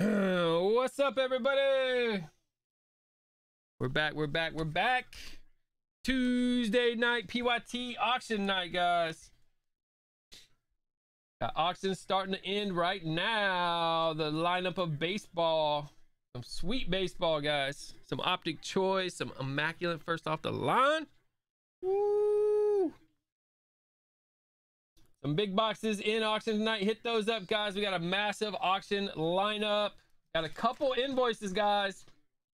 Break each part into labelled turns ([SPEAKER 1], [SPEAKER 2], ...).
[SPEAKER 1] What's up, everybody? We're back, we're back, we're back. Tuesday night PYT auction night, guys. Got auctions starting to end right now. The lineup of baseball. Some sweet baseball, guys. Some optic choice, some immaculate first off the line. Woo! Some big boxes in auction tonight. Hit those up, guys. We got a massive auction lineup. Got a couple invoices, guys,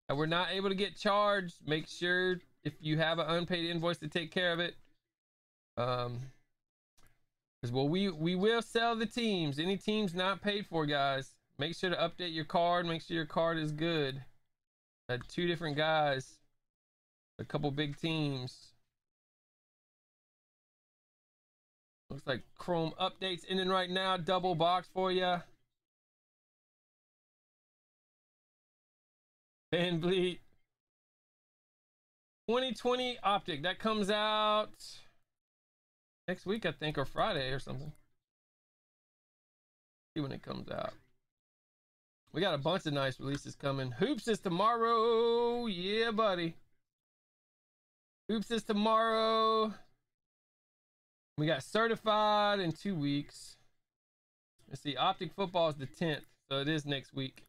[SPEAKER 1] that we're not able to get charged. Make sure if you have an unpaid invoice to take care of it. Um, because well, we we will sell the teams. Any teams not paid for, guys. Make sure to update your card. Make sure your card is good. Had two different guys, a couple big teams. Looks like Chrome updates ending right now. Double box for you. Van Vliet. 2020 Optic. That comes out next week, I think, or Friday or something. See when it comes out. We got a bunch of nice releases coming. Hoops is tomorrow. Yeah, buddy. Hoops is tomorrow. We got certified in two weeks. Let's see. Optic football is the 10th. So it is next week.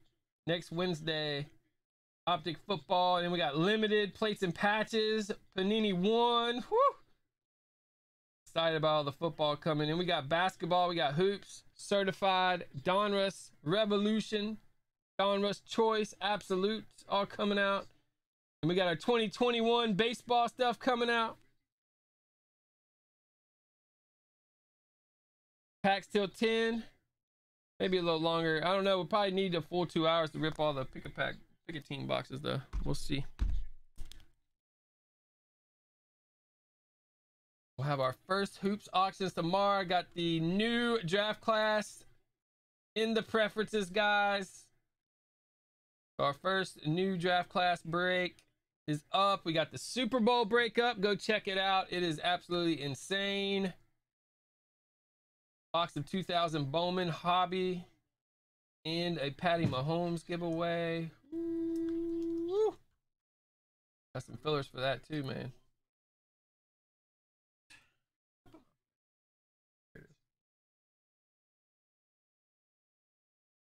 [SPEAKER 1] Next Wednesday. Optic football. And we got limited plates and patches. Panini one. Woo! Excited about all the football coming in. We got basketball. We got hoops. Certified. Donruss. Revolution. Donruss Choice. Absolute. All coming out. And we got our 2021 baseball stuff coming out. Packs till 10. Maybe a little longer. I don't know. We'll probably need a full two hours to rip all the pick a pack, pick a team boxes though. We'll see. We'll have our first hoops auctions tomorrow. Got the new draft class in the preferences, guys. Our first new draft class break is up. We got the Super Bowl breakup. Go check it out. It is absolutely insane. Box of 2000 Bowman Hobby and a Patty Mahomes giveaway. Woo. Got some fillers for that too, man.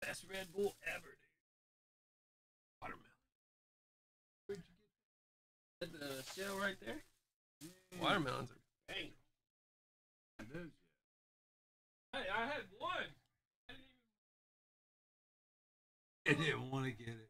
[SPEAKER 1] Best Red Bull ever, dude. Watermelon. Where'd you get that? The shell right there?
[SPEAKER 2] Mm.
[SPEAKER 1] Watermelons are bang. I, I had one. I didn't even
[SPEAKER 2] I didn't want to get it.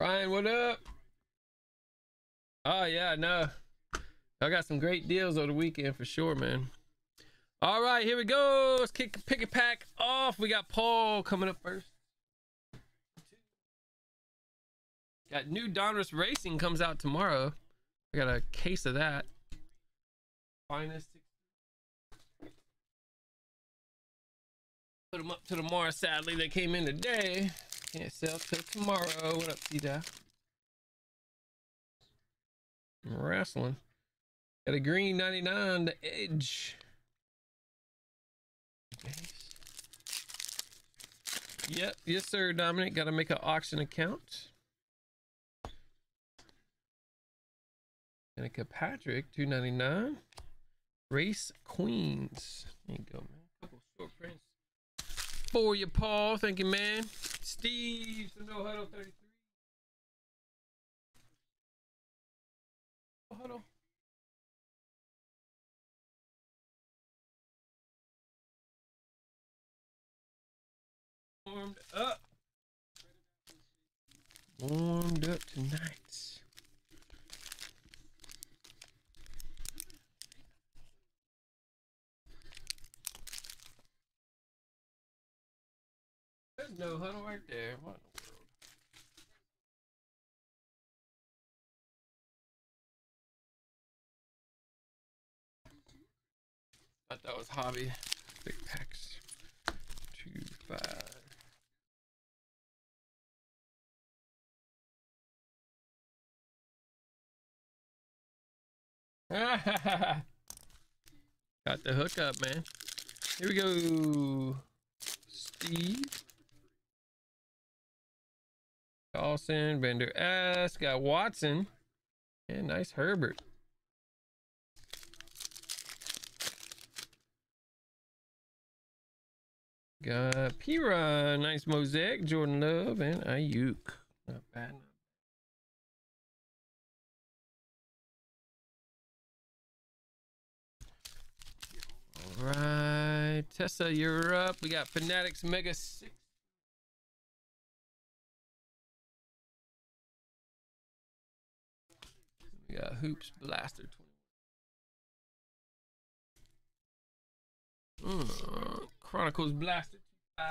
[SPEAKER 1] Ryan, what up? Oh yeah, no. I got some great deals over the weekend for sure, man. All right, here we go. Let's kick pick a pack off. We got Paul coming up first. Got new Donruss Racing comes out tomorrow. I got a case of that. Finest. Put them up to tomorrow. Sadly, they came in today. Can't sell till tomorrow. What up, T-Dot? Wrestling. Got a green 99, the edge. Yep, yes, sir, Dominic. Got to make an auction account. Danica Patrick, 299. Race Queens. There you go, man. Couple short prints for you, Paul. Thank you, man. Steve, the no huddle 33. Huddle. Warmed up. Warmed up tonight. There's no huddle right there. What Thought that was hobby. Big packs. Two five. Got the hookup, man. Here we go. Steve. Dawson, Bender S. Got Watson. And nice Herbert. Got Pira, nice mosaic, Jordan Love, and Aiyuk. Not bad. All right, Tessa, you're up. We got Fanatics Mega 6. We got Hoops Blaster 20. Uh, Chronicles Blaster 5.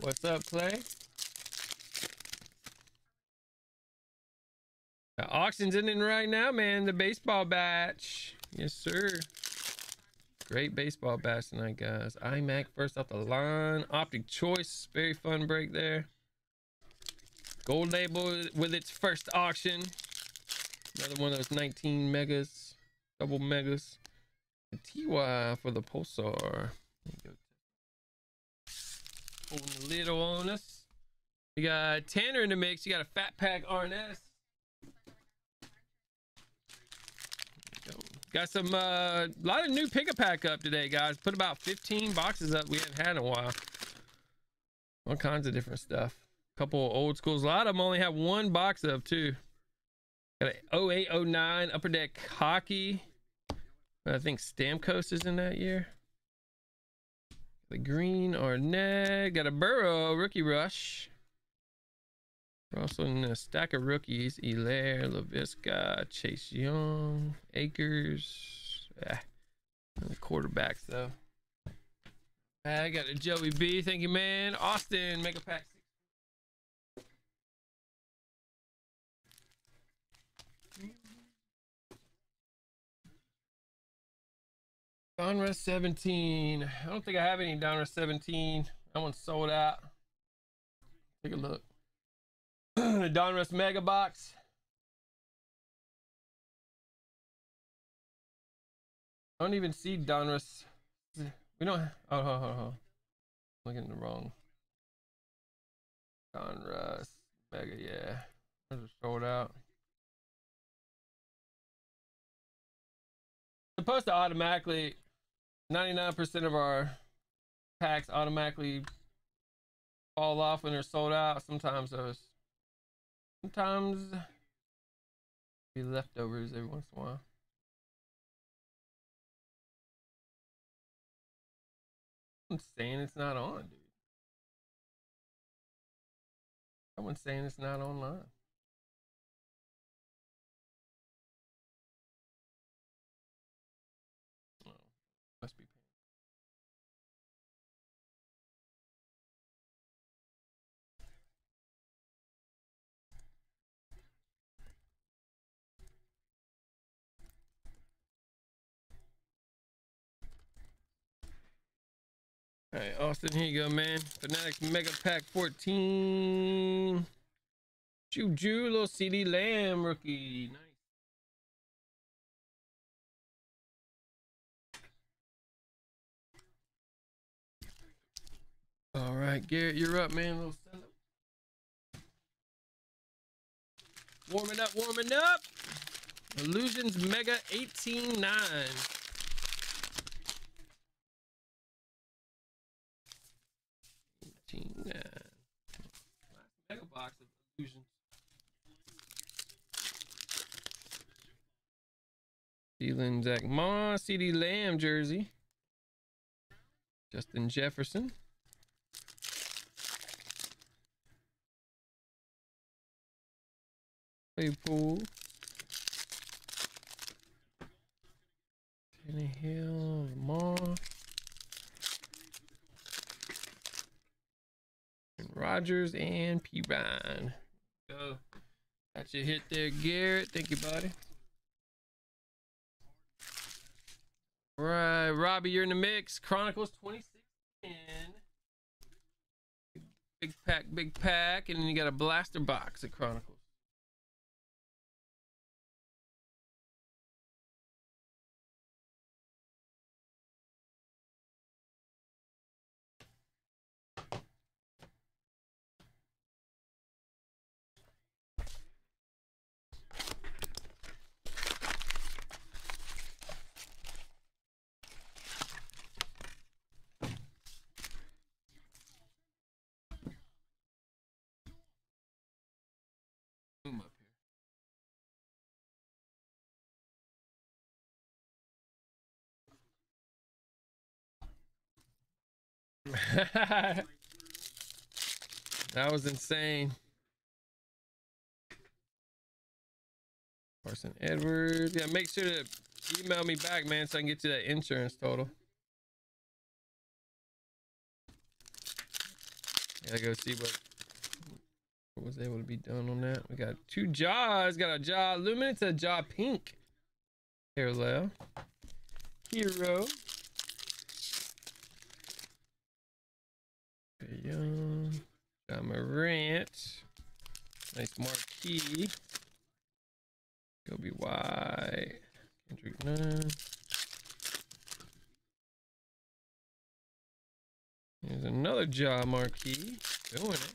[SPEAKER 1] What's up, Clay? The auction's ending right now, man. The baseball batch. Yes, sir. Great baseball batch tonight, guys. Immac first off the line. Optic Choice. Very fun break there. Gold label with its first auction. Another one of those 19 megas. Double megas. The TY for the Pulsar. Holding the lid on us. You got Tanner in the mix. You got a Fat Pack RNS. Got some, a uh, lot of new pick a pack up today, guys. Put about 15 boxes up we haven't had in a while. All kinds of different stuff. A couple old schools. A lot of them only have one box of, too. Got an 0809 Upper Deck Hockey. I think Stamkos is in that year. The green or Arnett. Got a Burrow Rookie Rush. We're also in a stack of rookies. Helaire, LaVisca, Chase Young, Akers. Ah, the quarterbacks, though. I got a Joey B. Thank you, man. Austin, make a Pack. Donruss 17. I don't think I have any Donruss 17. That one's sold out. Take a look. the Donruss Mega Box. I don't even see Donruss. We don't. Oh, oh, oh, oh. Looking the wrong. Donruss Mega, yeah. Those are sold out. Supposed to automatically, 99% of our packs automatically fall off when they're sold out. Sometimes those Sometimes be leftovers every once in a while. I'm saying it's not on, dude. Someone's saying it's not online. All right, Austin, here you go, man. Fanatics Mega Pack 14. Juju, little CeeDee Lamb rookie. Nice. All right, Garrett, you're up, man. Little Warming up, warming up. Illusions Mega 18-9. Mega box of illusions. Zack Moss, CeeDee Lamb jersey. Justin Jefferson. Claypool. Tannehill, Lamar. Rodgers and P. Ryan. Go. Got your hit there, Garrett. Thank you, buddy. All right, Robbie, you're in the mix. Chronicles 2610. Big pack, big pack, and then you got a blaster box at Chronicles. Boom up here. that was insane. Carson Edwards. Yeah, make sure to email me back, man, so I can get you that insurance total. Gotta go see what, what was able to be done on that. We got two jaws. Got a Ja luminance, a Ja pink. Parallel. Hero. Young. Ja Morant. Nice marquee. Coby White. Kendrick Nunn. There's another Ja marquee. Doing it.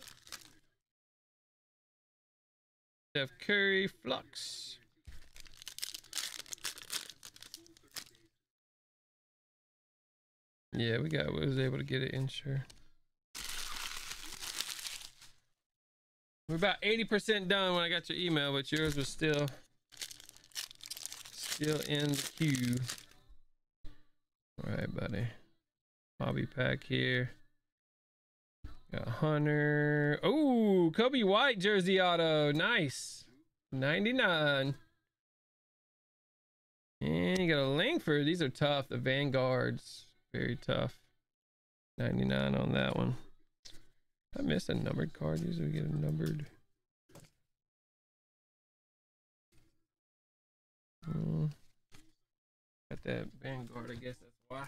[SPEAKER 1] Steph Curry Flux. Yeah, we got was able to get it insured. We're about 80% done when I got your email, but yours was still still in the queue. All right, buddy. Hobby pack here. Got Hunter. Oh, Coby White jersey auto. Nice. 99. And you got a Langford. These are tough. The Vanguards. Very tough. 99 on that one. I missed a numbered card. Usually we get a numbered. Hmm. got that Vanguard, I guess that's why.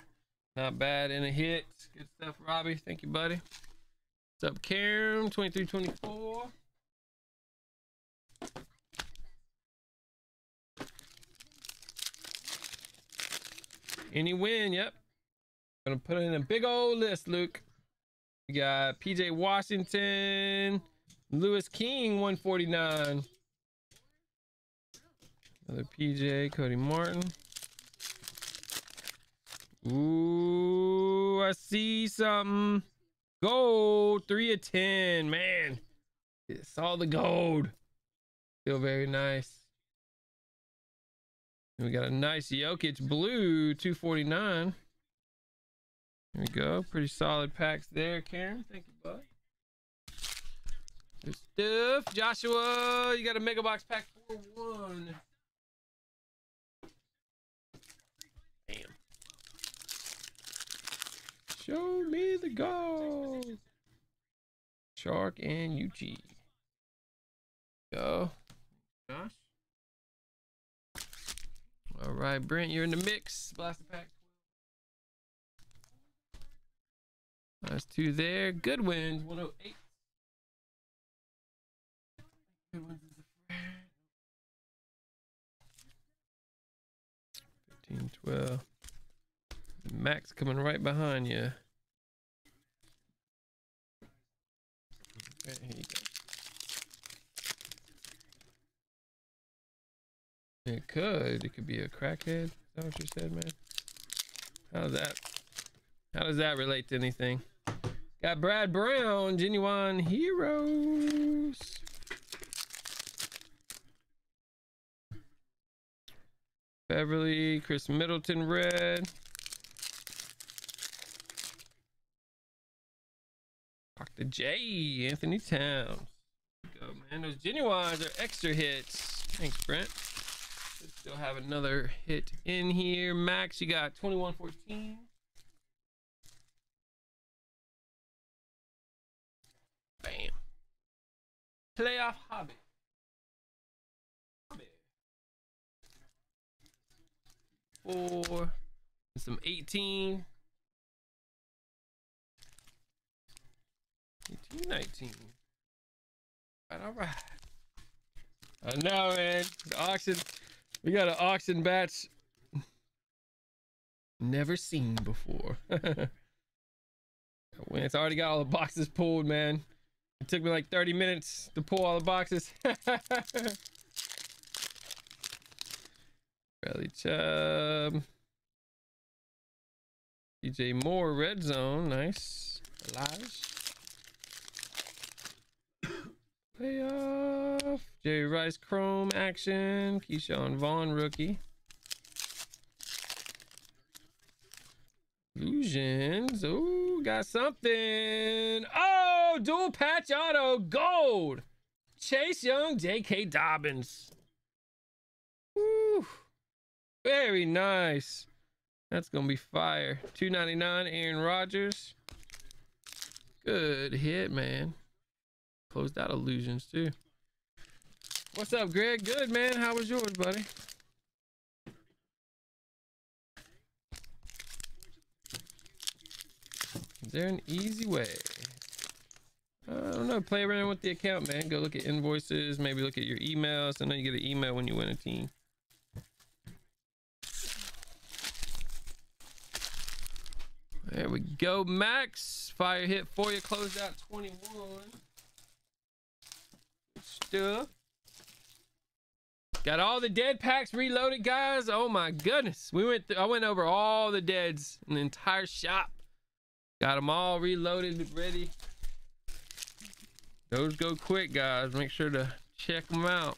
[SPEAKER 1] Not bad in a hit. Good stuff, Robbie. Thank you, buddy. What's up, Karen? 2324. Any win, yep. Gonna put it in a big old list, Luke. We got PJ Washington, Louis King, 149. Another PJ, Cody Martin. Ooh, I see something. Gold, 3 of 10. Man, it's all the gold. Feel very nice. And we got a nice Jokic blue, 249. There we go. Pretty solid packs there, Karen. Thank you, bud. Good stuff. Joshua, you got a mega box pack 4 1. Damn. Show me the gold. Shark and UG. Go. Josh. All right, Brent, you're in the mix. Blaster pack. That's two there. Good wins. 108. Good wins is a friend. 15, 12. Max coming right behind you. Okay, here you go. It could. It could be a crackhead. Is that what you said, man? How's that? How does that relate to anything? Got Brad Brown, Genuine Heroes. Beverly, Khris Middleton, red. Dr. J, Anthony Towns. Go, man. Those genuines are extra hits. Thanks, Brent. Still have another hit in here. Max, you got 2114. playoff hobby. Four, some 18. 18, 19. All right. I know, man. The auction, we got an auction batch never seen before. it's already got all the boxes pulled, man. It took me like 30 minutes to pull all the boxes. Bradley Chubb. DJ Moore, red zone. Nice. Elijah. Playoff. Jerry Rice, Chrome action. Ke'Shawn Vaughn, rookie. Illusions. Oh, got something. Oh, dual patch auto gold. Chase Young, J.K. Dobbins. Woo. Very nice. That's gonna be fire. 299 Aaron Rodgers. Good hit, man. Closed out illusions too. What's up, Greg? Good man. How was yours, buddy? There an easy way? I don't know. Play around with the account, man. Go look at invoices. Maybe look at your emails. I know you get an email when you win a team. There we go, Max. Fire hit for you. Closed out 21. Stuff. Got all the dead packs reloaded, guys. Oh my goodness. We went. I went over all the deads in the entire shop. Got them all reloaded, ready. Those go quick, guys. Make sure to check them out.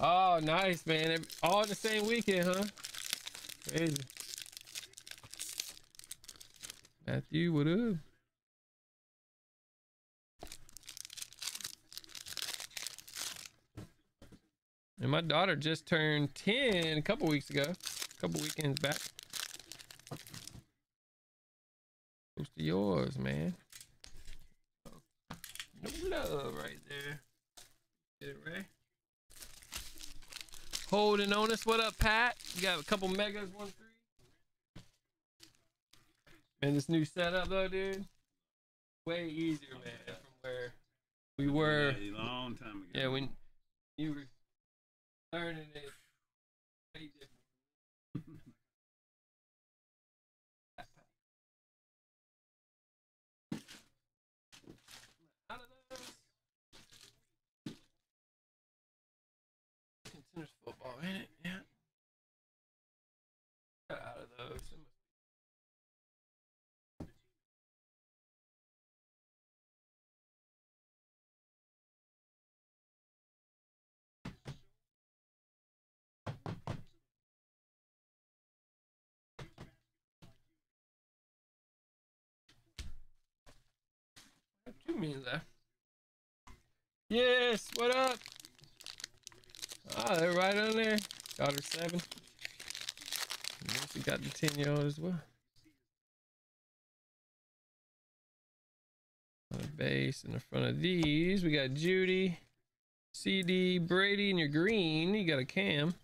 [SPEAKER 1] Oh, nice, man. All the same weekend, huh? Crazy. Matthew, what up? And my daughter just turned 10 a couple weeks ago, a couple weekends back. Close to yours, man. No love right there. Get it, Ray? Holding on us. What up, Pat? You got a couple megas, one, three. Man, this new setup, though, dude, way easier, man, from where we were.
[SPEAKER 2] Yeah, a long time ago.
[SPEAKER 1] Yeah, when you were learning it. Way different. Out of those. Contenders football, ain't it? Yeah. Got out of those. It must- Minutes left. Yes, what up? Ah, they're right on there. Daughter seven. And then She got the 10 year old as well. On the base in the front of these, we got Jeudy, CeeDee, Brady, and your green. You got a cam.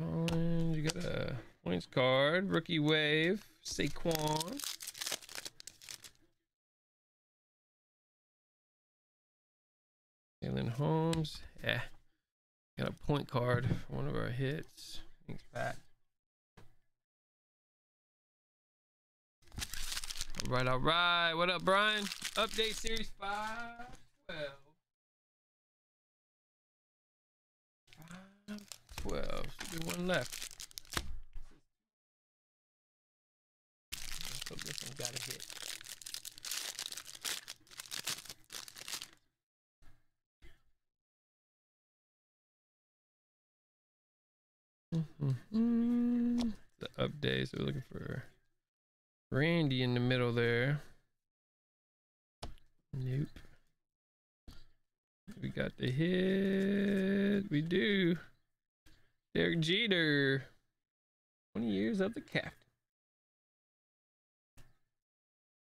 [SPEAKER 1] Collins, you got a points card, rookie wave, Saquon. Jalen Holmes, yeah. Got a point card one of our hits. Thanks, Pat. All right, all right. What up, Brian? Update Series 512. 512. Should be one left. Hope this one got a hit. Mhm. The update. So we're looking for Randy in the middle there. Nope. We got the hit. We do. Derek Jeter. 20 years of the captain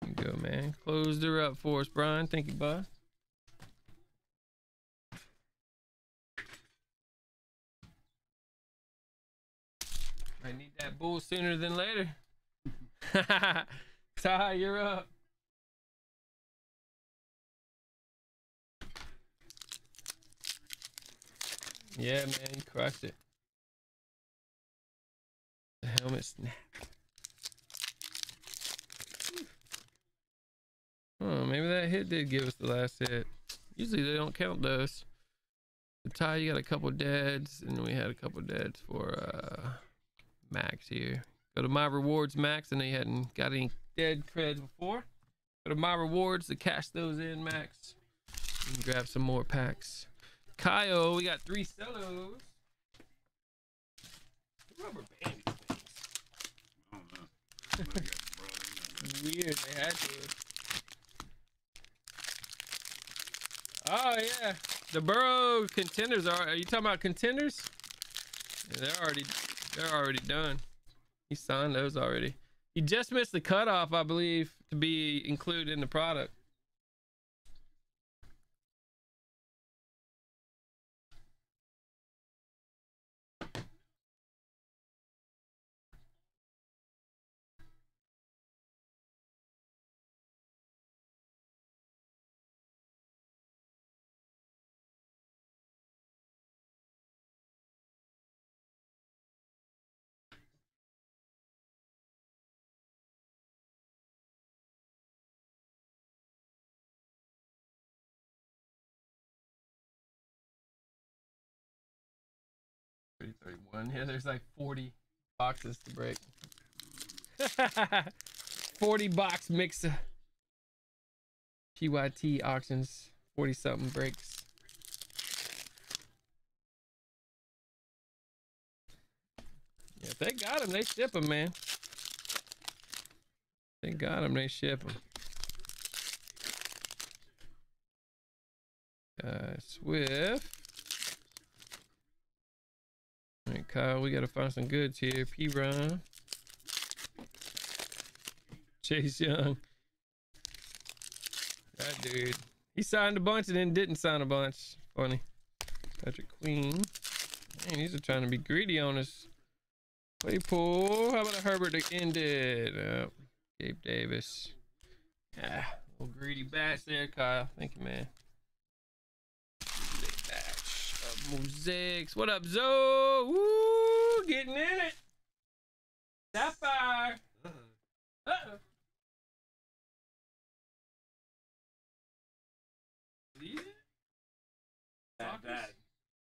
[SPEAKER 1] you go, man. Closed her up for us, Brian. Thank you, boss. I need that bull sooner than later. Ty, you're up. Yeah, man, you crushed it. The helmet snapped. Oh, maybe that hit did give us the last hit. Usually they don't count those. The tie, you got a couple deads, and we had a couple deads for uh, Max here. Go to my rewards, Max, and they hadn't got any dead creds before. Go to my rewards to cash those in, Max. And grab some more packs. Kyle, we got three cellos. Rubber band things.
[SPEAKER 2] I don't know. Somebody got brought in there.
[SPEAKER 1] Weird, they had to. Oh yeah, the Burrow contenders are. Are you talking about contenders? Yeah, they're already, they're already done. He signed those already. He just missed the cutoff, I believe, to be included in the product. Thirty-one. Yeah, there's like 40 boxes to break. 40 box mix. of PYT auctions. 40 something breaks. Yeah, if they got them, they ship them, man. They got them, they ship them. Uh, Swift. All right, Kyle, we gotta find some goods here. P Run. Chase Young. That dude. He signed a bunch and then didn't sign a bunch. Funny. Patrick Queen. Man, these are trying to be greedy on us. Claypool. How about a Herbert that ended? Uh, Gabe Davis. Ah, little greedy bats there, Kyle. Thank you, man. Big batch of mosaics. What up, Zoe? Woo! Getting in it. Sapphire. Uh-oh. See?
[SPEAKER 2] That, that,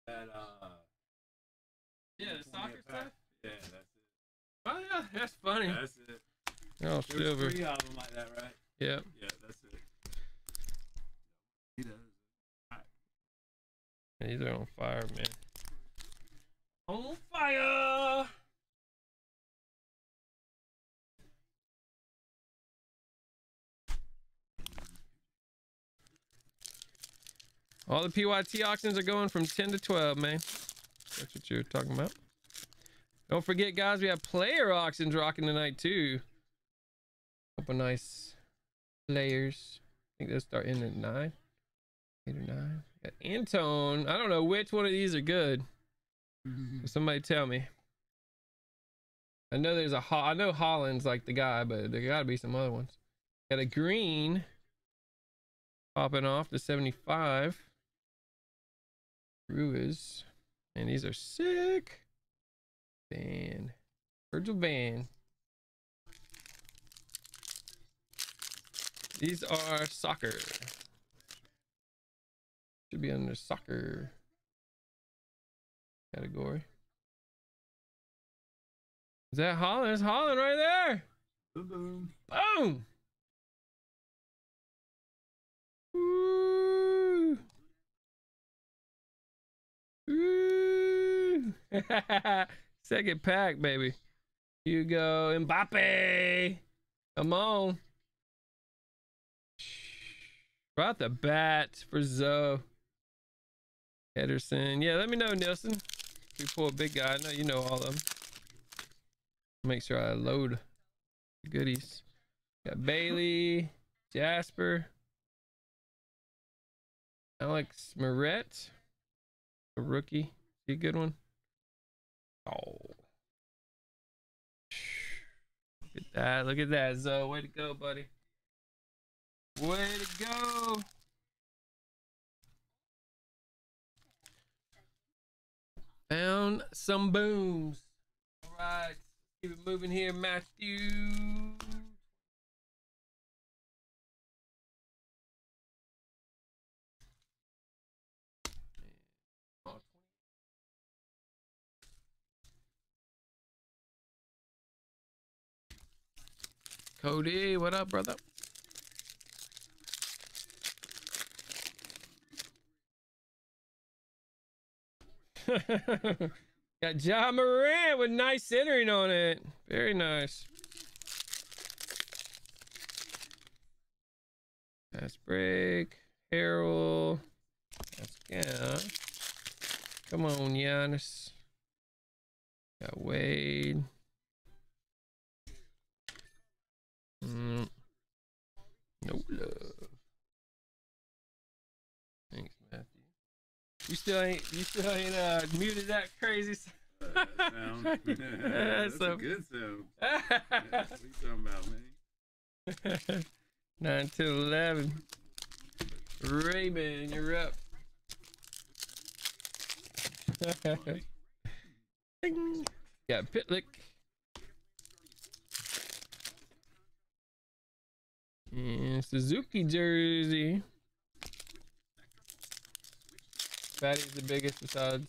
[SPEAKER 2] that, uh.
[SPEAKER 1] Yeah, the soccer stuff.
[SPEAKER 2] Yeah, that's it.
[SPEAKER 1] Oh yeah, that's funny.
[SPEAKER 2] That's it.
[SPEAKER 1] Oh, silver.
[SPEAKER 2] three of them like that, right?
[SPEAKER 1] Yeah.
[SPEAKER 2] Yeah, that's it. He does.
[SPEAKER 1] These are on fire, man. On fire! All the PYT auctions are going from 10 to 12, man. That's what you're talking about. Don't forget, guys, we have player auctions rocking tonight, too. Couple nice players. I think they'll start in at 9. 8 or 9. Antone. I don't know which one of these are good. Mm-hmm. Somebody tell me. I know there's a Ho- I know Haaland's like the guy, but there gotta be some other ones. Got a green popping off to 75. Ruiz. And these are sick. Van. Virgil Van. These are soccer. Should be under soccer category. Is that Haaland? It's Haaland right there.
[SPEAKER 2] Boom, boom.
[SPEAKER 1] Boom. Woo. Woo. Second pack, baby. You go, Mbappe. Come on. Right the bat for Zoe. Ederson. Yeah, let me know, Nielsen. If we pull a big guy. I know you know all of them. Make sure I load the goodies. Got Bailey, Jasper, Alex Moret, a rookie. He a good one? Oh. Look at that. Look at that, Zoe. Way to go, buddy. Way to go. Found some booms. All right. Keep it moving here, Matthew. Cody, what up, brother? Got Ja Morant with nice centering on it. Very nice. Fast break. Harold. That's yeah. Come on, Giannis. Got Wade. Mm. No love. Thanks, Matthew. You still ain't you still ain't uh muted that crazy
[SPEAKER 2] sound. That's
[SPEAKER 1] So-
[SPEAKER 2] a good sound. what you talking about, man?
[SPEAKER 1] Nine to eleven. Raymond, you're up. Ding. Got Pitlick. And Suzuki jersey. Fatty's the biggest besides.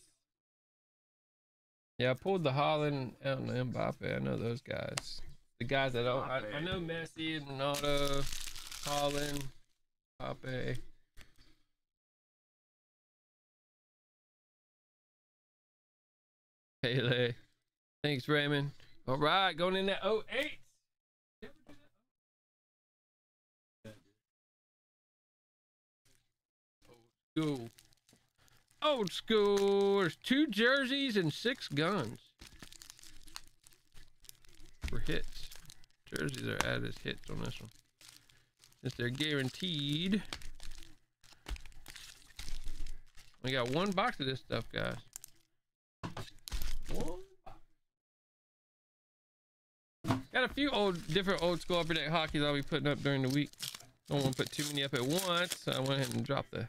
[SPEAKER 1] Yeah, I pulled the Haaland and the Mbappe. I know those guys. The guys that don't. I, I know Messi and Ronaldo, Haaland, Mbappe. Pele. Thanks, Raymond. All right, going in that 08. School. Old school. There's two jerseys and six guns. For hits. Jerseys are added as hits on this one. Since they're guaranteed. We got one box of this stuff, guys. One. Got a few old, different old school upper deck hockeys I'll be putting up during the week. Don't want to put too many up at once, so I went ahead and dropped the,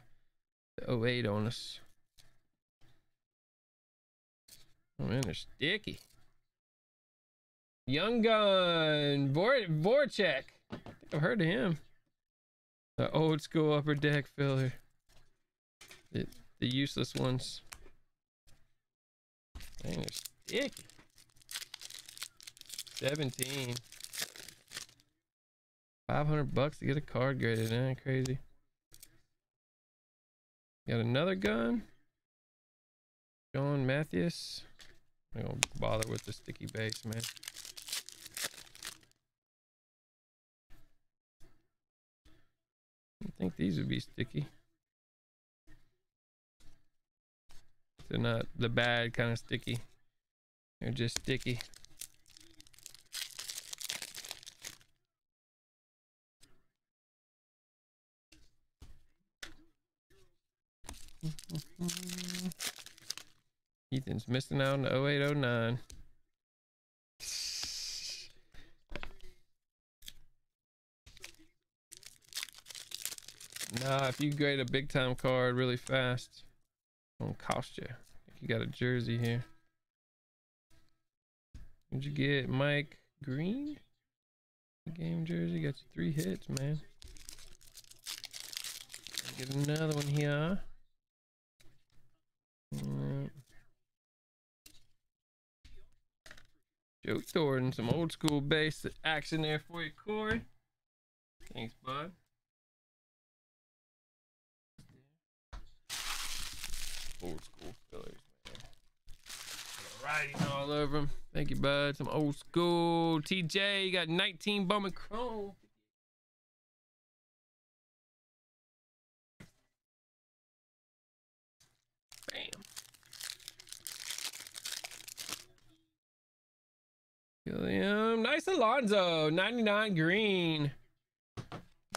[SPEAKER 1] the 08 on us. Oh man, they're sticky. Young Gun, Vor Voracek. I I've heard of him. The old school upper deck filler. The, the useless ones. Dang, they're sticky. 17. 500 bucks to get a card graded. Ain't crazy. Got another gun. John Matthews. I don't bother with the sticky base, man. I think these would be sticky. They're not the bad kind of sticky. They're just sticky. Ethan's missing out on the 0809. Nah, if you grade a big time card really fast, it's gonna cost you. You got a jersey here. What'd you get, Mike Green? Game jersey, got you three hits, man. Get another one here. Joe Thornton, some old school base action there for you, Corey. Thanks, bud. Old school fillers, man. Writing all over them. Thank you, bud. Some old school. TJ, you got 19 Bowman Chrome. Gilliam. Nice Alonzo. 99 green.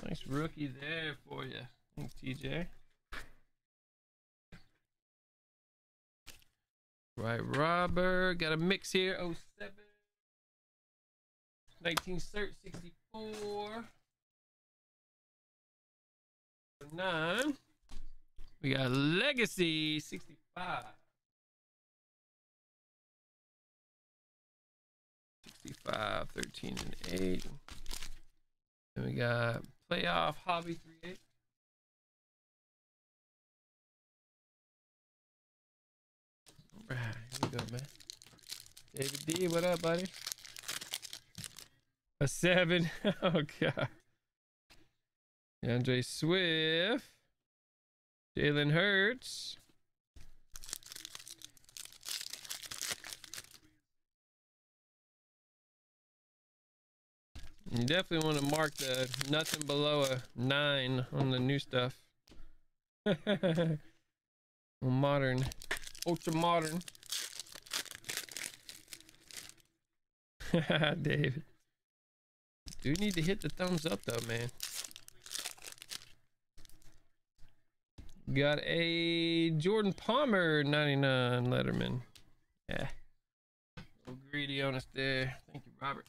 [SPEAKER 1] Nice rookie there for you. Thanks, TJ. Right, Robert. Got a mix here. 07. 19 cert 64. Nine. We got Legacy 65. 65, 13, and 8. Then we got Playoff Hobby 3 8. Alright, here we go, man. David D, what up, buddy? A seven. oh god. D'Andre Swift. Jalen Hurts. You definitely want to mark the nothing below a nine on the new stuff. modern, ultra modern. David. Do you need to hit the thumbs up though, man. Got a Jordan Palmer 99 Letterman. Yeah. A little greedy on us there. Thank you, Robert.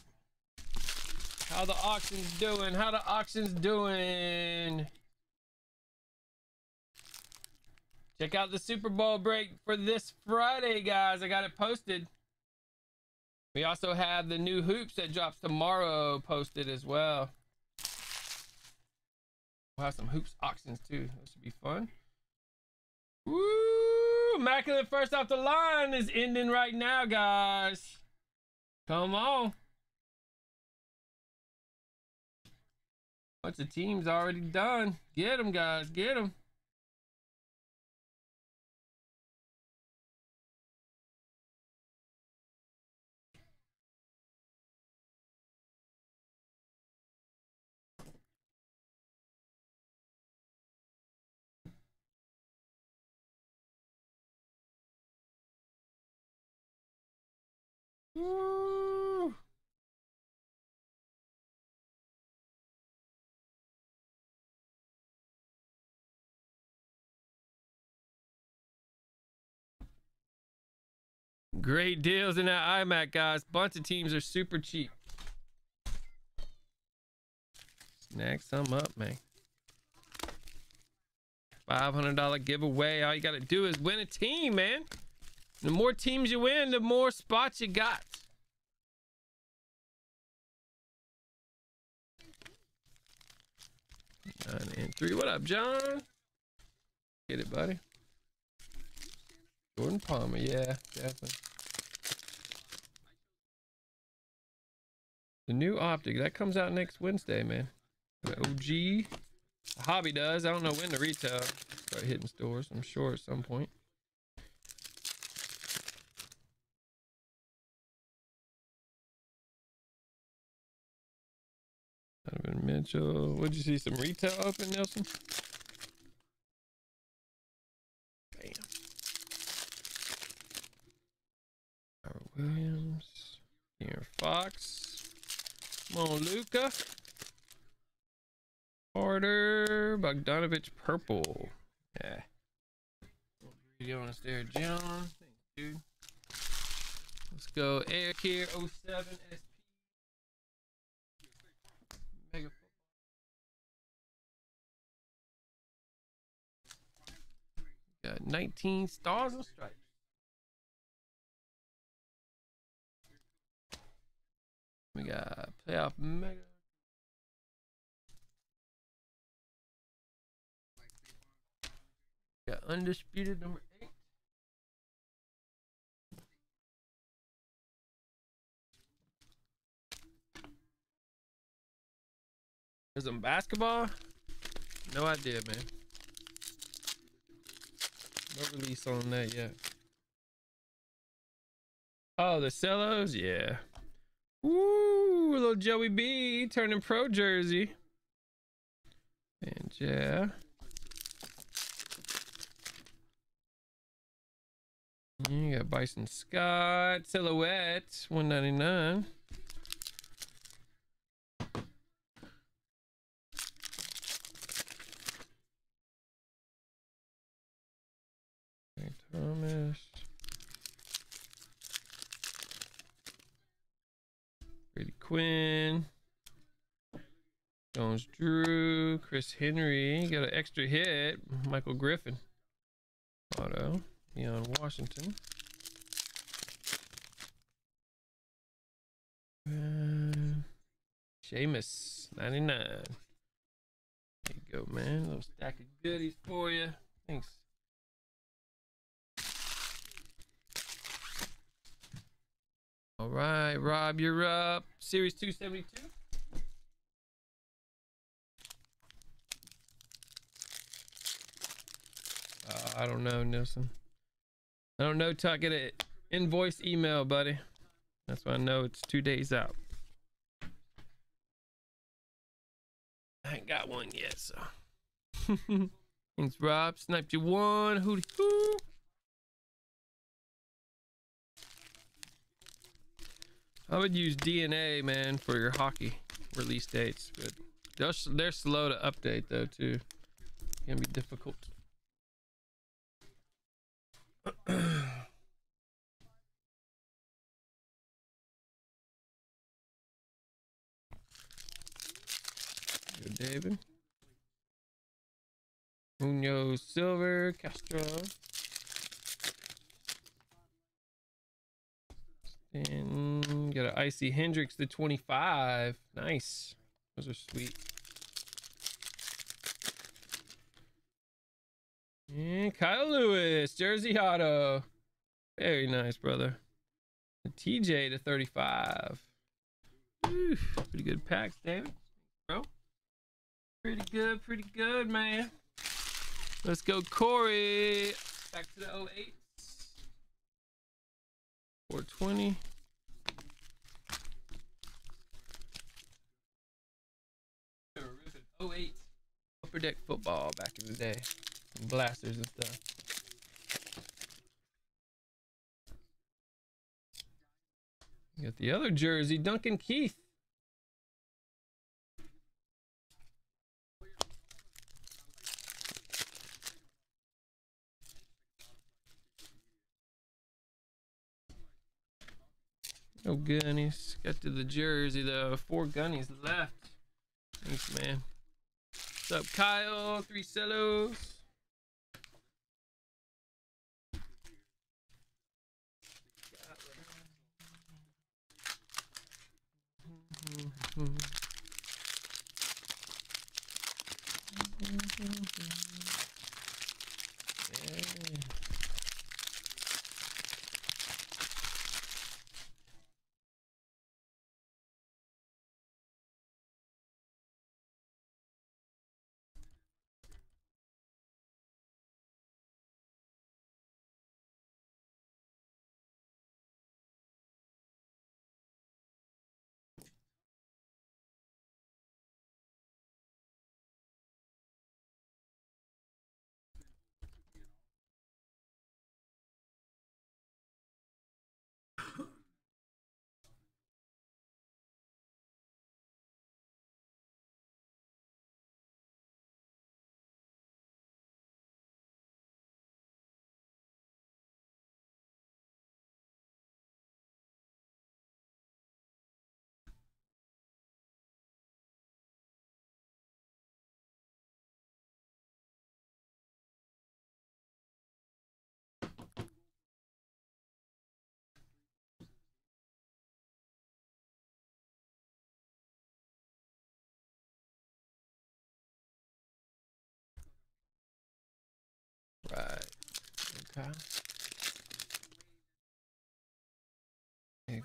[SPEAKER 1] How the auction's doing? How the auction's doing? Check out the Super Bowl break for this Friday, guys. I got it posted. We also have the new hoops that drops tomorrow posted as well. We'll have some hoops auctions too. That should be fun. Woo! Immaculate first off the line is ending right now, guys. Come on. Bunch of teams already done. Get them, guys. Get them. Woo! Great deals in that Immac, guys. Bunch of teams are super cheap. Snag some up, man. $500 giveaway. All you got to do is win a team, man. The more teams you win, the more spots you got. Nine and three. What up, John? Get it, buddy. Jordan Palmer. Yeah, definitely. The new optic that comes out next Wednesday, man. The OG. hobby does. I don't know when the retail start hitting stores. I'm sure at some point. Donovan Mitchell. Would you see some retail open, Nelson? Bam. Robert Williams. Here, Fox. Come on. Carter. Bogdanovich purple. Yeah. On us there, John. Thanks, dude. Let's go. Air here 07 SP. Mega Got 19 stars and stripes. We got playoff mega. Got undisputed number eight. Is some basketball. No idea, man. No release on that yet. Oh, the cellos, yeah. Woo, little Joey B turning pro jersey. And yeah. You got Boston Scott, silhouette, 199. Okay, Thomas. Brady Quinn. Jones Drew. Chris Henry. Got an extra hit. Michael Griffin. Auto. Leon Washington. Uh, Seamus, 99. There you go, man. little stack of goodies for you. Thanks. All right, Rob, you're up. Series 272. Uh, I don't know, Nilsson. I don't know I get an invoice email, buddy. That's why I know it's two days out. I ain't got one yet, so. Thanks, Rob. Sniped you one. Hootie hoo. I would use DNA, man, for your hockey release dates, but they're, they're slow to update, though, too. It Can be difficult. Good, David. Munoz Silver, Castro. And got an Icy Hendrix to 25. Nice. Those are sweet. And Kyle Lewis, Jersey Auto. Very nice, brother. The TJ to 35. Oof, pretty good packs, David. Bro. Pretty good, pretty good, man. Let's go, Corey. Back to the 08. 420. Oh eight upper deck football back in the day, blasters and stuff. Got the other jersey, Duncan Keith. Oh no gunnies. Got to the jersey though. Four gunnies left. Thanks, man. What's up, Kyle? Three cellos. Mm-hmm.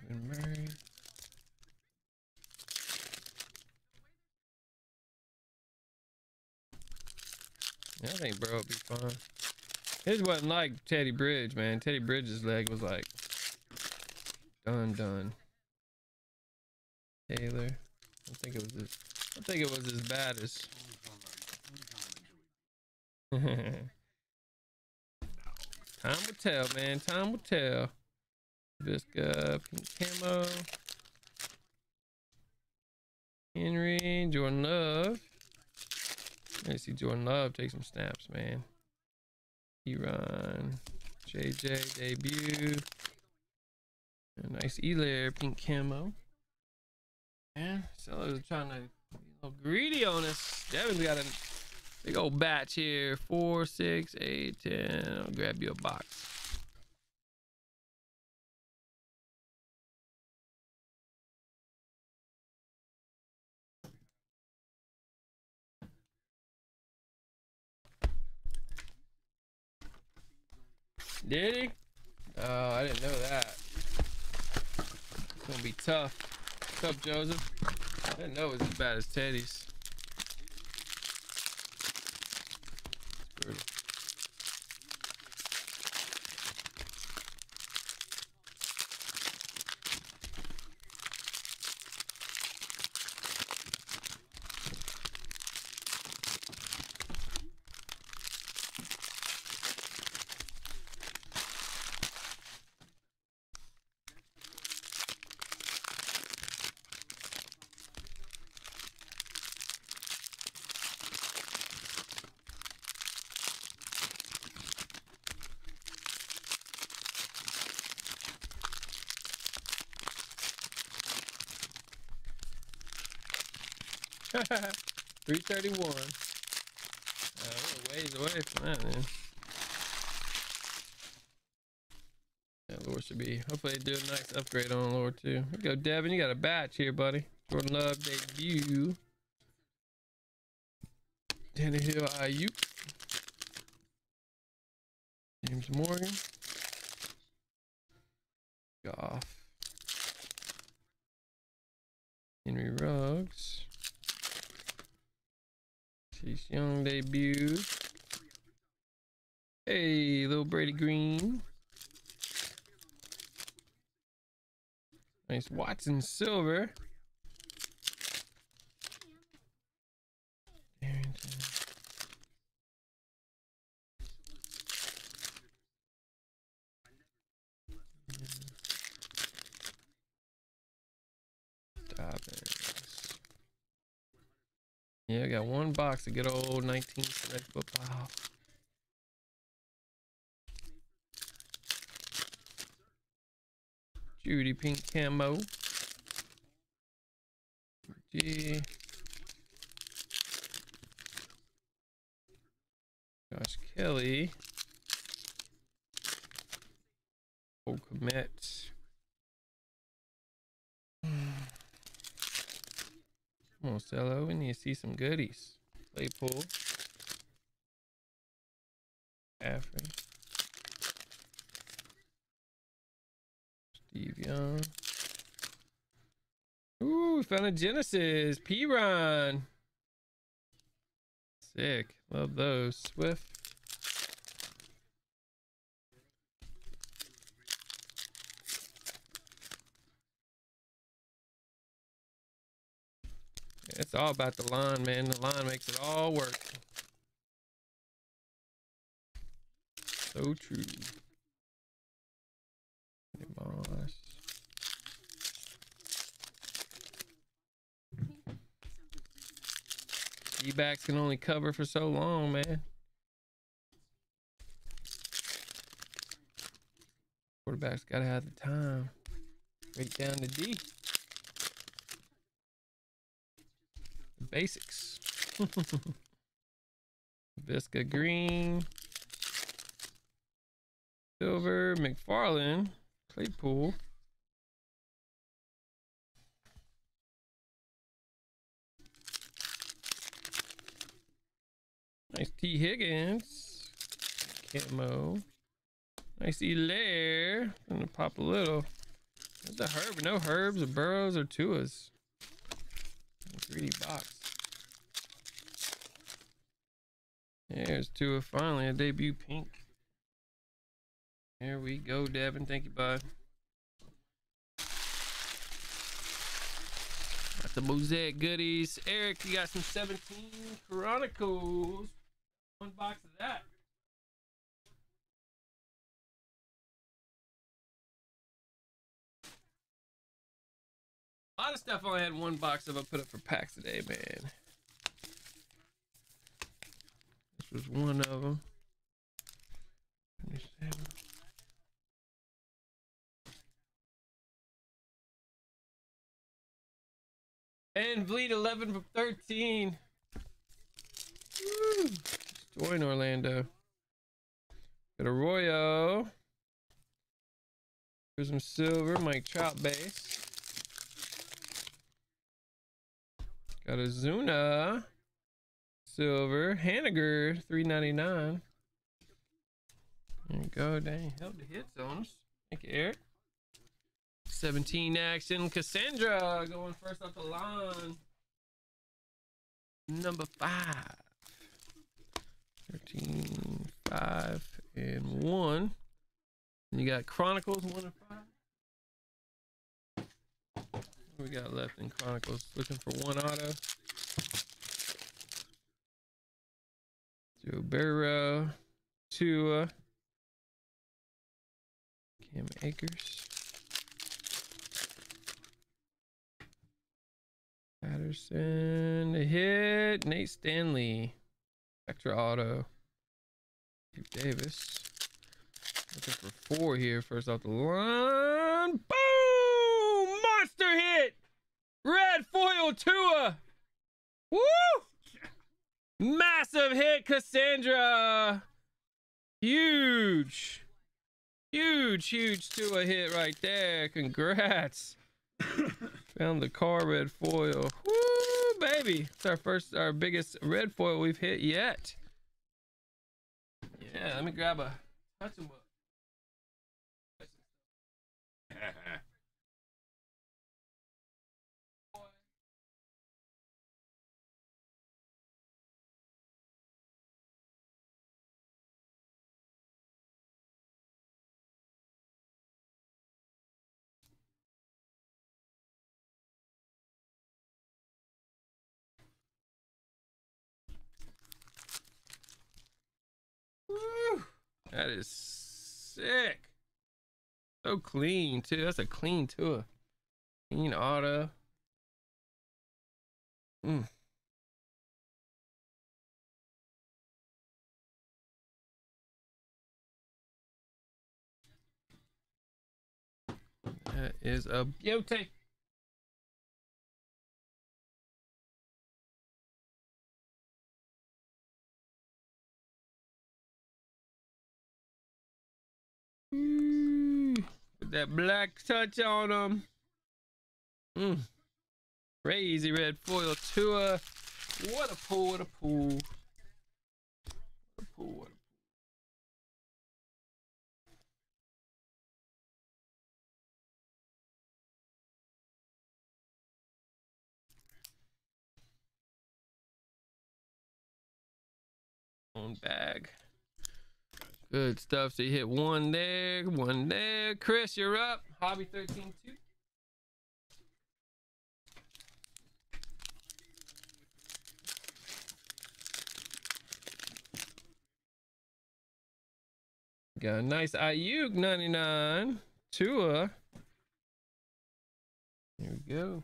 [SPEAKER 1] Murray. I think bro would be fun. His wasn't like Teddy Bridge, man. Teddy Bridge's leg was like done, done. Taylor. I think it was as I think it was as bad as Time will tell, man. Time will tell. Visca, pink camo. Henry, Jordan Love. Me see Jordan Love take some snaps, man. Eron, JJ debut. A nice Helaire pink camo. Man, sellers are trying to be a little greedy on us. Devin's got a big old batch here. Four, six, eight, ten. I'll grab you a box. Did he? Oh, I didn't know that. It's gonna be tough. What's up, Joseph? I didn't know it was as bad as Teddy's. Brutal. Three thirty-one. Uh, we're ways away from that, man. Yeah, Lord should be. Hopefully, they do a nice upgrade on Lord too. Here go, Devin. You got a batch here, buddy. Jordan Love debut. Tannehill Aiyuk. James Morgan. Goff. Henry Ruggs. Chase Young debut. Hey, little Brady Green. Nice Watson Silver. Yeah, I got one box of good old 19 select football. Jeudy Pink Camo. G. Josh Kelly. Old commit. Come on, Cello. We need to see some goodies. Claypool. Caffrey. Steve Young. Ooh, found a Genesis. P Ron. Sick. Love those. Swift. It's all about the line, man. The line makes it all work. So true. Hey, D-backs can only cover for so long, man. Quarterback's gotta have the time. Right down to D. Basics. Visca Green. Silver, McFarland, Claypool. Nice T. Higgins. Camo. Nice Helaire. Gonna pop a little. There's a herb. No herbs or burrows or tuas. Greedy box. There's Tua finally a debut pink. Here we go, Devin. Thank you, bud. Got the mosaic goodies. Eric, you got some 17 Chronicles. One box of that. A lot of stuff I only had one box of. I put up for packs today, man. This was one of them. And bleed 11 from 13. Woo. Join Orlando. Got Arroyo. some Silver, Mike Trout base. Got a Zuna. Silver. Haniger, 399. There you go. Dang, held the hits on us. Thank you, Eric. 17 action. Cassandra going first off the line. Number five. 13, 5, and 1. And you got Chronicles 1 and 5. What we got left in Chronicles? Looking for one auto. Joe Burrow. Tua. Cam Akers. Patterson, a hit. Nate Stanley. Extra auto. Steve Davis. Looking for four here. First off the line. Boom! Monster hit! Red foil Tua! Woo! Massive hit, Cassandra! Huge! Huge, huge Tua hit right there. Congrats. Found the car red foil. Woo, baby. It's our first, our biggest red foil we've hit yet. Yeah, let me grab a touch That is sick. So clean too. That's a clean tour. Clean auto. Mm. That is a beauty. Put that black touch on them. Mm. Crazy red foil tour. What a pool, what a pool. What a pull, what a. On bag. Good stuff. So you hit one there, one there. Chris, you're up. Hobby 13 2. Got a nice Aiyuk 99. Tua. Here we go.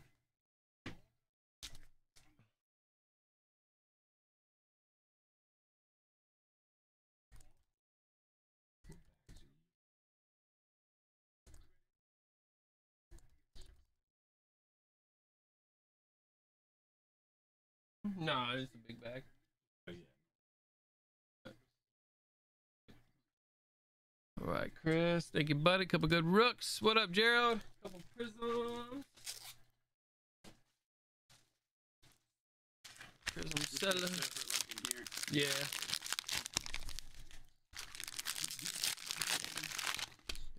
[SPEAKER 1] Nah, it's a big bag. Oh, All right, Chris. Thank you, buddy. Couple good rooks. What up, Gerald? Couple prisms. Prism seller. Yeah.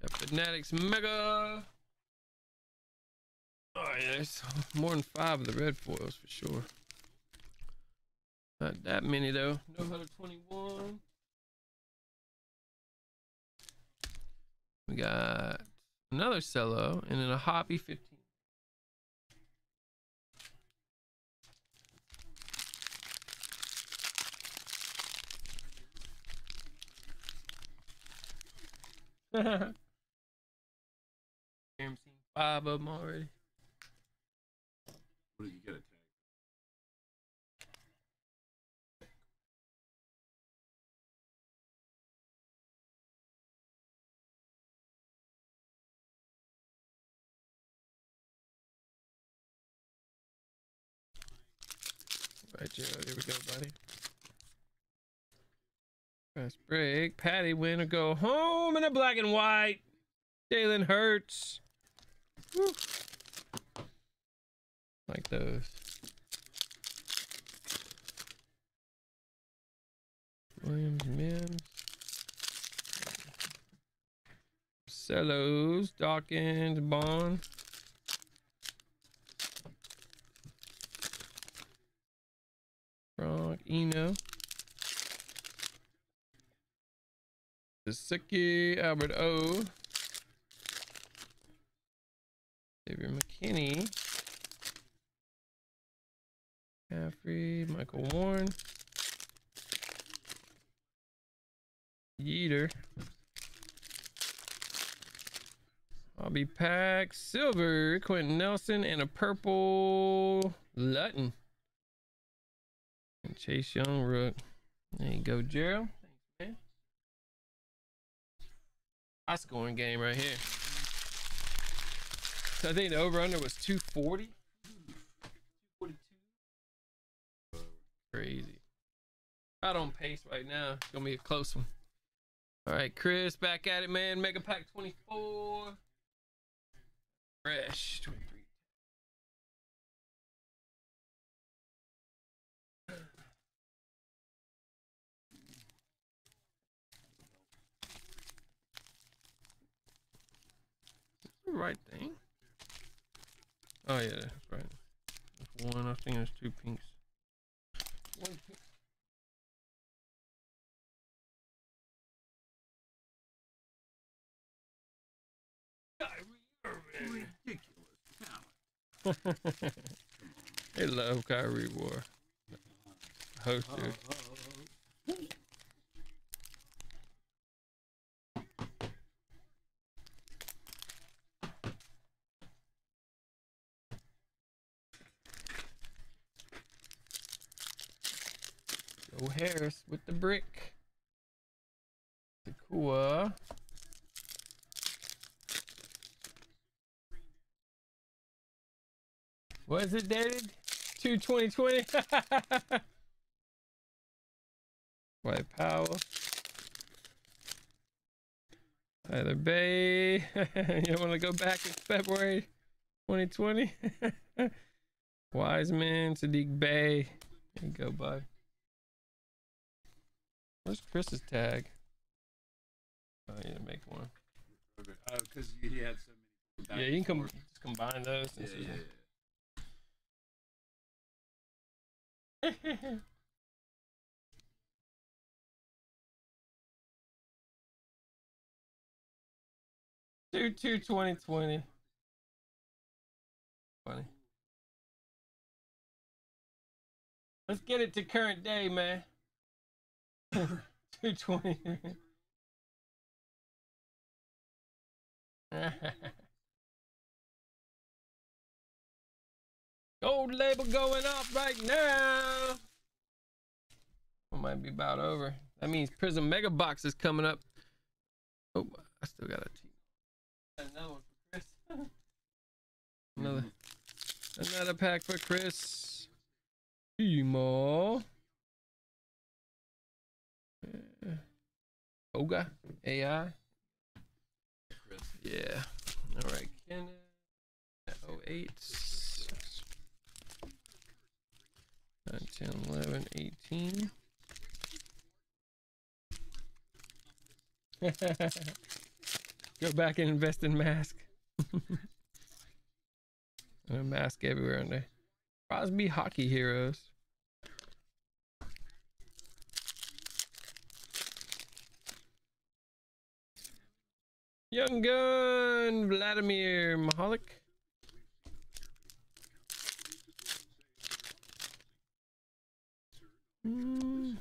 [SPEAKER 1] Got Fanatics Mega. Oh yeah, there's more than five of the red foils for sure. Not that many though. No 121. We got another cello and then a hobby 15. I'm seeing five of them already.
[SPEAKER 2] What did you get? A
[SPEAKER 1] right, Joe. Here we go, buddy. Fast break. Patty win or go home in a black and white. Jalen Hurts. Like those. Williams, Mims. Cellos, Dawkins, Bond. Gronk, Eno. Albert O. Xavier McKinney. Caffrey, Michael Warren. Yeeter. Bobby Pack, silver, Quenton Nelson, and a purple Lutton. Chase Young Rook. There you go, Gerald. Thanks, man. High scoring game right here. So I think the over under was 240. 242. Crazy. Out on pace right now. It's gonna be a close one. All right, Chris, back at it, man. Mega Pack 24. Fresh 23. The right thing. Oh yeah, that's right. That's one. I think there's two pinks. One pink.
[SPEAKER 2] Ridiculous talent.
[SPEAKER 1] they love Kyrie War. Hosted. Joe Harris with the brick. Takua. Was it dated? To 2020? White Powell. Tyler Bey. you want to go back in February 2020? Wiseman, Saddiq Bey. There you go, bud. Where's Chris's tag? Oh, yeah, make one.
[SPEAKER 2] Oh, because you had so many.
[SPEAKER 1] Yeah, you can com- just combine those.
[SPEAKER 2] Yeah, yeah, yeah.
[SPEAKER 1] Two two twenty twenty. Funny. Let's get it to current day, man. Two twenty. Gold label going up right now. It might be about over. That means Prism Mega Box is coming up. Oh, I still got a T. Another for Chris. another, another pack for Chris. Emo. Oga AI.
[SPEAKER 2] Chris.
[SPEAKER 1] Yeah. All right. Kenneth. 08. 9, 10, 11, 18. Go back and invest in mask. a mask everywhere on there. Crosby Hockey Heroes. Young Gun, Vladimir Mahalik. Mm.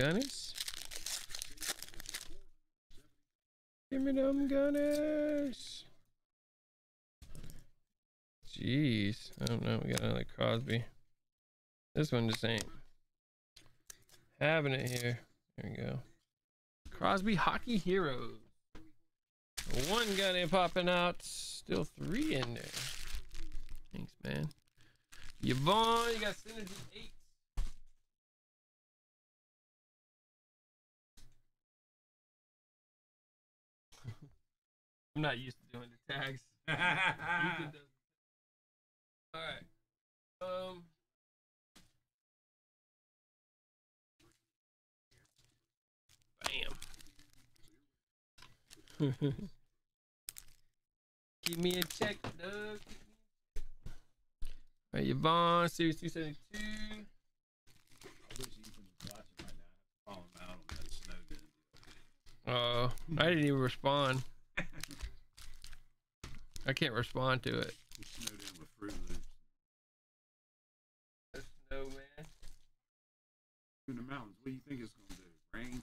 [SPEAKER 1] Gunnies. Give me them Gunnies. Jeez. I don't know. We got another Crosby. This one just ain't having it here. There we go. Crosby Hockey Heroes. One gun in popping out. Still three in there. Thanks, man. Yvonne, you got Synergy 8. I'm not used to doing the tags. Ethan does. All right. Um. Bam. Keep me in check, Doug. All right, Yvonne, Series 272.
[SPEAKER 2] I wish Ethan was watching right now. Call him out on that Snowden.
[SPEAKER 1] Oh, I didn't even respond. I can't respond to it.
[SPEAKER 2] He snowed in with Froot Loops.
[SPEAKER 1] No, man.
[SPEAKER 2] In the mountains, what do you think it's gonna do? Rain?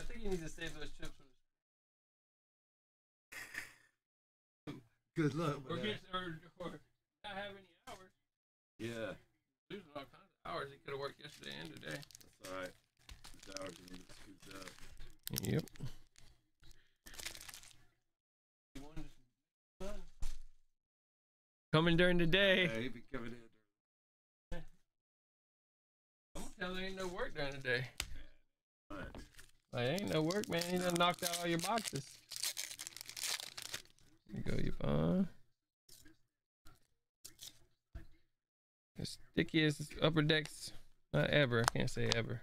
[SPEAKER 1] I think he needs to save those chips
[SPEAKER 2] Good luck
[SPEAKER 1] or get or, or not have any hours.
[SPEAKER 2] Yeah,
[SPEAKER 1] Losing all kinds of hours he could have worked yesterday and today.
[SPEAKER 2] that's alright. His hours are gonna get scooped up.
[SPEAKER 1] Yep. He wanted to- Coming during the day.
[SPEAKER 2] Yeah,
[SPEAKER 1] Tell there ain't no work during the day.
[SPEAKER 2] But
[SPEAKER 1] Like ain't no work, man. He done knocked out all your boxes. There you go, you. The stickiest upper decks not ever. I can't say ever.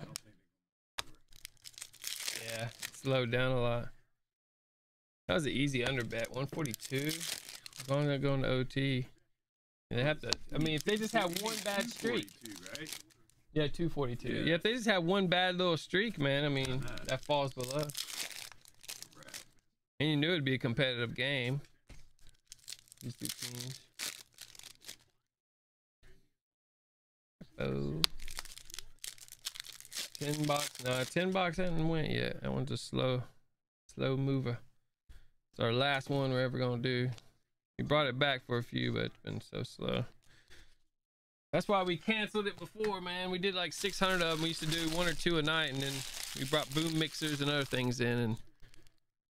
[SPEAKER 2] I don't think
[SPEAKER 1] Yeah, slowed down a lot. That was an easy under bet, 142. As long as they're going to OT. They have to. I mean, if they just have one bad streak.
[SPEAKER 2] right?
[SPEAKER 1] Yeah, 242.
[SPEAKER 2] Yeah.
[SPEAKER 1] Yeah, if they just have one bad little streak, man, I mean,
[SPEAKER 2] Uh-huh.
[SPEAKER 1] that falls below.
[SPEAKER 2] Right.
[SPEAKER 1] And you knew it'd be a competitive game. These two teams. Oh. 10 box. No, 10 box hasn't went yet. That one's a slow, slow mover. It's our last one we're ever going to do. We brought it back for a few, but it's been so slow. That's why we canceled it before, man. We did like 600 of them. We used to do one or two a night, and then we brought boom mixers and other things in, and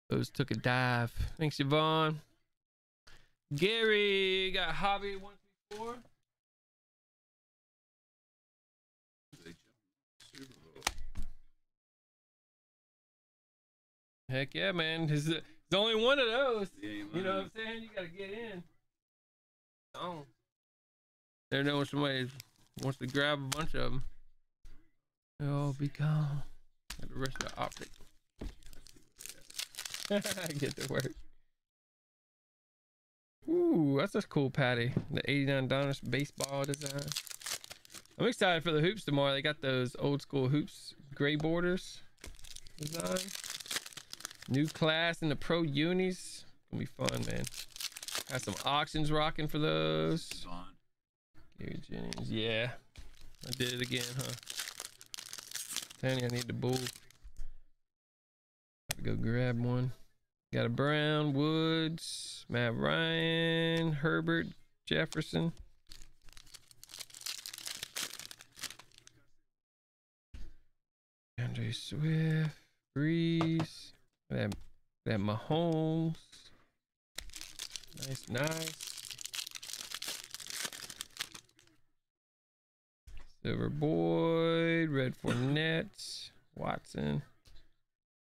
[SPEAKER 1] those took a dive. Thanks, Yvonne. Gary got hobby one three four. Heck yeah, man. There's, there's only one of those. You know what. I'm saying? You gotta get in. Oh. There know somebody wants to grab a bunch of them. Oh, be gone. Got the rest of the optic. get to work. Ooh, that's a cool patty. The 89 Donruss baseball design. I'm excited for the hoops tomorrow. They got those old school hoops, gray borders design. New class in the pro unis. Gonna be fun, man. Got some auctions rocking for those. Gary Jennings. Yeah. I did it again, huh? You I need the bull. Go grab one. Got a Brown, Woods, Matt Ryan, Herbert, Jefferson. D'Andre Swift, Brees, that that Mahomes. Nice, nice. Silver Boyd, Red Fournette, Watson.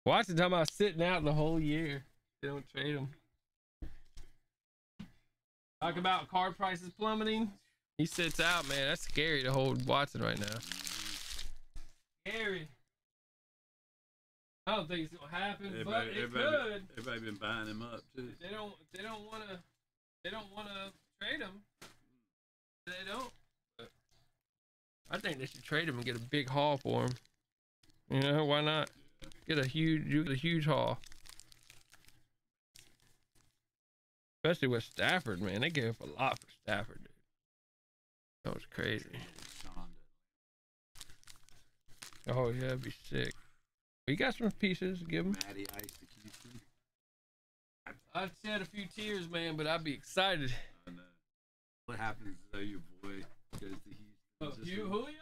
[SPEAKER 1] Watson talking about sitting out the whole year. They don't trade him. Talk about card prices plummeting. He sits out, man. That's scary to hold Watson right now. Scary. I don't think it's gonna happen, but
[SPEAKER 2] Everybody,
[SPEAKER 1] it
[SPEAKER 2] everybody,
[SPEAKER 1] could.
[SPEAKER 2] everybody been buying him up too.
[SPEAKER 1] They don't. They don't want to. They don't want to trade him. They don't. I think they should trade him and get a big haul for him. You know why not? Get a huge. You get a huge haul. Especially with Stafford, man. They gave up a lot for Stafford, dude. That was crazy. Oh yeah, that'd be sick. We got some pieces. Give him.
[SPEAKER 2] Matty Ice to Houston.
[SPEAKER 1] I'd shed a few tears, man, but I'd be excited.
[SPEAKER 2] I know. What happens though your boy goes to Houston?
[SPEAKER 1] Oh,
[SPEAKER 2] Just-
[SPEAKER 1] you Julio?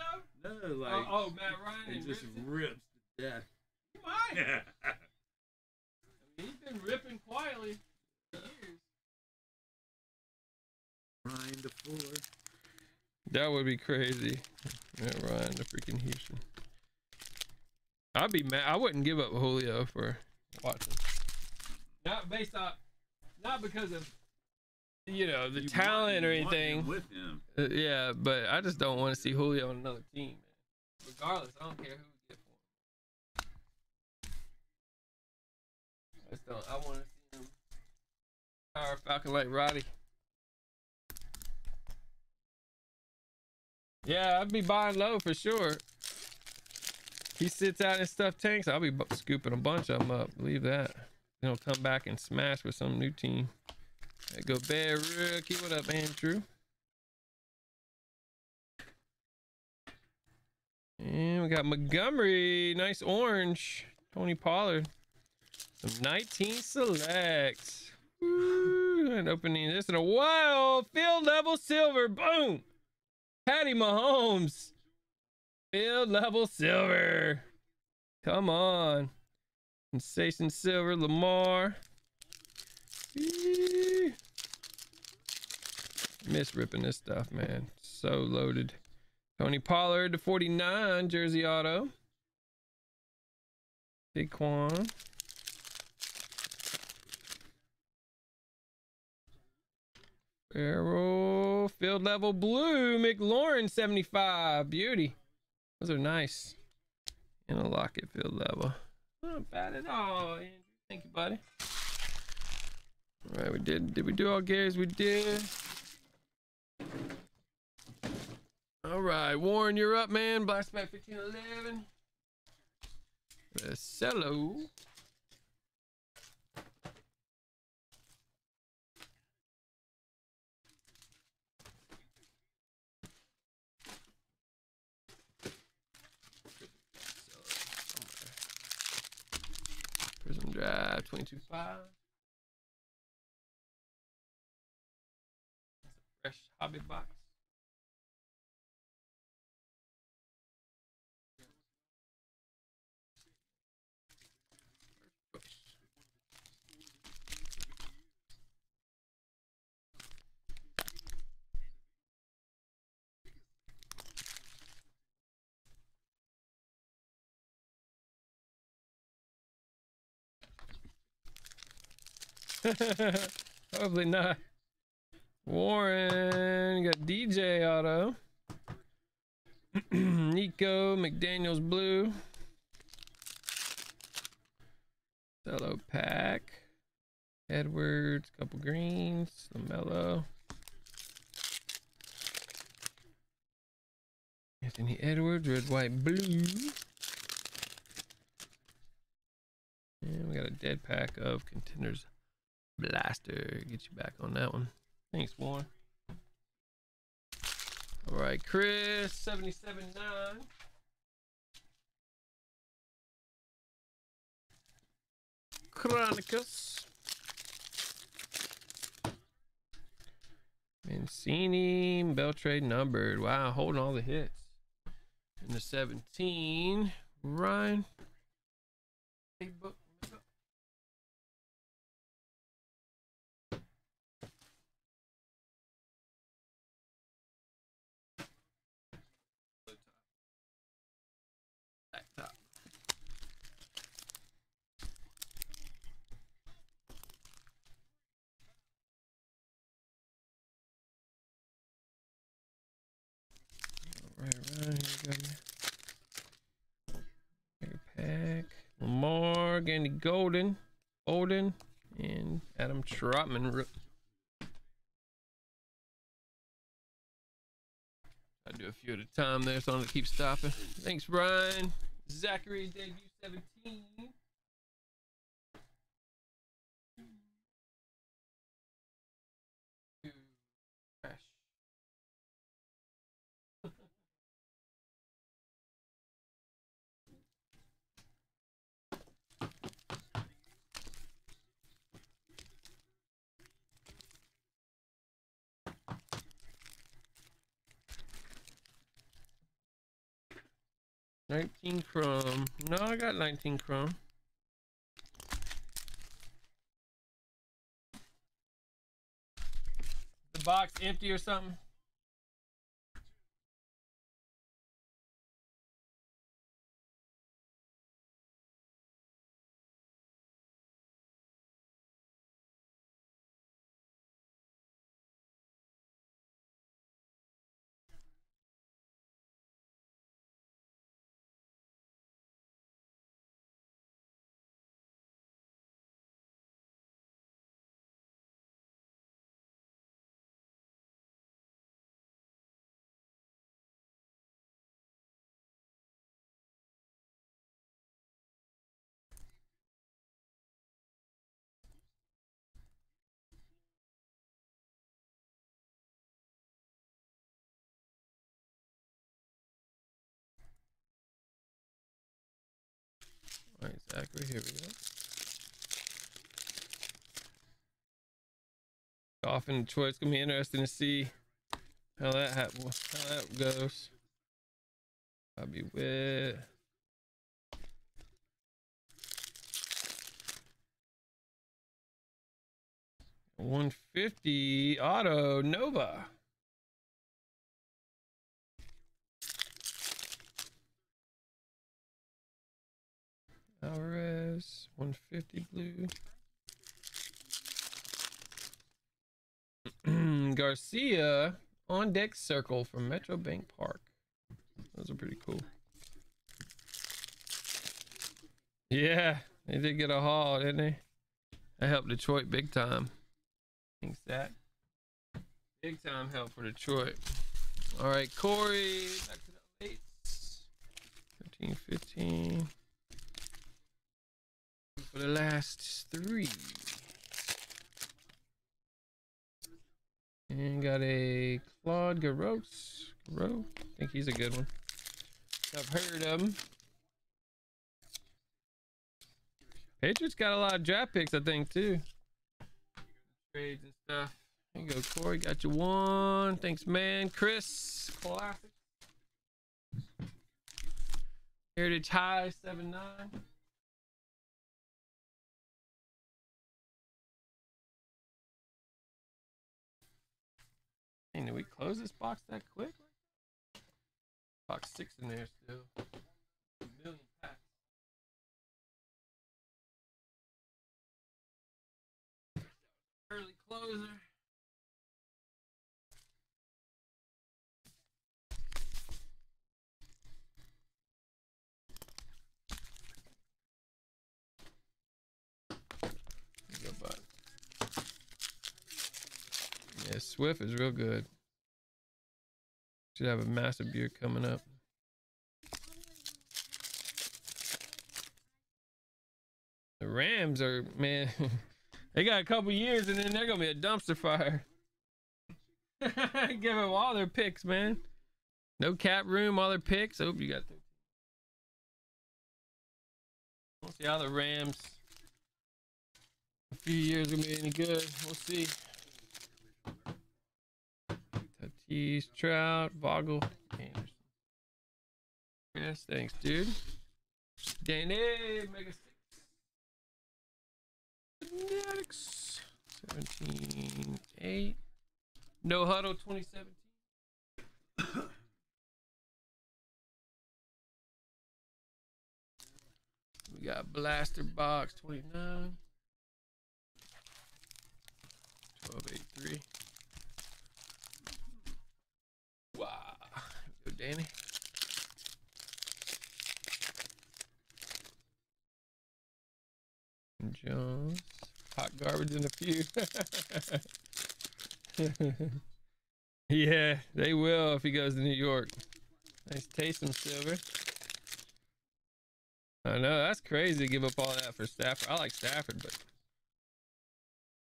[SPEAKER 2] No, like
[SPEAKER 1] oh, oh, Matt Ryan
[SPEAKER 2] it
[SPEAKER 1] and
[SPEAKER 2] just
[SPEAKER 1] Ripson?
[SPEAKER 2] rips to death.
[SPEAKER 1] He might. He's been ripping quietly for years.
[SPEAKER 2] Ryan the four.
[SPEAKER 1] That would be crazy. Matt Ryan to freaking Houston. I'd be mad. I wouldn't give up Julio for Watson. Not based on, not because of, you know, the
[SPEAKER 2] You
[SPEAKER 1] talent
[SPEAKER 2] want-
[SPEAKER 1] or
[SPEAKER 2] you want him
[SPEAKER 1] anything.
[SPEAKER 2] with him.
[SPEAKER 1] Uh, yeah, but I just don't want to see Julio on another team, man. Regardless, I don't care who we get for him. I just don't. I want to see him power Falcon like Roddy. Yeah, I'd be buying low for sure. He sits out in stuffed tanks. I'll be scooping a bunch of them up. Believe that. Then he'll come back and smash with some new team. Go Bear Rookie. What up, Andrew? And we got Montgomery, nice orange. Tony Pollard, some 19 selects. And opening this in a while. Field level silver, boom. Patty Mahomes, field level silver. Come on, sensation silver, Lamar. Miss ripping this stuff, man. So loaded. Tony Pollard to 49, jersey auto. Saquon. Arrow, field level blue, McLaurin 75, beauty. Those are nice. In a locket field level. Not bad at all, Andrew. Thank you, buddy. All right, we did. Did we do all Gary's? We did. All right, Warren, you're up, man. Black Spec 1511. Cello. Prism Uh, Drive 22.5. Fresh hobby box. Probably not. Warren, got DJ auto. Nico McDaniel's blue. Cello pack. Edwards, couple greens, LaMelo. Anthony Edwards, red, white, blue. And we got a dead pack of contenders blaster. Get you back on that one. Thanks, Warren. All right, Chris, 77.9. Chronicus. Mancini, Beltrade numbered. Wow, holding all the hits. In the 17, Ryan. Big book. Back top. Right around here, we got Bigger pack. Lamar, Gandy Golden, Golden, and Adam Trautman. I do a few at a time there, so I'm gonna keep stopping. Thanks, Brian. Zachary debut 17. 19 chrome. No, I got 19 chrome. The box empty or something? Zachary, here we go. Off in Detroit, it's gonna be interesting to see how that how that goes. I'll be with. One fifty auto Nova. Alvarez, 150 blue. Garcia on deck circle from Metro Bank Park. Those are pretty cool. Yeah, they did get a haul, didn't they? That helped Detroit big time. Thanks, Zach. Big time help for Detroit. All right, Corey, back to the eights. 13, 15 for the last three. And got a Claude Garos. Garo? I think he's a good one. I've heard of him. Patriots got a lot of draft picks, I think, too. Trades and stuff. There you go, Corey. Got you one. Thanks, man. Chris, classic. Heritage High, 7 9. Hey, did we close this box that quick? Box six in there still. Early closer. Go, bud. Yeah, Swift is real good. Should have a massive beer coming up. The Rams are man, they got a couple years and then they're gonna be a dumpster fire. Give them all their picks, man. No cap room, all their picks. Oh, you got. We'll see how the Rams. A few years gonna be any good. We'll see. Tatis, Trout, Vogel, Anderson. Yes, thanks, dude. Danny, Mega Six. Fanatics. 17, 8. No Huddle 2017. we got Blaster Box 29. 1283. Wow. Go, Danny. Jones. Hot garbage in a few. yeah, they will if he goes to New York. Nice Taysom Silver. I know, that's crazy to give up all that for Stafford. I like Stafford, but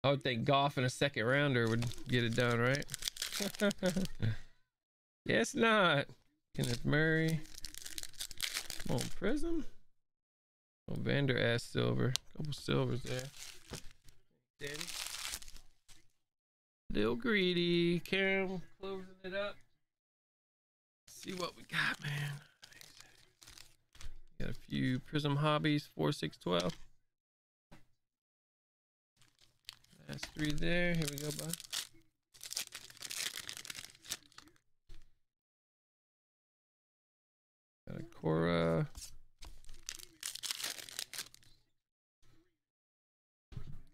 [SPEAKER 1] I would think Goff in a second rounder would get it done, right? Yes, not. Kenneth Murray. Come on, Prism. Oh, Vander Esch silver. Couple silvers there. Danny. Little greedy. Cam closing it up. see what we got, man. Got a few Prism Hobbies, 4, 6, 12. That's three there. Here we go, bud. A Cora.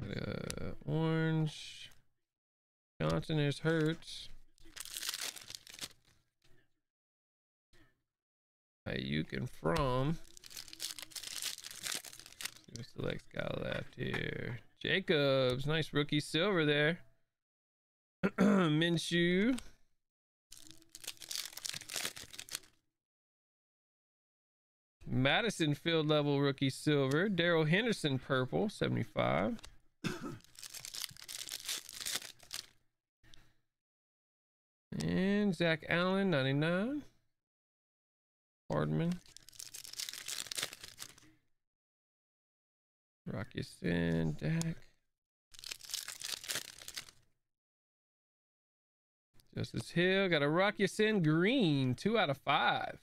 [SPEAKER 1] A uh, orange. Johnson, is Hurts. Aiyuk and From. What select's got left here. Jacobs, nice rookie silver there. Minshew. Madison field level rookie silver. Darrell Henderson purple, 75. and Zach Allen, 99. Hardman. Rocky Sin, Dak. Justice Hill got a Rocky Sin green, two out of five.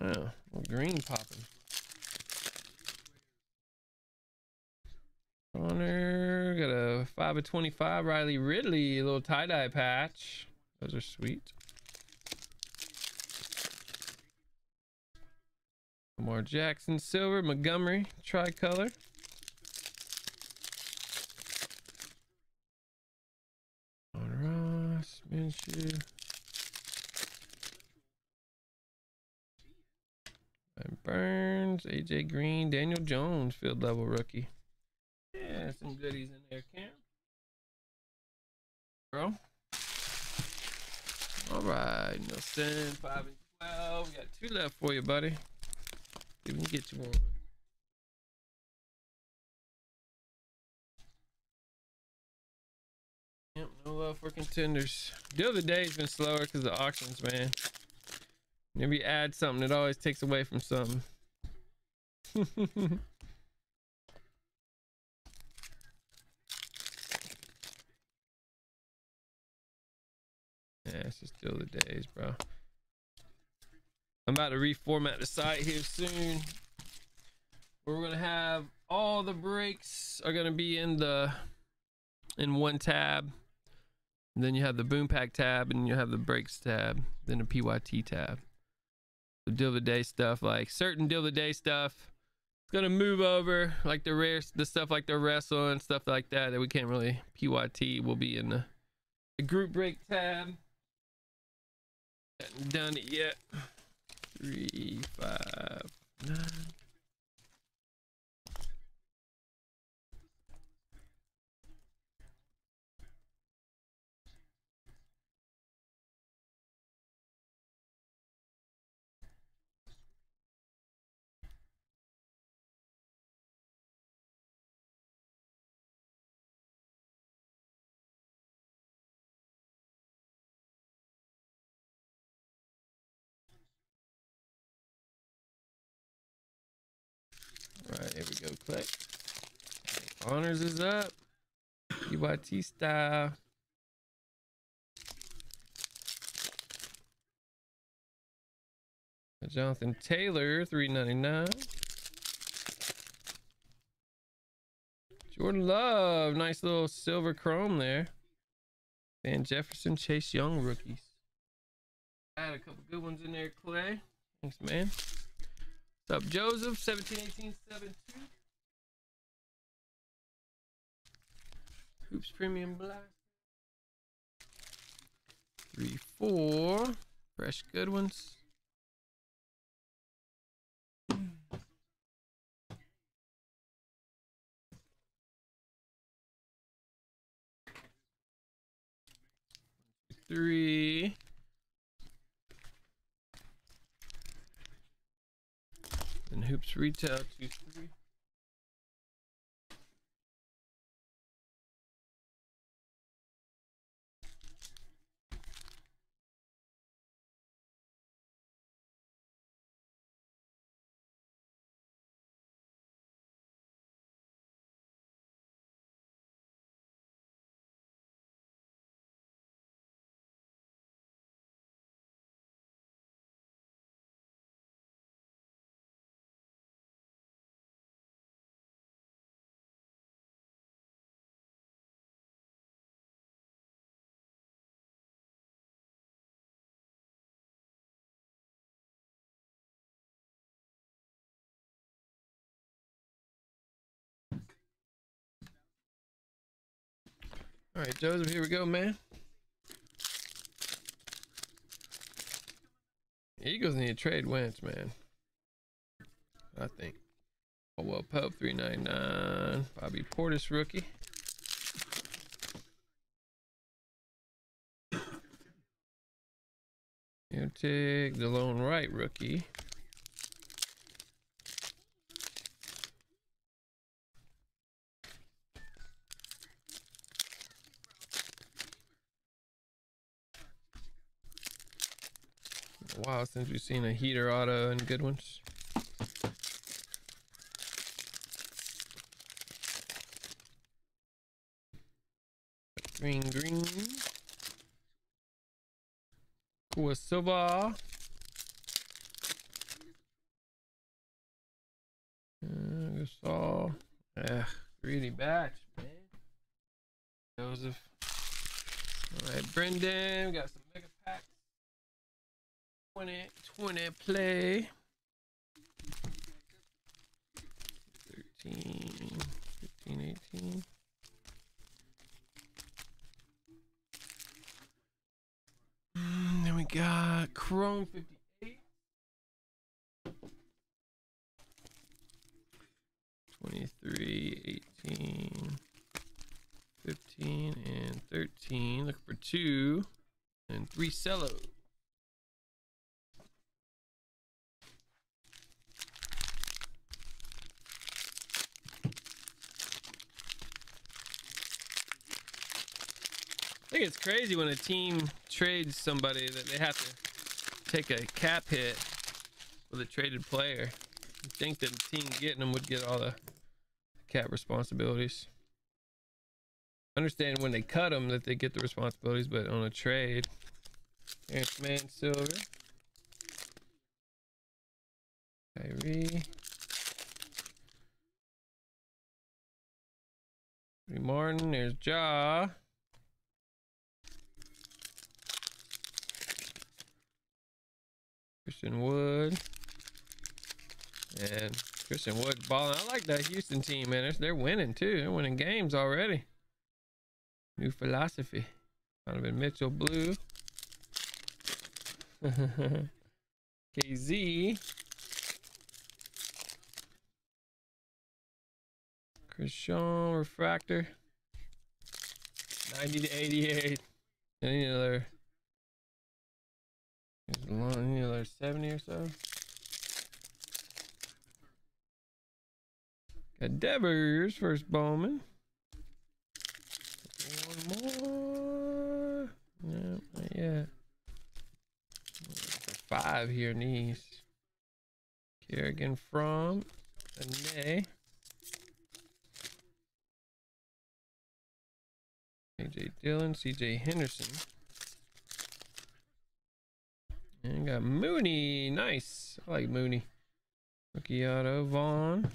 [SPEAKER 1] Wow, green popping. Connor got a five of twenty-five. Riley Ridley, little tie-dye patch. Those are sweet. Lamar Jackson silver, Montgomery tricolor. Ross, Minshew. And Burns, AJ Green, Daniel Jones, field level rookie. Yeah, some goodies in there, Cam. Bro. All right, Nelson, five and twelve. We got two left for you, buddy. See if we can get you one. Yep, no love for contenders. The other day's been slower because of auctions, man. Whenever you add something, it always takes away from something. yeah, it's just still the days, bro. I'm about to reformat the site here soon. We're gonna have all the breaks are gonna be in the in one tab. And then you have the boom pack tab and you have the breaks tab, then the PYT tab. Deal of the day stuff, like certain deal of the day stuff, it's gonna move over, like the rare the stuff like the wrestle and stuff like that that we can't really PYT will be in the, the group break tab. Haven't done it yet three, five, nine. Is up. UYT style. Jonathan Taylor, three ninety nine. Jordan Love, nice little silver chrome there. Van Jefferson, Chase Young rookies. I had a couple good ones in there, Clay. Thanks, man. What's up, Joseph? 17, 18, 7, 2. Hoops Premium Black. 3, 4. Fresh good ones. Three. And hoops retail two three. All right, Joseph, here we go, man. Eagles need to trade Wentz, man. I think. Oh well, Pope 399. Bobby Portis rookie. You take the lone right rookie. While since we've seen a heater auto and good ones. Green, green. Kua Silva. Uh, Gasol. Ugh, greedy batch, man. Joseph. All right, Brendan. We got some. 20, 20 play. 13, 15, 18. Mm, then we got Chrome 58. 23, 18, 15, and 13. Looking for two and three cello. I think it's crazy when a team trades somebody that they have to take a cap hit with a traded player. You think that the team getting them would get all the cap responsibilities. Understand when they cut them that they get the responsibilities, but on a trade, Terance Mann Silver, Kyrie, Martin, there's Ja. Christian Wood. And Christian Wood balling. I like that Houston team, man. They're, winning too. They're winning games already. New philosophy. Donovan Mitchell blue. KZ. Christian refractor. 90 to 88. I need another another 70 or so. Got Devers first Bowman. One more. No, not yet. Five here East. Kerrigan from Ane. AJ Dillon, CJ Henderson. And got Mooney. Nice. I like Mooney. Rookie auto. Vaughn.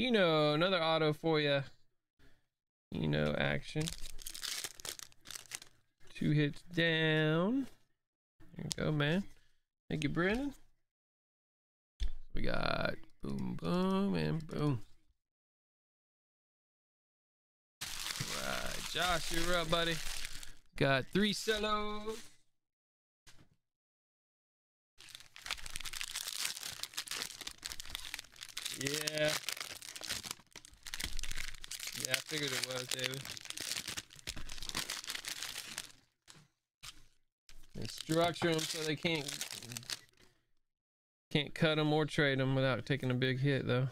[SPEAKER 1] Eno, another auto for you. Eno action. Two hits down. There you go, man. Thank you, Brandon. We got boom, boom, and boom. Josh, you're up, buddy. Got three cellos. Yeah. Yeah, I figured it was, David. They structure them so they can't can't cut them or trade them without taking a big hit, though.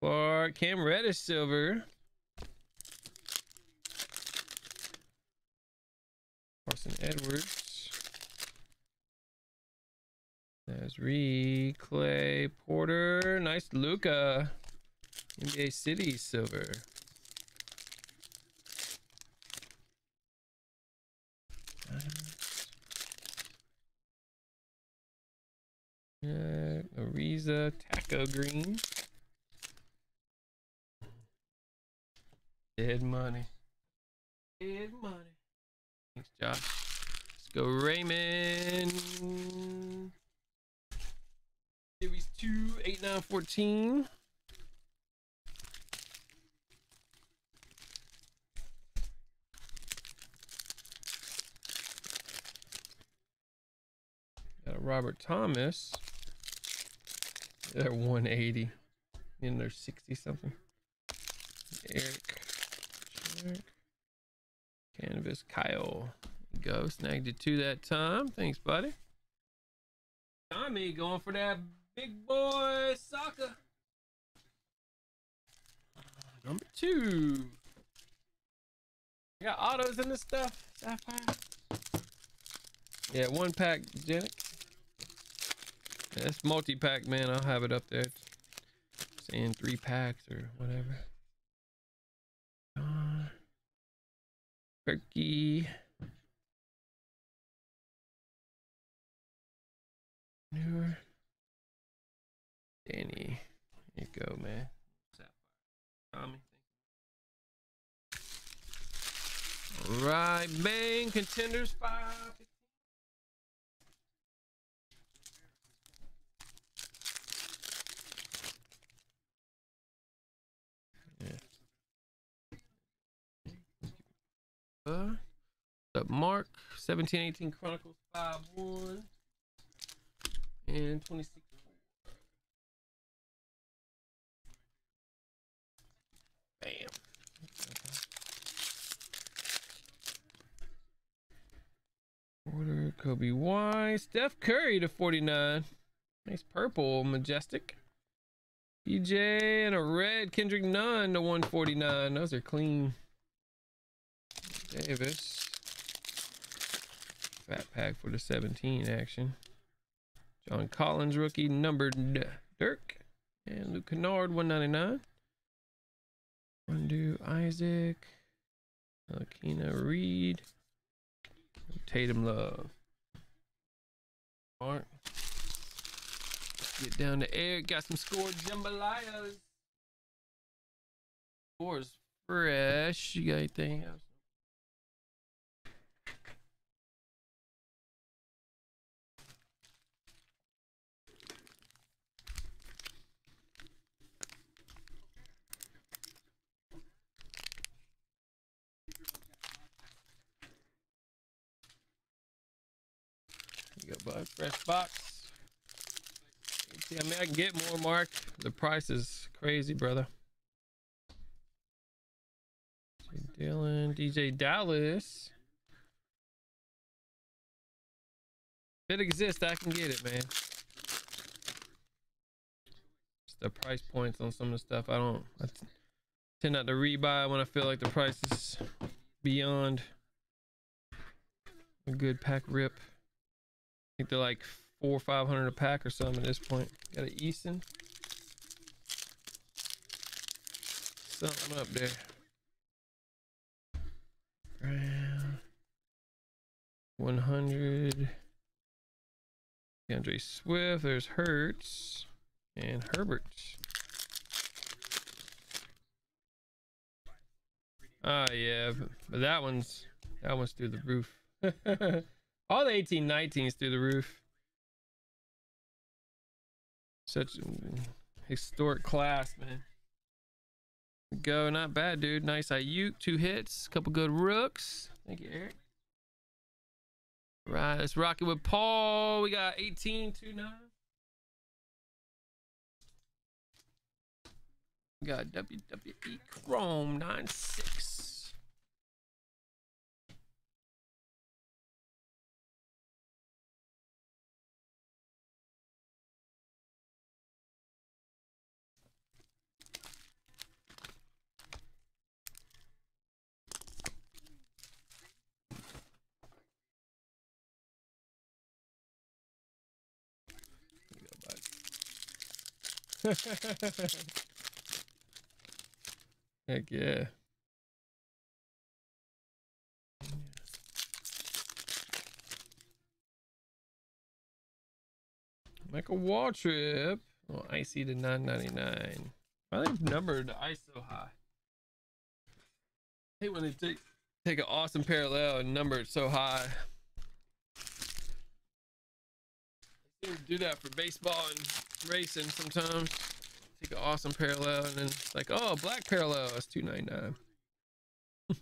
[SPEAKER 1] For Cam Reddish silver. Carson Edwards. There's Ree, Clay, Porter. Nice Luka. NBA City silver. Yeah, Ariza, Taco Green. Dead money. Dead money. Thanks, Josh. Let's go, Raymond. eight, nine, fourteen. Got a Robert Thomas. They're 180. And they're 60 something. Eric. Check. Canvas Kyle. Go. Snagged it two that time. Thanks, buddy. Tommy going for that big boy soccer. Number two. I got autos in this stuff. Sapphire. Yeah, one pack, Janet. That's multi pack, man. I'll have it up there. Saying three packs or whatever. Turkey. Newer. Danny. Here you go, man. Tommy. All right. Contenders five. Up Mark 1718 Chronicles 5 1 and 26 Bam. Order Kobe Y. Steph Curry to 49. Nice purple, majestic. PJ and a red Kendrick Nunn to 149. Those are clean. Davis. Fat pack for the 17 action. John Collins rookie numbered Dirk. And Luke Kennard 199. Undo Isaac. Akina Reed. Tatum Love. Mark. Get down to Eric. Got some scored jambalayas. Scores fresh. You got anything else? Fresh box. See, I mean, I can get more, Mark. The price is crazy, brother. Dylan, DJ Dallas. If it exists, I can get it, man. It's the price points on some of the stuff. I don't. I tend not to rebuy when I feel like the price is beyond a good pack rip. Think they're like four or five hundred a pack or something at this point. Got an Easton. Something up there. Brown. 100. D'Andre Swift. There's Hurts. And Herbert. Ah, yeah. But that one's that one's through the roof. All the 1819s through the roof. Such historic class, man. Go, not bad, dude. Nice Aiyuk, two hits, couple good rooks. Thank you, Eric. Right, let's rock it with Paul. We got 18 2 9. We got WWE Chrome 96. Heck yeah. Wall trip. Oh, icy to 999. Why they numbered ice so high? I hate when they take take an awesome parallel and number it so high. Do that for baseball and racing sometimes. Take an awesome parallel and then it's like, oh, black parallel, it's two ninety nine.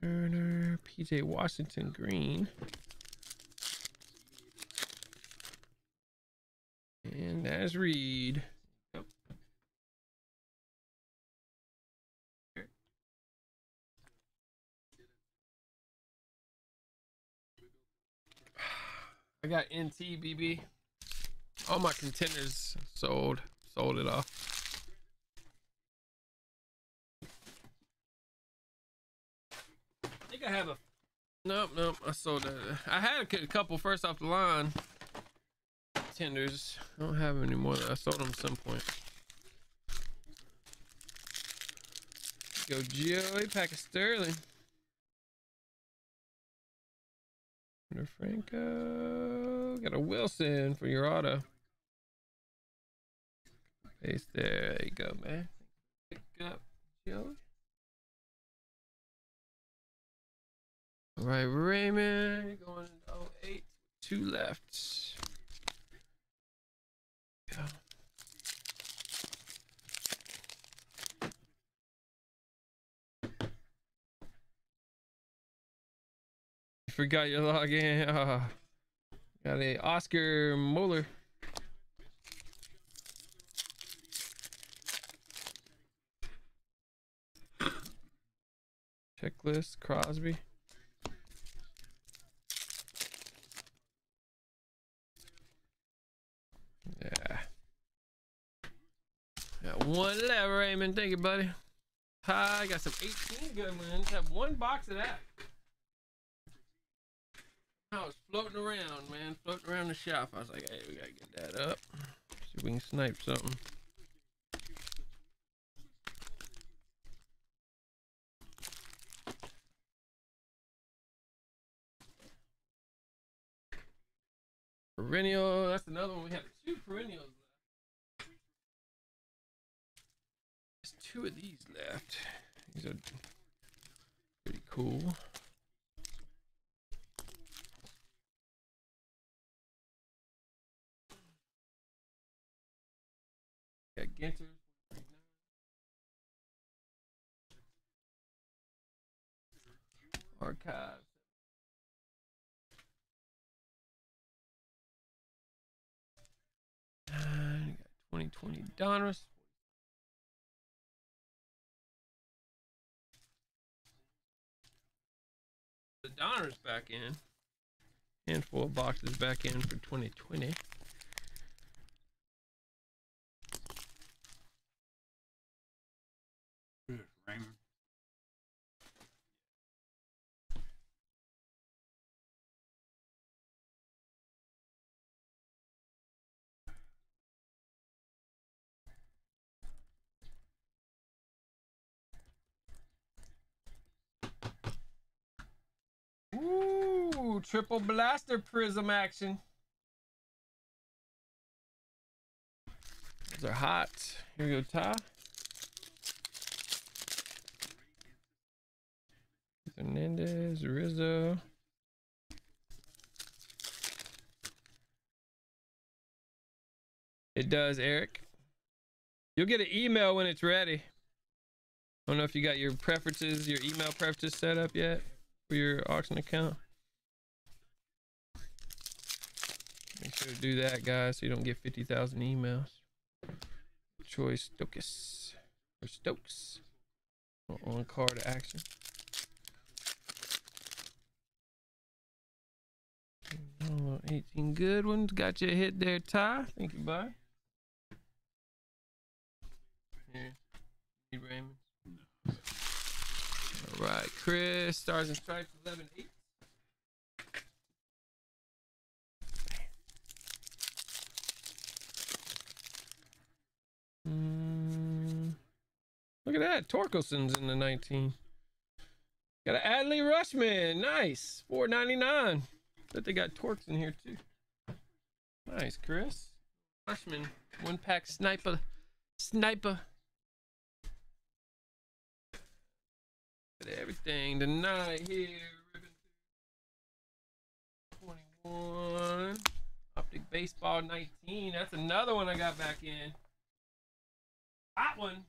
[SPEAKER 1] Turner, PJ Washington, Green. And as Reed. I got NT BB. All my contenders sold. Sold it off. I think I have a. Nope, nope. I sold that. I had a couple first off the line tenders. I don't have them anymore. I sold them at some point. Go Joey, pack of Sterling. Franco. Got a Wilson for your auto. Paste there. There you go, man. Pick up Joey. All right, Raymond. Going 08. Two left. Go. Forgot your login. Uh, got a Oscar Moeller. Checklist Crosby. Yeah. Got one left, Raymond. Thank you, buddy. Hi, got some 18 good ones. Have one box of that. I was floating around, man, floating around the shop. I was like, hey, we gotta get that up. See if we can snipe something. Perennial, that's another one. We have two perennials left. There's two of these left. These are pretty cool. Ginter. Archives. And got 2020 Donruss. The Donruss back in. Handful of boxes back in for 2020.
[SPEAKER 2] Raymond.
[SPEAKER 1] Ooh, triple blaster prism action. Those are hot. Here we go, Ty. Hernandez, Rizzo. It does, Eric. You'll get an email when it's ready. I don't know if you got your preferences, your email preferences set up yet for your auction account. Make sure to do that, guys, so you don't get 50,000 emails. Choice Stokes or Stokes on card action. Oh, 18 good ones. Got you a hit there, Ty. Thank you, bye. Here. Raymond. All right, Chris. Stars and Stripes 11 8. Mm, look at that. Torkelson's in the 19. Got an Adley Rutschman. Nice. 499. Bet they got Torques in here too. Nice, Chris. Freshman, one pack sniper, sniper. But everything tonight here. 21. Optic Baseball 19. That's another one I got back in. Hot one.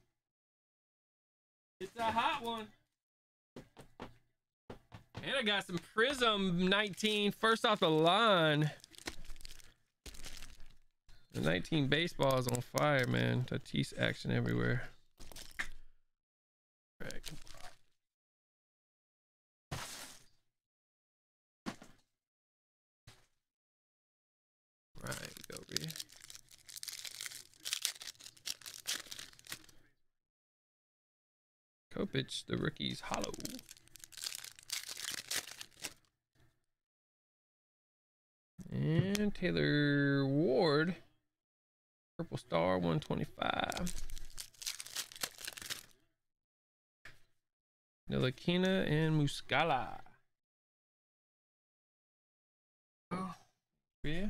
[SPEAKER 1] It's a hot one. And I got some Prism 19 first off the line. The 19 baseball is on fire, man. Tatis action everywhere. Right, go here. Kopech, the rookie's hollow. And Taylor Ward, Purple Star 125. Nilakina and Muscala. Oh, yeah.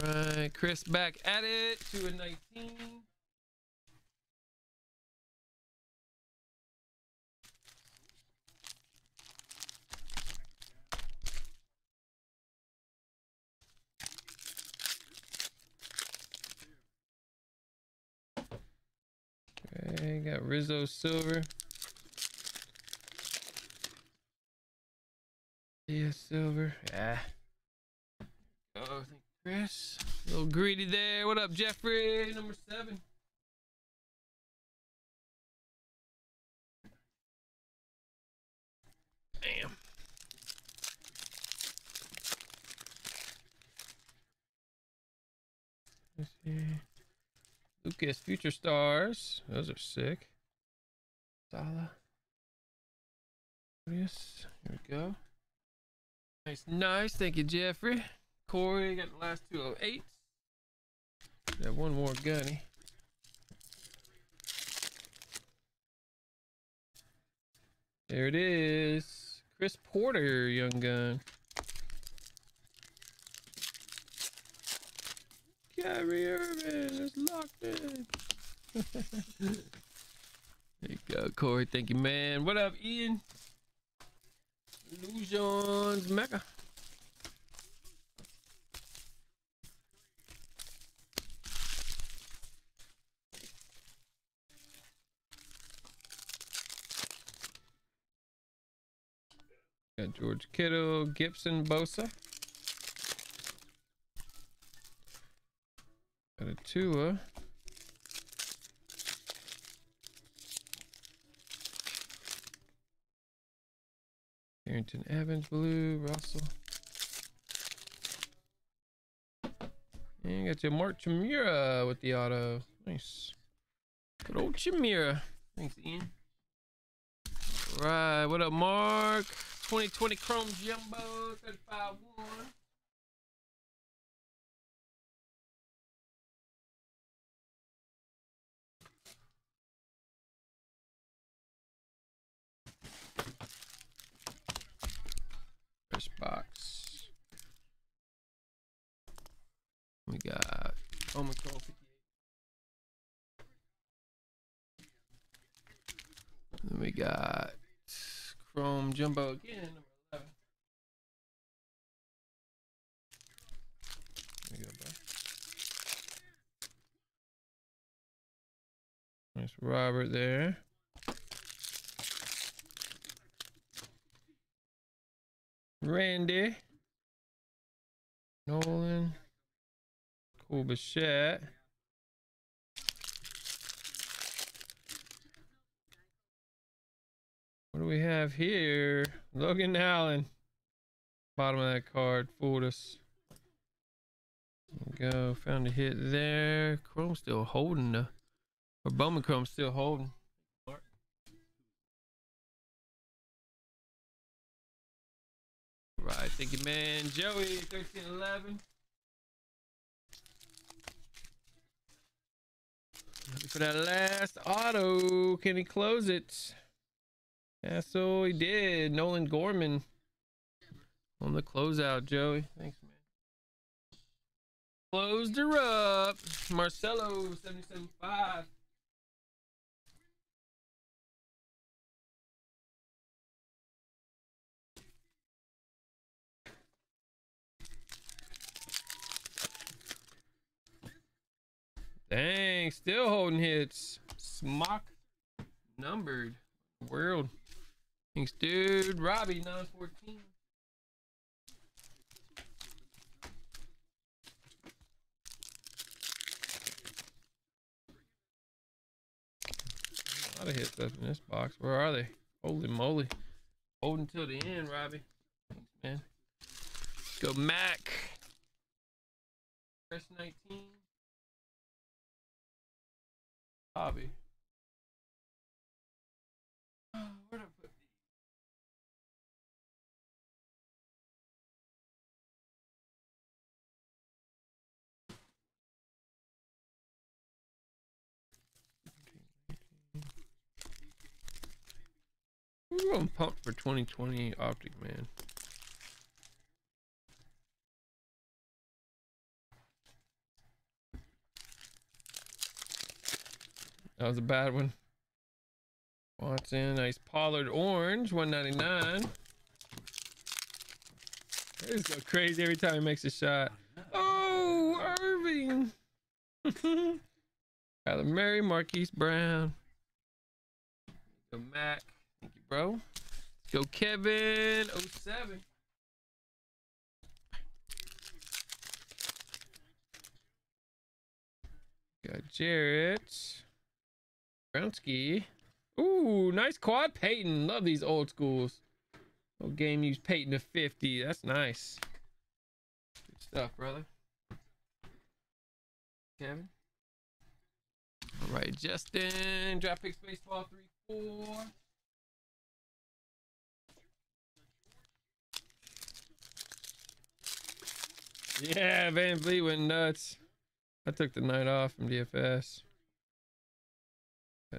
[SPEAKER 1] Right, Chris back at it to a 19. Okay, got Rizzo Silver. Yeah, Silver. Yeah. Oh, thank Chris. A little greedy there. What up, Jeffrey? Number seven. Damn. Let's see. Lucas Future Stars. Those are sick. Sala. Yes. Here we go. Nice, nice. Thank you, Jeffrey. Corey got the last two oh eight. Got one more gunny. There it is. Chris Porter, young gun. Kyrie Irving is locked in. there you go, Corey. Thank you, man. What up, Ian? Illusions Mecca. Got George Kittle, Gibson, Bosa. A Tua. Harrington Evans, Blue, Russell. And got your Mark Chimera with the auto. Nice. Good old Chimera. Thanks, Ian. Right, what up, Mark? 2020 Chrome Jumbo, 35 1. First box. We got Omicron 58. Then we got Chrome Jumbo again, number 11. There you go, bro. Nice Robert there. Randy. Nolan. Cool Bichette. What do we have here? Logan Allen. Bottom of that card fooled us. Go. Found a hit there. Chrome still holding the or Bowman Chrome still holding. Right, thank you, man. Joey, 1311. Looking for that last auto. Can he close it? Yeah, so he did. Nolan Gorman on the closeout, Joey. Thanks, man. Closed her up. Marcelo, 77.5. Dang, still holding hits. Smock numbered world. Thanks, dude. Robbie, 914. A lot of hits up in this box. Where are they? Holy moly. Holding till the end, Robbie. Thanks, man. Let's go Mac. Press 19. Hobby. Put I'm pumped for 2020 Optic Man. That was a bad one. Watson, nice Pollard orange, 199. This go crazy every time he makes a shot. Oh, Irving. Kyler Murray, Marquise Brown. Go Mac. Thank you, bro. Go Kevin 07. Got Jarrett. Brownski. Ooh, nice quad Peyton. Love these old schools. Old game use Peyton to 50. That's nice. Good stuff, brother. Kevin. All right, Justin. Draft picks baseball 3 4. Yeah, VanVleet went nuts. I took the night off from DFS.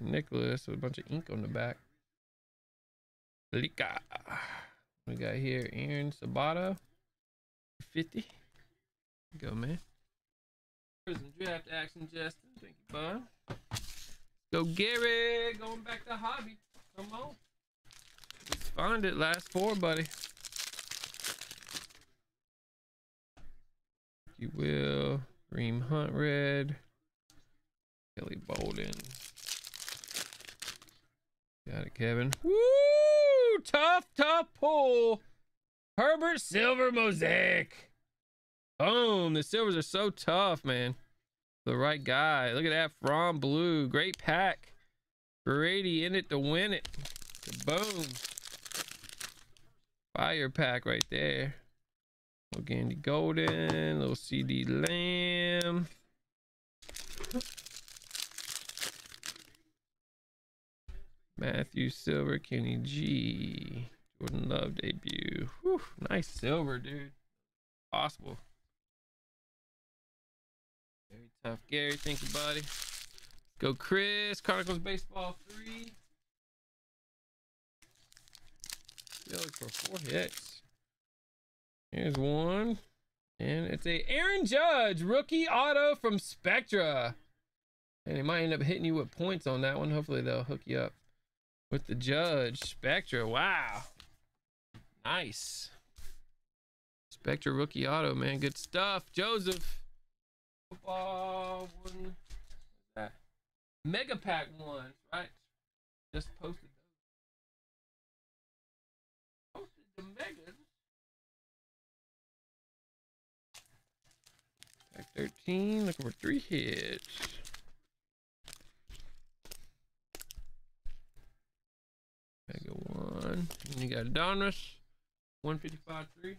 [SPEAKER 1] Nicholas with a bunch of ink on the back. Lika. We got here Aaron Sabato. 50. Go, man. Prism draft action, Justin. Thank you, bud. Go, Gary. Going back to hobby. Come on. Let's find it. Last four, buddy. You will. Reem Hunt Red. Kelly Bolden. Got it, Kevin. Woo! Tough, tough pull. Herbert Silver Mosaic. Boom. The silvers are so tough, man. The right guy. Look at that. From Blue. Great pack. Brady in it to win it. Boom. Fire pack right there. Little Gandy Golden. Little CeeDee Lamb. Matthew Silver, Kenny G. Jordan Love debut. Whew, nice silver, dude. Possible. Very tough. Gary, thank you, buddy. Go Chris. Chronicles Baseball 3. Still for four hits. Here's one. And it's a Aaron Judge rookie auto from Spectra. And he might end up hitting you with points on that one. Hopefully they'll hook you up with the Judge. Spectra. Wow. Nice. Spectra rookie auto, man. Good stuff. Joseph. Football one. That? Mega pack one, right? Just posted those. Posted the megas. Pack 13, looking for three hits. Mega one. And you got Donruss. 155 3.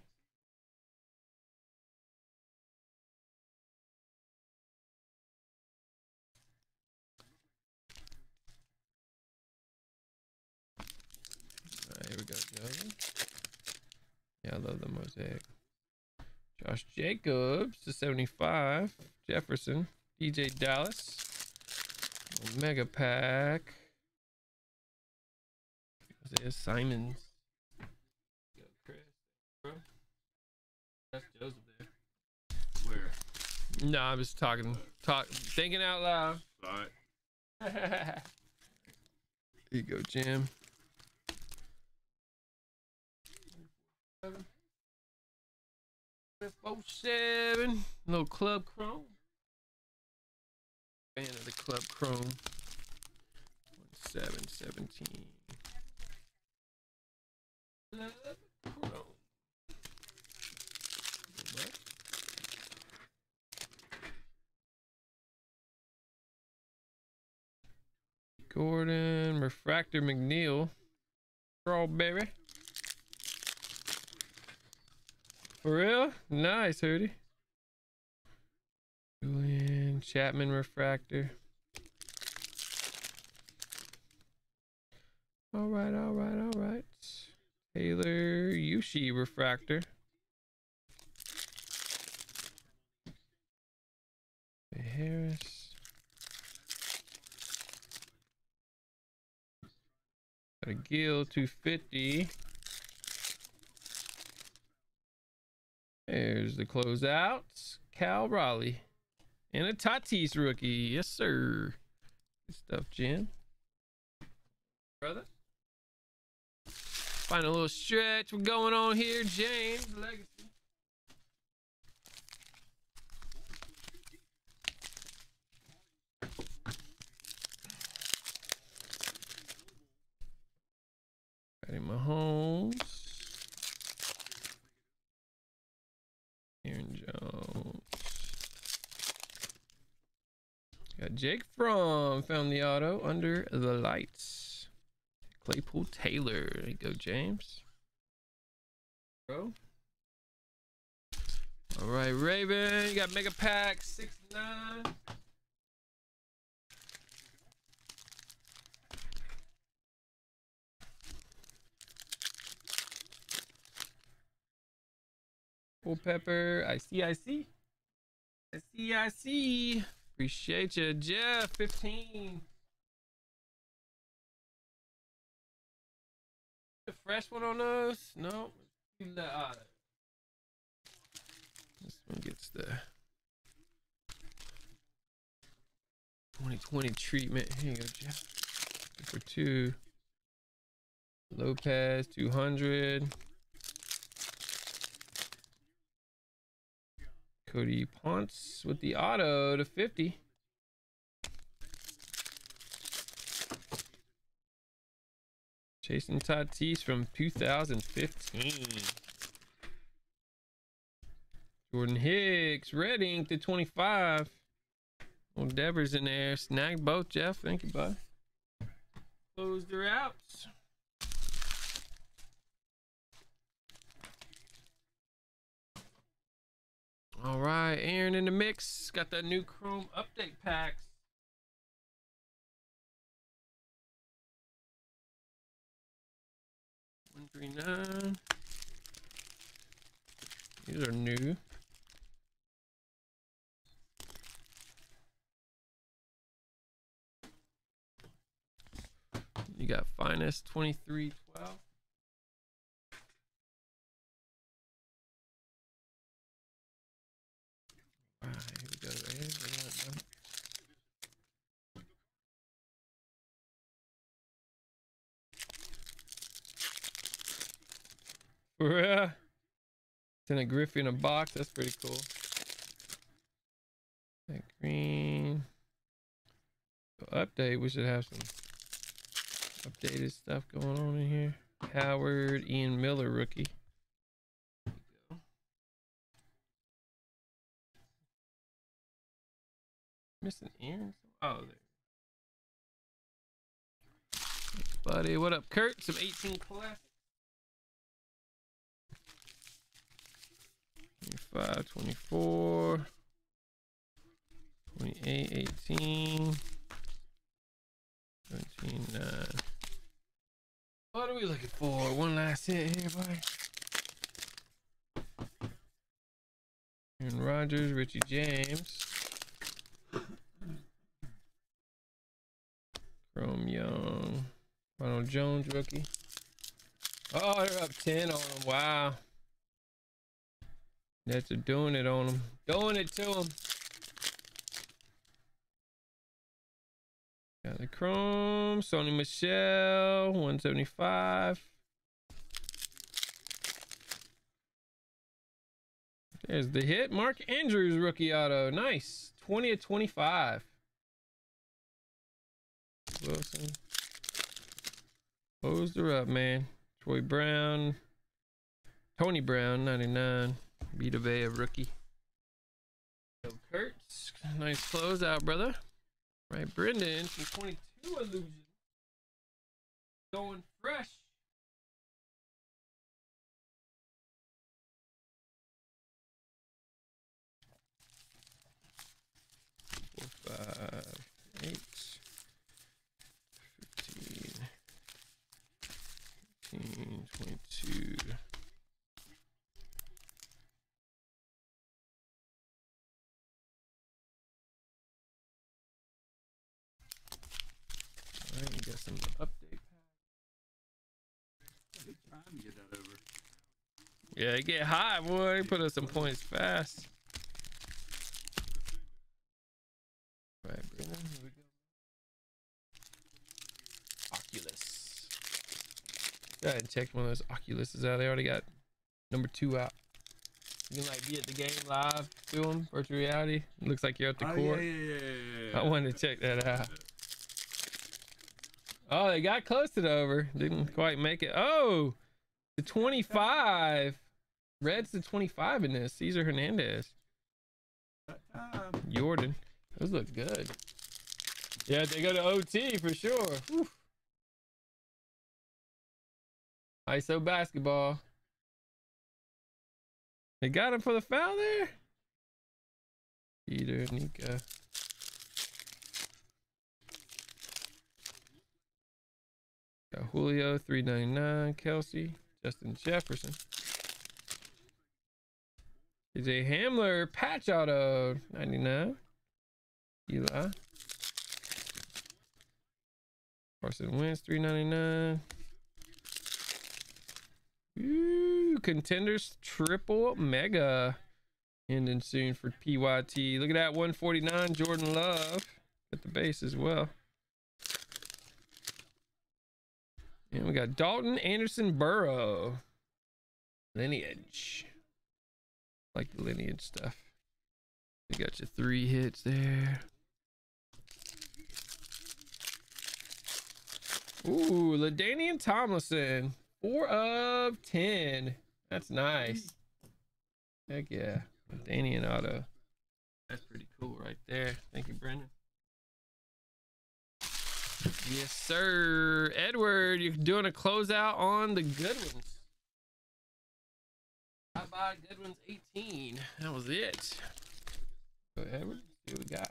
[SPEAKER 1] Alright, here we go, Joe. Yeah, I love the mosaic. Josh Jacobs to 75. Jefferson. DJ Dallas. Mega pack. Isaiah Simmons. Go, Chris. Bro. That's Joseph there.
[SPEAKER 2] Where?
[SPEAKER 1] No, I was talking, talk, thinking out loud.
[SPEAKER 2] Alright.
[SPEAKER 1] Here you go, Jim. Four seven, little club chrome. Fan of the Club Chrome. Gordon, Refractor McNeil, Strawberry. For real? Nice, Hootie. Julian, Chapman Refractor. All right, all right, all right. Taylor Yushi Refractor. Harris. Got a Gill 250. There's the closeouts. Cal Raleigh. And a Tatis rookie. Yes, sir. Good stuff, Jen. Brother. Find a little stretch. We're going on here. James Legacy. Patty Mahomes. Aaron Jones. Got Jake From found the auto under the lights. Claypool Taylor. There you go, James. Bro. All right, Raven. You got Mega Pack 69. Full pepper. I see, I see. I see, I see. Appreciate you, Jeff. 15. Fresh one on those? No. Out. Uh, this one gets the 2020 treatment. Here you go, Jeff. For two. Lopez, 200. Cody Ponce with the auto to 50. Jason Tatis from 2015. Jordan Hicks, red ink to 25. Old Devers in there. Snagged both, Jeff. Thank you, bud. Closed the out. All right, Aaron in the mix. Got that new Chrome update packs. These are new. You got finest twenty three twelve. All right, here we go. Here we go. Send a Griffey in a box. That's pretty cool. That green. So update. We should have some updated stuff going on in here. Howard, Ian Miller, rookie. Missing Aaron? Oh, there. Buddy. What up, Kurt? Some 18 classics. 25, 24, 28, 18, 17, 9. What are we looking for? One last hit here, buddy. Aaron Rodgers, Richie James. Chrome Young. Ronald Jones, rookie. Oh, they're up 10 on them. Wow. Are doing it on them. Doing it to them. Got the Chrome. Sony Michel. 175. There's the hit. Mark Andrews rookie auto. Nice. 20 of 25. Wilson. Closed her up, man. Troy Brown. Tony Brown, 99. Vita Vea, rookie. So Kurtz, nice closeout, brother. Right, Brendan, some 22 illusion. Going fresh. Four, five, eight, 15, 18, 22. All right, you got some update.
[SPEAKER 2] Good time to get that over.
[SPEAKER 1] Yeah, it get high, boy. Put us some points fast. Right, Brennan, here we go. Oculus. Go ahead and check one of those Oculuses out. They already got number two out. You can like be at the game live, them, virtual reality. looks like you're at the
[SPEAKER 2] oh,
[SPEAKER 1] court.
[SPEAKER 2] Yeah, yeah, yeah, yeah,
[SPEAKER 1] I wanted to check that out. Oh, they got close to the over. Didn't quite make it. Oh, the 25. Red's the 25 in this. Cesar Hernandez. Jordan. Those look good. Yeah, they go to OT for sure. Whew. ISO basketball. They got him for the foul there. Peter, Nika. Got Julio, 399. Kelce, Justin Jefferson. KJ Hamler, patch auto, 99. Eli. Carson Wentz, 399. Ooh, contenders triple mega. Ending soon for PYT. Look at that 149 Jordan Love at the base as well. And we got Dalton Anderson Burrow. Lineage. Like the lineage stuff. You got your three hits there. Ooh, LaDainian Tomlinson. Four of ten. That's nice. Heck yeah. LaDainian auto. That's pretty cool right there. Thank you, Brendan. Yes, sir. Edward, you're doing a closeout on the good ones. Bye bye, good ones 18. That was it. Go ahead, Edward. See what we got.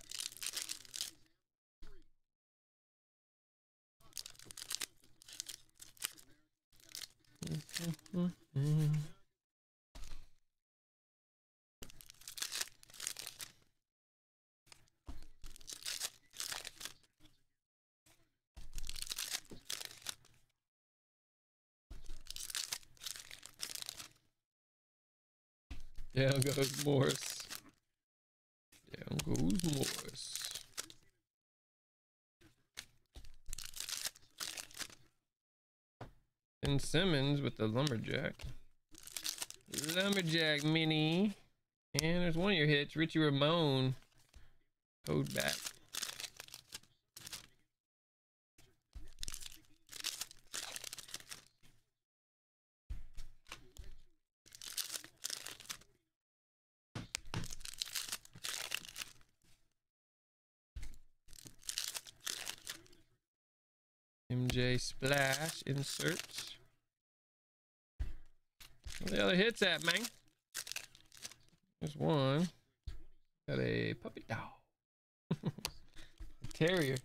[SPEAKER 1] Mm-hmm, mm-hmm. Down goes Morris. Down goes Morris. And Simmons with the lumberjack. Lumberjack mini. And there's one of your hits, Richie Ramone. Code back. MJ Splash inserts. Where the other hits at, man? There's one. Got a puppy dog. Terrier.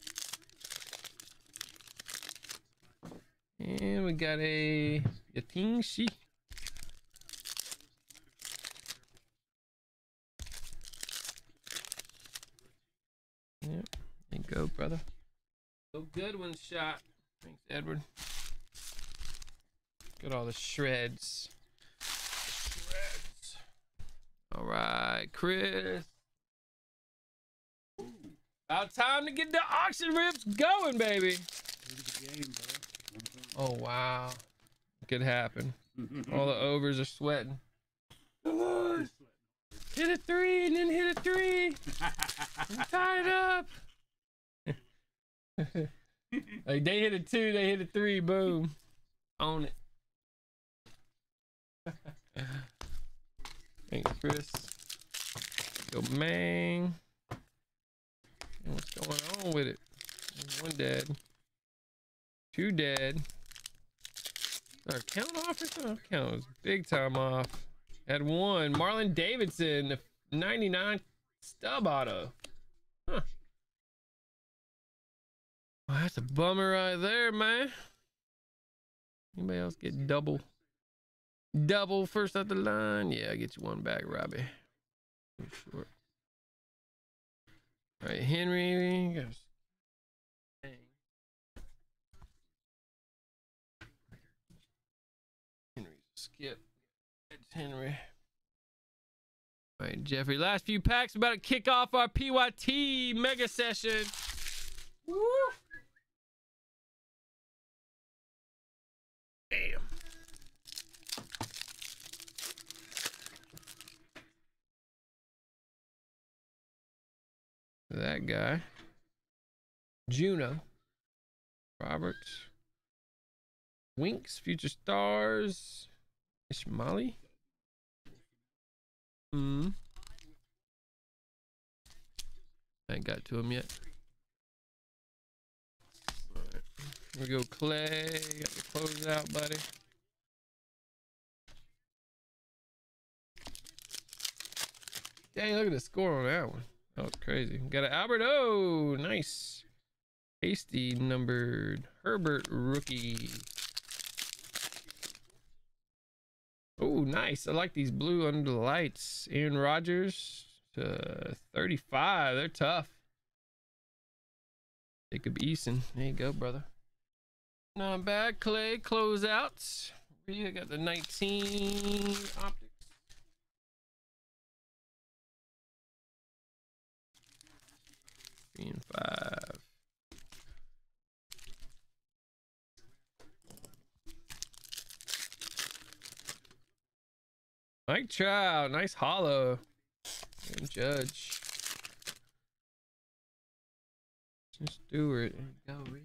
[SPEAKER 1] And we got a Yating Shi. Yep. You go, brother. So good one shot. Thanks, Edward. Got all the shreds. Shreds. All right, Chris. About time to get the auction rips going, baby.
[SPEAKER 2] Look at the game.
[SPEAKER 1] Oh wow, could happen. All the overs are sweating. Come on, hit a three and then hit a three. I'm tied up. Like they hit a two, they hit a three, boom. On it. Thanks, Chris. Mang. And What's going on with it? One dead. Two dead. Our count off or something? Count was big time off. Had one. Marlon Davidson, the 99 stub auto. Huh. Well, that's a bummer right there, man. Anybody else get double? Double first at the line? Yeah, I get you one back, Robbie. Sure. All right, Henry. Henry's skip. It's Henry. All right, Jeffrey. Last few packs. About to kick off our PYT mega session. Woo! Damn. That guy. Juno. Roberts. Winks, Future Stars. Ishmali. Hmm. I ain't got to him yet. Alright. We go, Clay. Got the close out, buddy. Dang, look at the score on that one. That was crazy. Got an Albert O. Nice. Hasty numbered Herbert rookie. Oh, nice. I like these blue under the lights. Aaron Rodgers to 35. They're tough. Jacob Eason. There you go, brother. Not bad. Clay closeouts. We got the 19 optics. Three and five. Mike Trout, nice hollow. And Judge. Stewart. Go, Reed.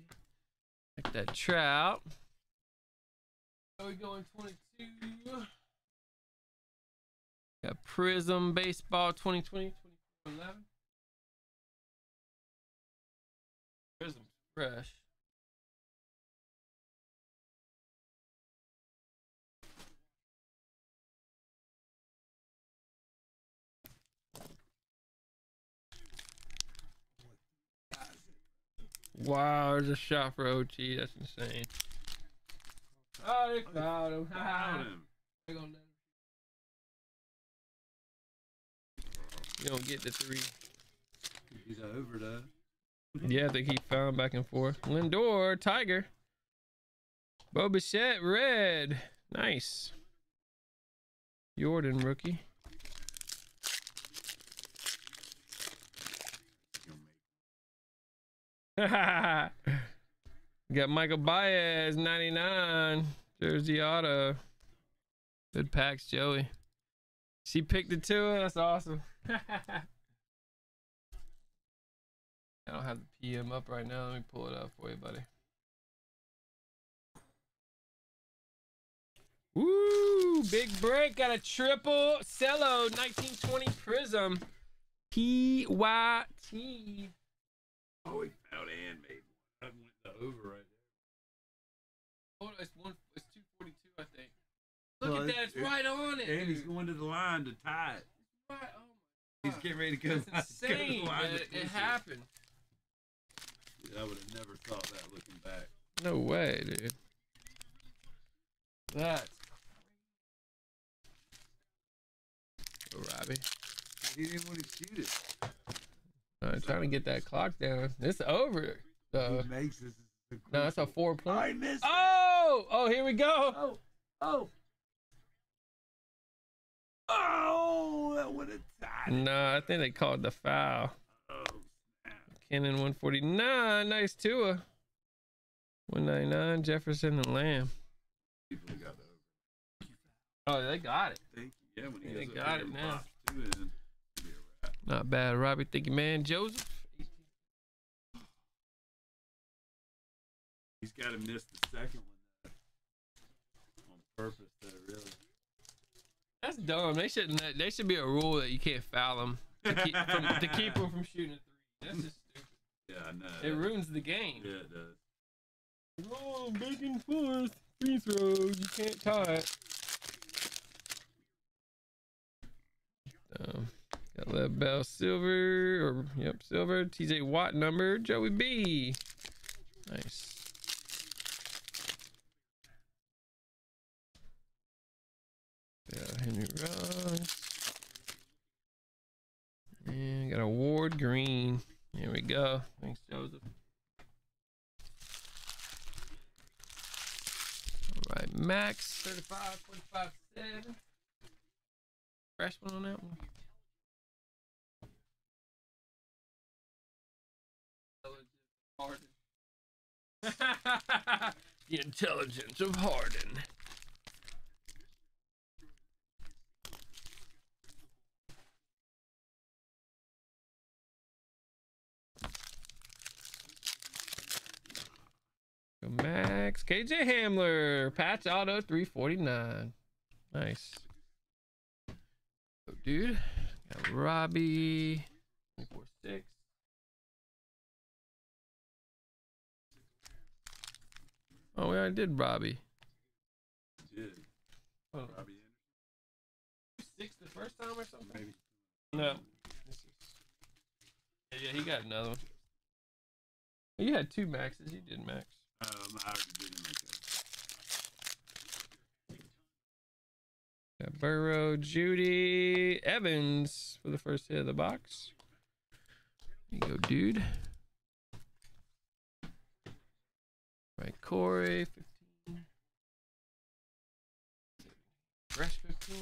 [SPEAKER 1] Like that Trout. Are we going 22? Got Prism Baseball 2020, 2011. Prism's fresh. Wow, there's a shot for OT. That's insane. Oh, they fouled him.
[SPEAKER 2] Fouled him.
[SPEAKER 1] They're gonna him- You don't get the three.
[SPEAKER 2] He's over though.
[SPEAKER 1] Yeah, I think he found back and forth. Lindor, Tiger. Bo Bichette, red. Nice. Jordan, rookie. Got Michael Baez, 99. Jersey Auto. Good packs, Joey. She picked it too. That's awesome. I don't have the PM up right now. Let me pull it up for you, buddy. Woo! Big break. Got a triple cello 1920 Prism. PYT.
[SPEAKER 2] Oh, he fouled and made one. I went the over right there.
[SPEAKER 1] Oh, it's one. It's 242, I think. Look
[SPEAKER 2] Well,
[SPEAKER 1] at that.
[SPEAKER 2] it-
[SPEAKER 1] It's right on it.
[SPEAKER 2] there. And he's going to the line to tie it.
[SPEAKER 1] Right, oh
[SPEAKER 2] He's getting ready to go.
[SPEAKER 1] God. That's
[SPEAKER 2] go to the
[SPEAKER 1] insane
[SPEAKER 2] line
[SPEAKER 1] that
[SPEAKER 2] to
[SPEAKER 1] it,
[SPEAKER 2] push
[SPEAKER 1] it happened.
[SPEAKER 2] I would have never thought that looking back.
[SPEAKER 1] No way, dude. That's Go, Robbie.
[SPEAKER 2] He didn't want to shoot it.
[SPEAKER 1] Uh, I'm trying to get that clock down. It's over. So,
[SPEAKER 2] he makes this.
[SPEAKER 1] no, that's a four
[SPEAKER 2] Oh,
[SPEAKER 1] point.
[SPEAKER 2] he missed. it.
[SPEAKER 1] Oh, oh, here we go.
[SPEAKER 2] Oh, oh. Oh, that would have tied.
[SPEAKER 1] No, I think they called the foul.
[SPEAKER 2] Oh.
[SPEAKER 1] Cannon 149. Nice Tua. 199. Jefferson and Lamb.
[SPEAKER 2] People who got the
[SPEAKER 1] Oh, they got it.
[SPEAKER 2] Thank you. Yeah, when he
[SPEAKER 1] Yeah, they got it now.
[SPEAKER 2] pops two in, it'll be a wrap.
[SPEAKER 1] Not bad, Robbie. Thank you, man. Joseph.
[SPEAKER 2] He's got to miss the second one on purpose. Though, really.
[SPEAKER 1] That's dumb. They shouldn't. They should be a rule that you can't foul them to keep, from, to keep them from shooting a three. That's just stupid.
[SPEAKER 2] Yeah, I know.
[SPEAKER 1] It ruins the game.
[SPEAKER 2] Yeah, it does.
[SPEAKER 1] Oh, back and forth. Free throws. You can't tie it. Um, got Lev Bell Silver, or, yep, Silver. TJ Watt number. Joey B. Nice. Yeah, Henry Ross. And got a Ward Green. Here we go. Thanks, Joseph. All right, Max 35, 45, 7. Fresh one on that one. the intelligence of Harden. Max KJ Hamler patch auto 349. Nice. Oh, dude. Got Robbie 246. Oh, we already did Robbie.
[SPEAKER 2] Did
[SPEAKER 1] Oh,
[SPEAKER 2] Robbie
[SPEAKER 1] six the first time or something?
[SPEAKER 2] Maybe.
[SPEAKER 1] No. Yeah, yeah, he got another one. You had two maxes. You did max.
[SPEAKER 2] Um, I already did him like that.
[SPEAKER 1] Got Burrow, Jeudy, Evans for the first hit of the box. There you go, dude. Right, Corey, 15. Fresh 15.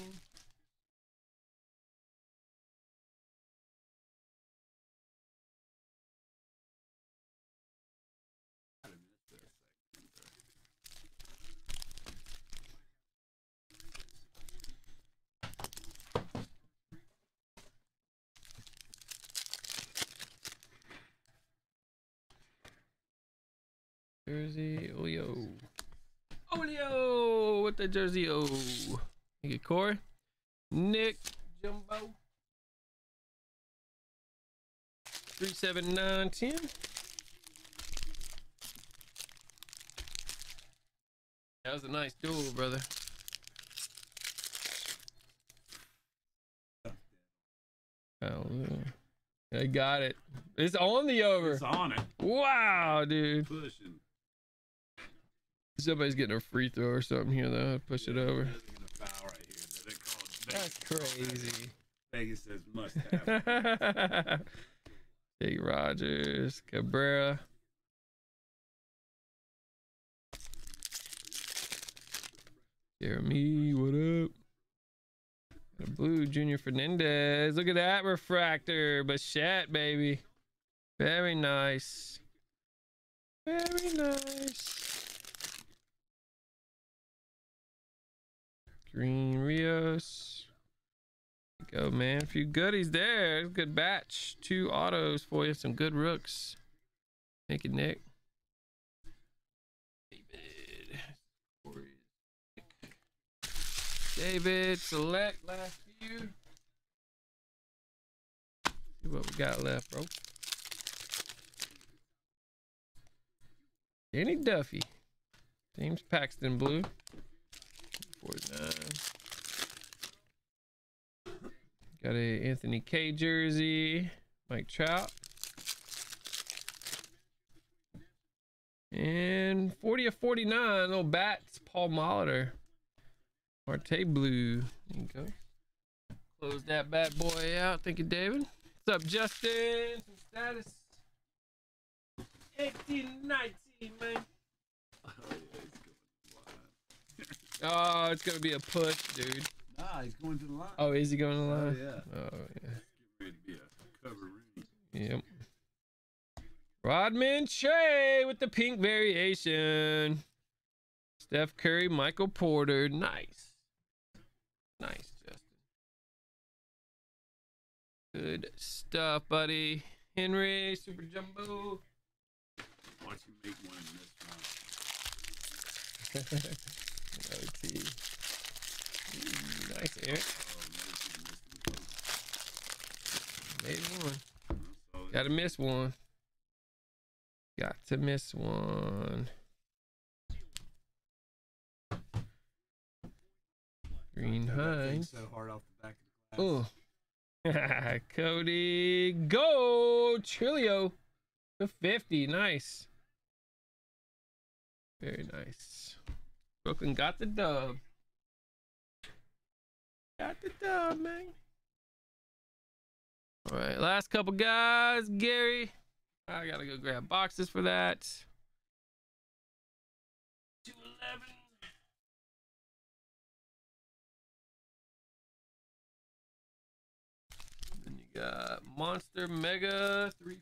[SPEAKER 1] Jersey, Olio. Olio with the jersey. Oh, oh, oh. you get Corey, Nick, Jumbo. Three seven nine ten. That was a nice duel, brother. Oh, yeah. I got it. It's on the over.
[SPEAKER 2] It's on it.
[SPEAKER 1] Wow, dude.
[SPEAKER 2] Pushing.
[SPEAKER 1] Somebody's getting a free throw or something here, though. Push it over.
[SPEAKER 2] They're gonna foul right here. They call it
[SPEAKER 1] That's crazy.
[SPEAKER 2] Vegas says must have.
[SPEAKER 1] Jake Rogers, Cabrera. Jeremy, what up? Got a blue Junior Fernandez. Look at that refractor. Bichette, baby. Very nice. Very nice. Green Rios. Go, man. A few goodies there. Good batch. Two autos for you. Some good rooks. Thank you, Nick. David. David, select last few. See what we got left, bro. Danny Duffy. James Paxton blue. 49. Got a Anthony K jersey. Mike Trout. And 40 of 49, little bats, Paul Molitor. Marte Blue. There you go. Close that bad boy out. Thank you, David. What's up, Justin? Some status. 18, 19, man.
[SPEAKER 2] Oh, yeah, he's going to the line.
[SPEAKER 1] Oh, it's gonna be a push, dude.
[SPEAKER 2] Nah, he's going to the line.
[SPEAKER 1] Oh, is he going to the
[SPEAKER 2] Oh,
[SPEAKER 1] line?
[SPEAKER 2] yeah.
[SPEAKER 1] Oh, yeah.
[SPEAKER 2] Ready to be a cover.
[SPEAKER 1] Yep. Rodman Shea with the pink variation. Steph Curry, Michael Porter. Nice. Nice, Justin. Good stuff, buddy. Henry, Super Jumbo.
[SPEAKER 2] Watch make one in this round.
[SPEAKER 1] Ooh, nice, Eric. Made one. Gotta miss one. Got to miss one. Green
[SPEAKER 3] That
[SPEAKER 1] Hines.
[SPEAKER 3] So hard off the back of the glass.
[SPEAKER 1] Oh. Cody Go Trilio to 50. Nice. Very nice. Brooklyn got the dub. Got the dub, man. All right, last couple guys. Gary. I gotta go grab boxes for that. 211. Then you got Monster Mega 3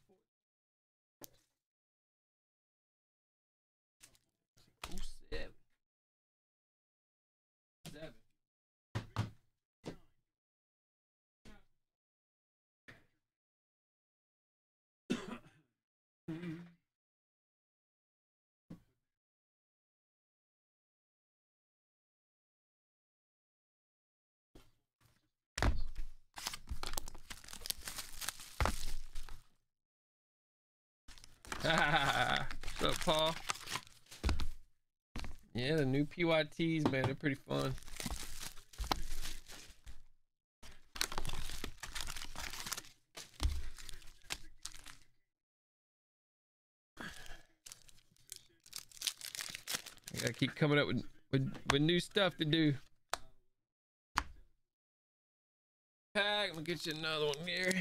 [SPEAKER 1] Mm-hmm. What's up, Paul? Yeah, the new PYTs, man, they're pretty fun. Keep coming up with, with, with new stuff to do. Pack, I'm gonna get you another one here.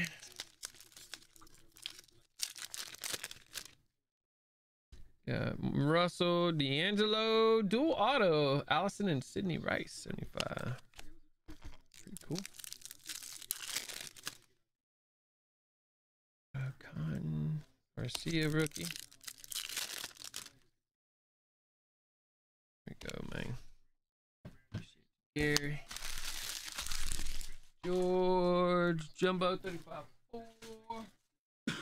[SPEAKER 1] Yeah, Russell, D'Angelo, dual auto, Allison and Sydney Rice, 75. Pretty cool. Uh, Con Garcia rookie. There we go, man. Gary. George, Jumbo 35 4.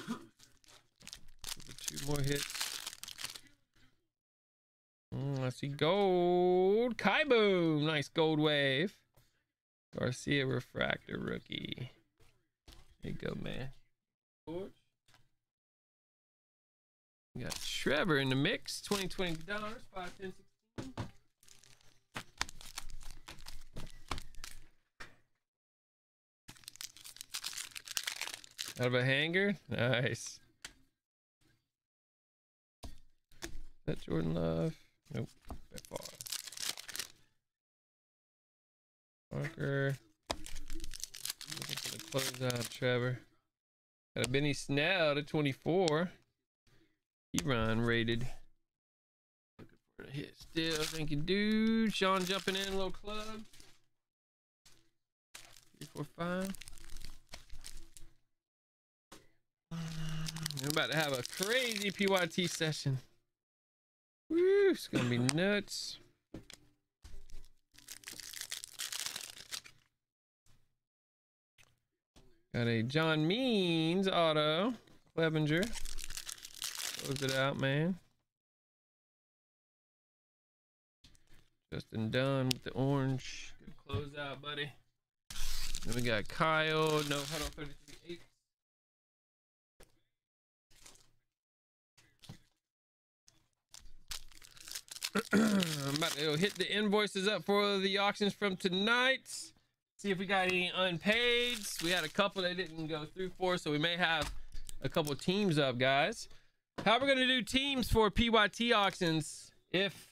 [SPEAKER 1] Two more hits. Mm, I see gold. Kaboom. Nice gold wave. Garcia refractor rookie. There you go, man. George. We got Trevor in the mix. 2020 dollars. 5, 10, 16. Out of a hanger? Nice. That Jordan Love? Nope. That far. Parker. Looking for the closeout, Trevor. Got a Benny Snell to 24. He Ebron rated. Hit still. Thank you, dude. Sean jumping in, little club. Three, four, five. We're about to have a crazy PYT session. Woo, it's gonna be nuts. Got a John Means auto, Clevenger. Close it out, man. Justin Dunn with the orange. Good close out, buddy. Then we got Kyle, no huddle 33 8. I'm about to go hit the invoices up for the auctions from tonight. See if we got any unpaids. We had a couple that didn't go through for, so we may have a couple teams up, guys. How we're gonna do teams for PYT auctions? If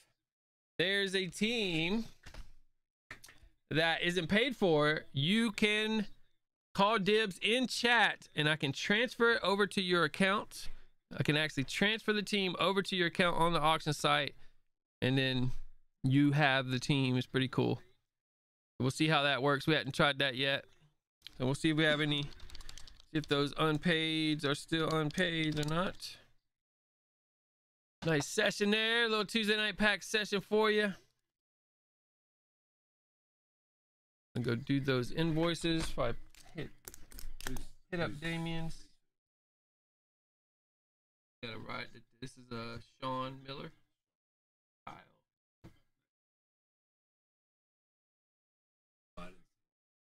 [SPEAKER 1] there's a team that isn't paid for, you can call dibs in chat, and I can transfer it over to your account. I can actually transfer the team over to your account on the auction site and then you have the team. It's pretty cool. We'll see how that works. We haven't tried that yet. So we'll see if we have any, if those unpaids are still unpaid or not. Nice session there. A little Tuesday night pack session for you. And go do those invoices. If I hit, hit up Damien's. Gotta write that this is a uh, Sean Miller.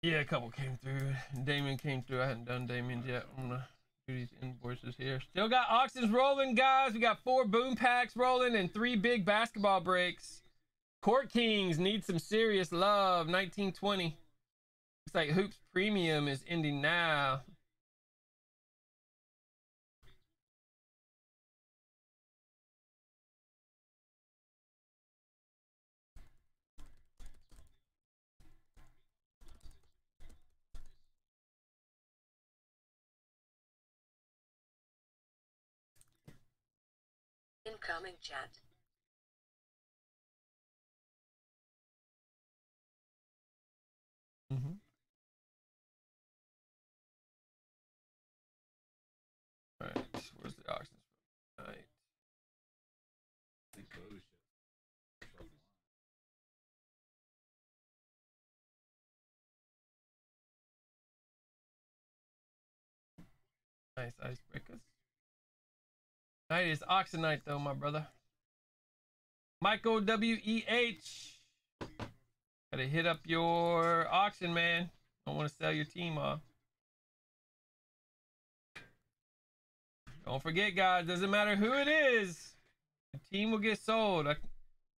[SPEAKER 1] Yeah, a couple came through. Damien came through. I hadn't done Damien's yet. I'm gonna these invoices here. Still got auctions rolling, guys. We got four boom packs rolling and three big basketball breaks. Court Kings need some serious love. 1920. Looks like Hoops Premium is ending now.
[SPEAKER 4] Incoming chat.
[SPEAKER 1] Mm-hmm. All right, where's the auctions? All right. Nice icebreakers. Night is auction night, though, my brother. Michael W E H. Gotta hit up your auction, man. Don't want to sell your team off. Don't forget, guys. Doesn't matter who it is. The team will get sold. I,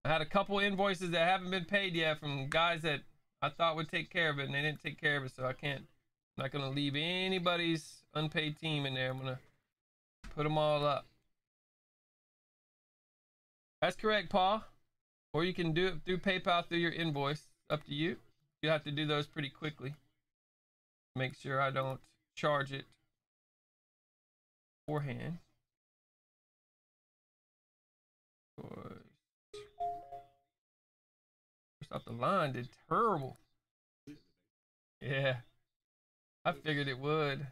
[SPEAKER 1] I had a couple invoices that haven't been paid yet from guys that I thought would take care of it, and they didn't take care of it. So I can't. I'm not gonna leave anybody's unpaid team in there. I'm gonna put them all up. That's correct, Paul. Or you can do it through PayPal through your invoice. Up to you. You have to do those pretty quickly. Make sure I don't charge it beforehand. First off the line did terrible. Yeah. I figured it would.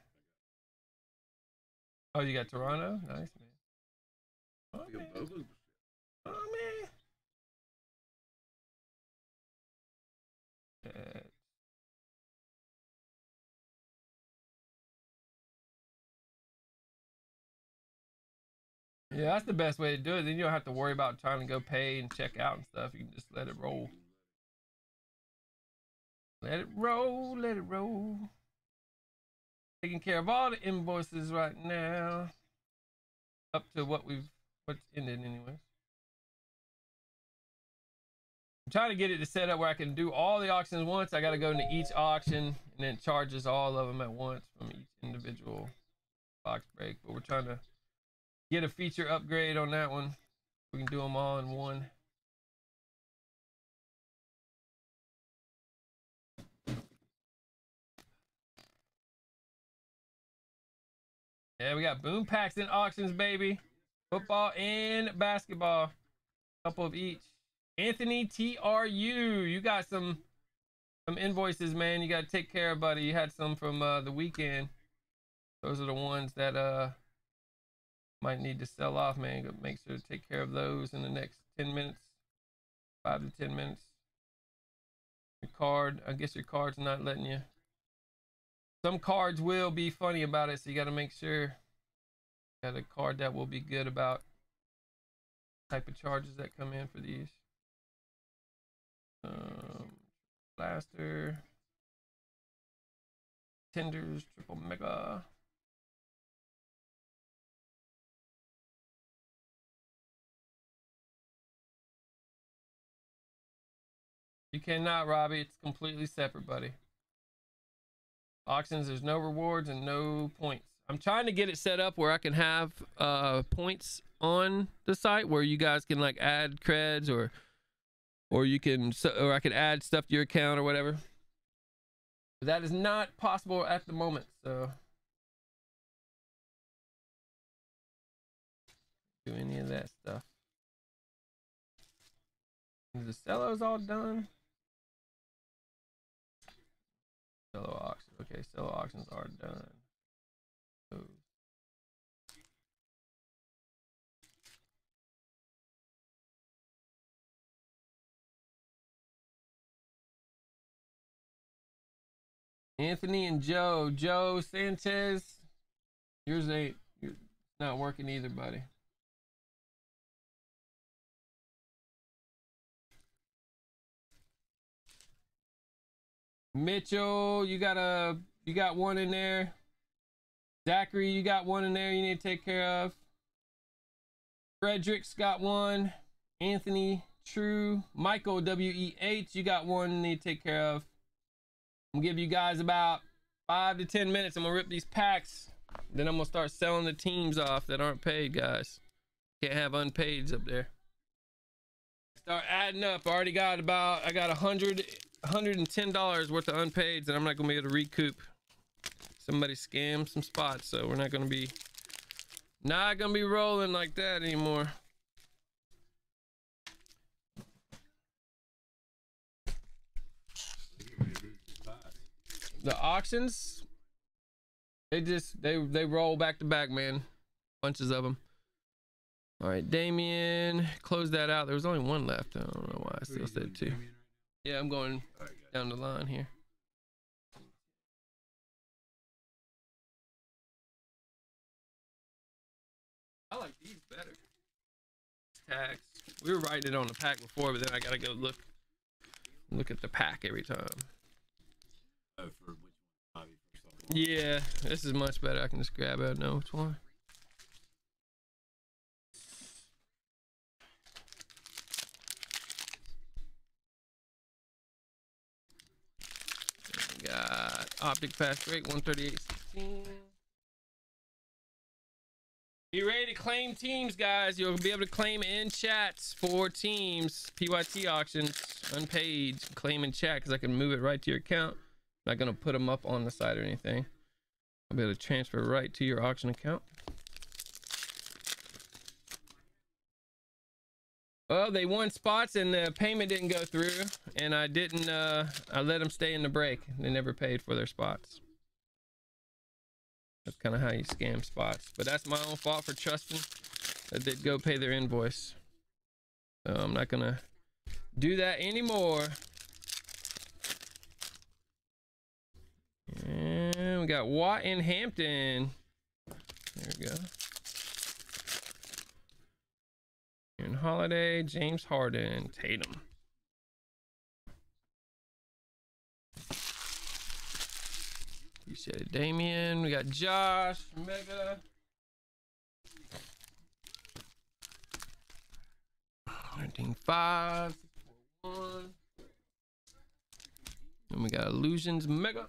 [SPEAKER 1] Oh, you got Toronto? Nice, man. Oh, man. Oh, man. Uh, Eh. Yeah, that's the best way to do it. Then you don't have to worry about trying to go pay and check out and stuff. You can just let it roll. Let it roll, let it roll. Taking care of all the invoices right now. Up to what we've what's ended anyways. I'm trying to get it to set up where I can do all the auctions once. I got to go into each auction and then charges all of them at once from each individual box break. But we're trying to get a feature upgrade on that one. We can do them all in one. Yeah, we got boom packs and auctions, baby. Football and basketball. Couple of each. Anthony TRU, you got some some invoices, man. You got to take care of, buddy. You had some from uh, the weekend. Those are the ones that uh might need to sell off, man. Go make sure to take care of those in the next 10 minutes, five to 10 minutes. Your card, I guess your card's not letting you. Some cards will be funny about it, so you got to make sure you got a card that will be good about type of charges that come in for these. Um, blaster, tenders, triple mega. You cannot, Robbie. It's completely separate, buddy. Auctions, there's no rewards and no points. I'm trying to get it set up where I can have uh, points on the site where you guys can like add creds or or you can or I can add stuff to your account or whatever. But that is not possible at the moment, so do any of that stuff. The cellos all done? Cello auction. Okay, cello auctions are done. Those. Anthony and Joe. Joe Sanchez. Yours ain't you're not working either, buddy. Mitchell, you got a you got one in there. Zachary, you got one in there you need to take care of. Frederick's got one. Anthony, True. Michael, W E H, you got one you need to take care of. I'm gonna give you guys about five to ten minutes. I'm gonna rip these packs. Then I'm gonna start selling the teams off that aren't paid, guys. Can't have unpaids up there. Start adding up. I already got about I got a hundred $110 worth of unpaids and I'm not gonna be able to recoup. Somebody scammed some spots, so we're not gonna be not gonna be rolling like that anymore. The auctions, they just they they roll back to back, man. Bunches of them. All right, Damien, close that out. There was only one left. I don't know why I still said two. Yeah, I'm going down the line here. I like these better. Tags. We were writing it on the pack before, but then I gotta go look look at the pack every time.
[SPEAKER 3] Oh, for which one?
[SPEAKER 1] Yeah, this is much better. I can just grab. I know which one. Got optic fast rate 138.16. Be ready to claim teams, guys. You'll be able to claim in chats for teams. PYT auctions, unpaid. Claim in chat because I can move it right to your account. Not gonna put them up on the side or anything. I'll be able to transfer right to your auction account. Well, they won spots and the payment didn't go through, and I didn't. Uh, I let them stay in the break. They never paid for their spots. That's kind of how you scam spots. But that's my own fault for trusting that they'd go pay their invoice. So I'm not gonna do that anymore. And we got Watt in Hampton. There we go. Aaron Holiday, James Harden, Tatum. Appreciate it, Damien. We got Josh, Mega. Nineteen five. And we got Illusions, Mega.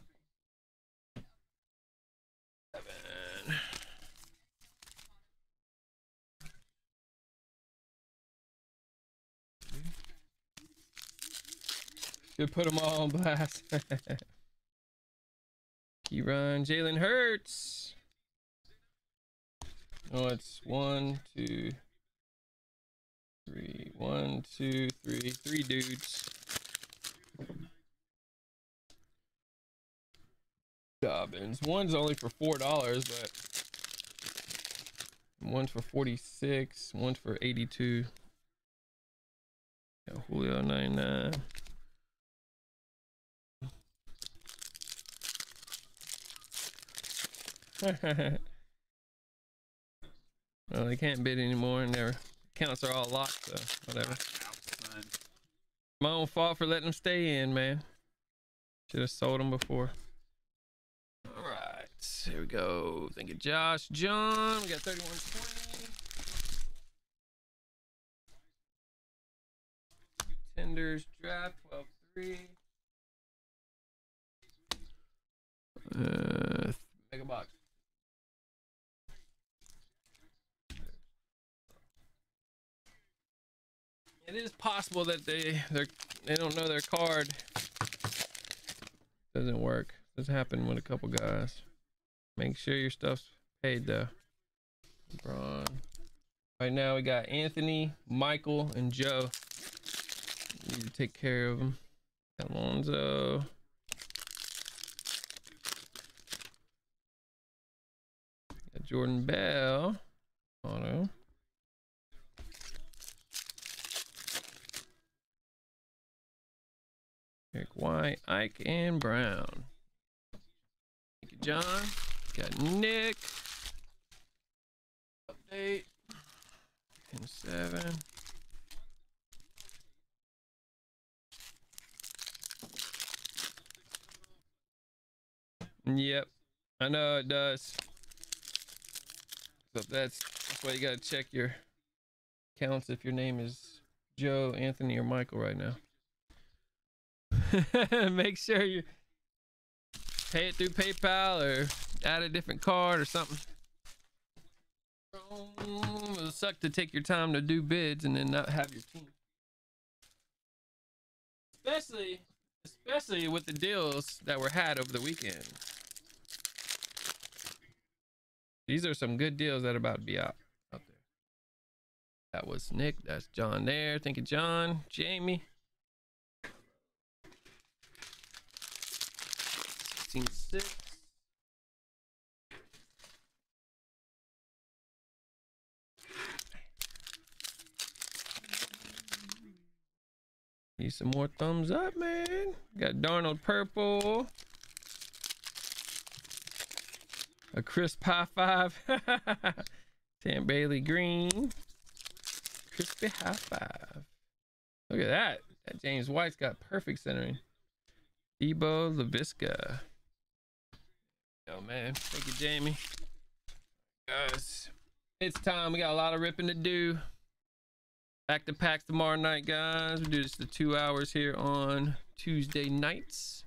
[SPEAKER 1] Should put them all on blast. Key run, Jalen Hurts. Oh, it's one, two, three, one, two, three, three dudes. Dobbins. One's only for four dollars, but one's for forty six. One's for eighty two. Got Julio ninety nine. Well, they can't bid anymore, and their accounts are all locked. So whatever. My own fault for letting them stay in, man. Should have sold them before. All right, here we go. Thank you, Josh. John, we got 3120. Tenders draft 12 3. Uh, mega box. It is possible that they they don't know their card. Doesn't work. This happened with a couple guys. Make sure your stuff's paid though. LeBron. Right now we got Anthony, Michael, and Joe. Need to take care of them. Alonzo. Got Jordan Bell. Auto. Eric White, Ike, and Brown. Thank you, John. Got Nick. Update. And seven. Yep, I know it does. So that's that's why you gotta check your accounts if your name is Joe, Anthony, or Michael right now. Make sure you pay it through PayPal or add a different card or something. It'll suck to take your time to do bids and then not have your team. Especially, especially with the deals that were had over the weekend. These are some good deals that are about to be out out there. That was Nick. That's John there. Thank you, John. Jamie. 16.6. Need some more thumbs up, man. Got Darnold purple. A crisp high five. Sam Bailey green. Crispy high five. Look at that. That James White's got perfect centering. Debo LaVisca. Oh man. Thank you, Jamie. Guys, it's time. We got a lot of ripping to do. Back to packs tomorrow night, guys. We do this the two hours here on Tuesday nights.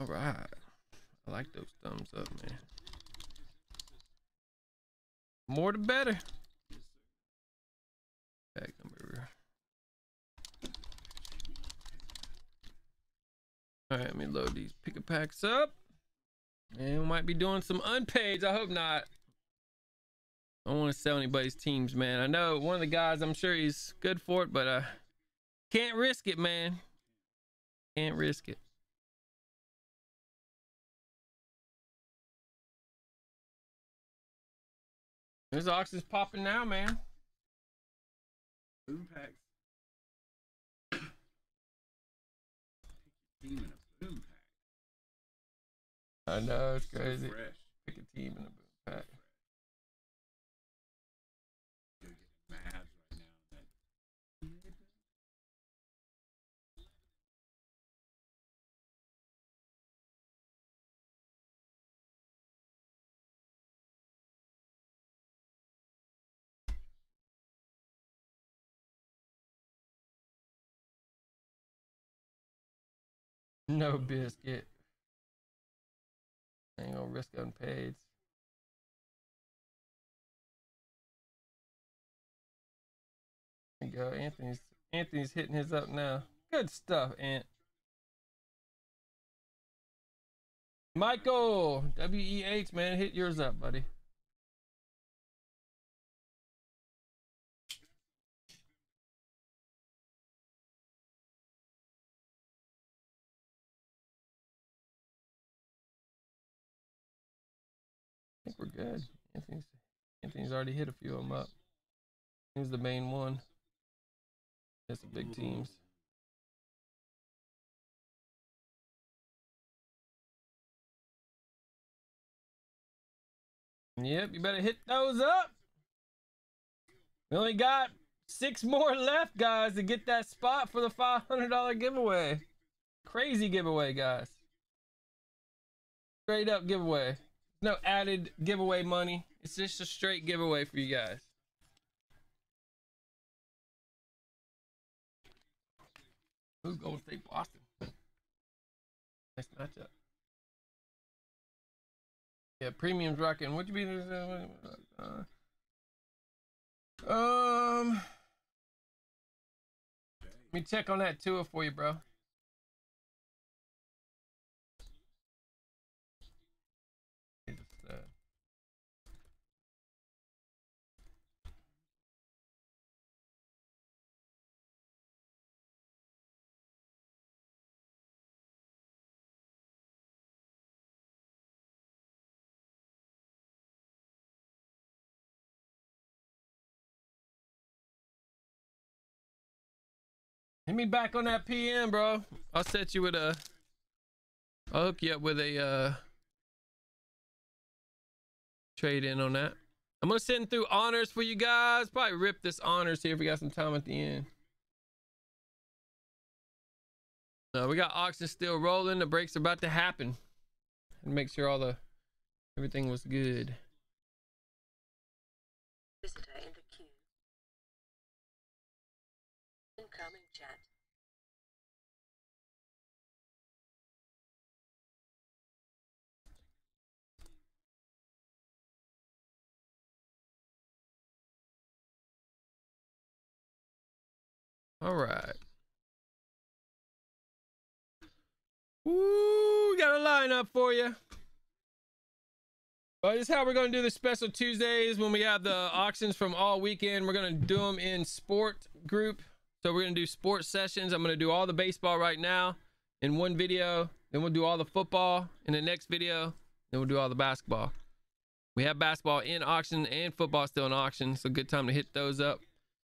[SPEAKER 1] All right. I like those thumbs up, man. More the better. Pack number. All right, let me load these pick packs up. And we might be doing some unpaids. I hope not. I don't want to sell anybody's teams, man. I know one of the guys, I'm sure he's good for it, but uh can't risk it, man. Can't risk it. This oxy's popping now, man.
[SPEAKER 2] Boom packs. Team in a boom pack.
[SPEAKER 1] I know it's crazy.
[SPEAKER 2] fresh.
[SPEAKER 1] Pick a team in a boom pack.
[SPEAKER 2] Go get Mavs right now. That
[SPEAKER 1] No biscuit. Ain't gonna risk unpaid. There you go. Anthony's Anthony's hitting his up now. Good stuff, Ant. Michael, W E H man, hit yours up, buddy. Think we're good. Anthony's Anthony's already hit a few of them up. He's the main one. That's the big mm-hmm. teams. Yep, you better hit those up. We only got six more left, guys, to get that spot for the $500 giveaway. Crazy giveaway, guys. Straight up giveaway. No added giveaway money. It's just a straight giveaway for you guys. Who's Golden State Boston? Nice matchup. Yeah, premium's rocking. What'd you be uh, um let me check on that tour for you, bro. Hit me back on that PM, bro. I'll set you with a. I'll hook you up with a uh, trade in on that. I'm gonna send through honors for you guys. Probably rip this honors here if we got some time at the end. Uh, we got auctions still rolling. The breaks are about to happen. And make sure all the everything was good. All right. Woo, got a lineup for you. Well, this is how we're going to do the special Tuesdays when we have the auctions from all weekend. We're going to do them in sport group. So we're going to do sports sessions. I'm going to do all the baseball right now in one video. Then we'll do all the football in the next video. Then we'll do all the basketball. We have basketball in auction and football still in auction. So good time to hit those up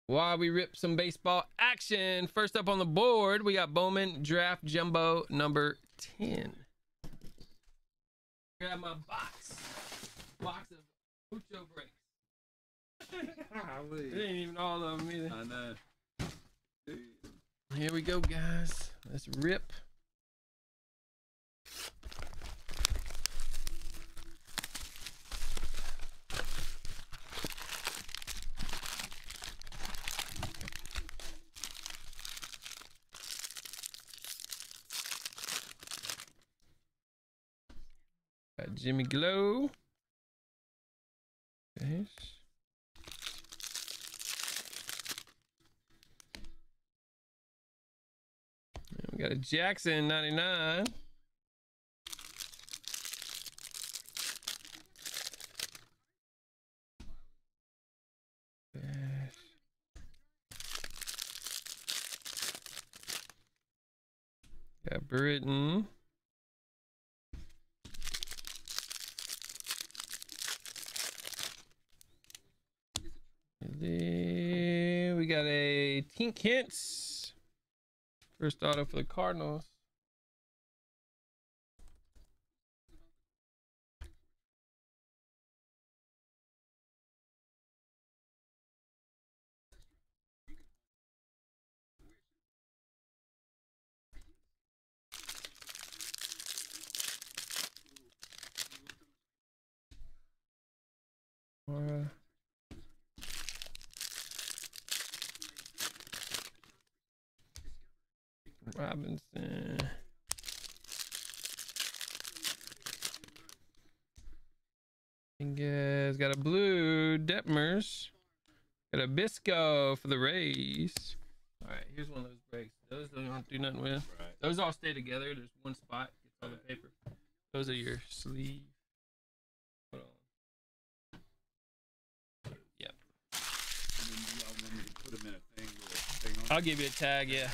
[SPEAKER 1] while we rip some baseball action. First up on the board, we got Bowman Draft Jumbo number 10. Grab my box. Box of Mucho breaks. It ain't even all of them either.
[SPEAKER 2] I know. Dude.
[SPEAKER 1] Here we go, guys. Let's rip. Got Jimmy Glow. And We got a Jackson 99. Yes. Got Britain. And then we got a Tink Hence. First auto for the Cardinals. Or, Robinson. Dominguez got a blue. Detmers. Got a Bitsko for the Rays. All right, here's one of those breaks. Those don't do nothing with.
[SPEAKER 3] Right.
[SPEAKER 1] Those all stay together. There's one spot. Gets all the paper. Those are your sleeve. Hold on. Yep.
[SPEAKER 2] And then you all want me to put them in a thing with a thing on
[SPEAKER 1] I'll give you a tag. Yeah.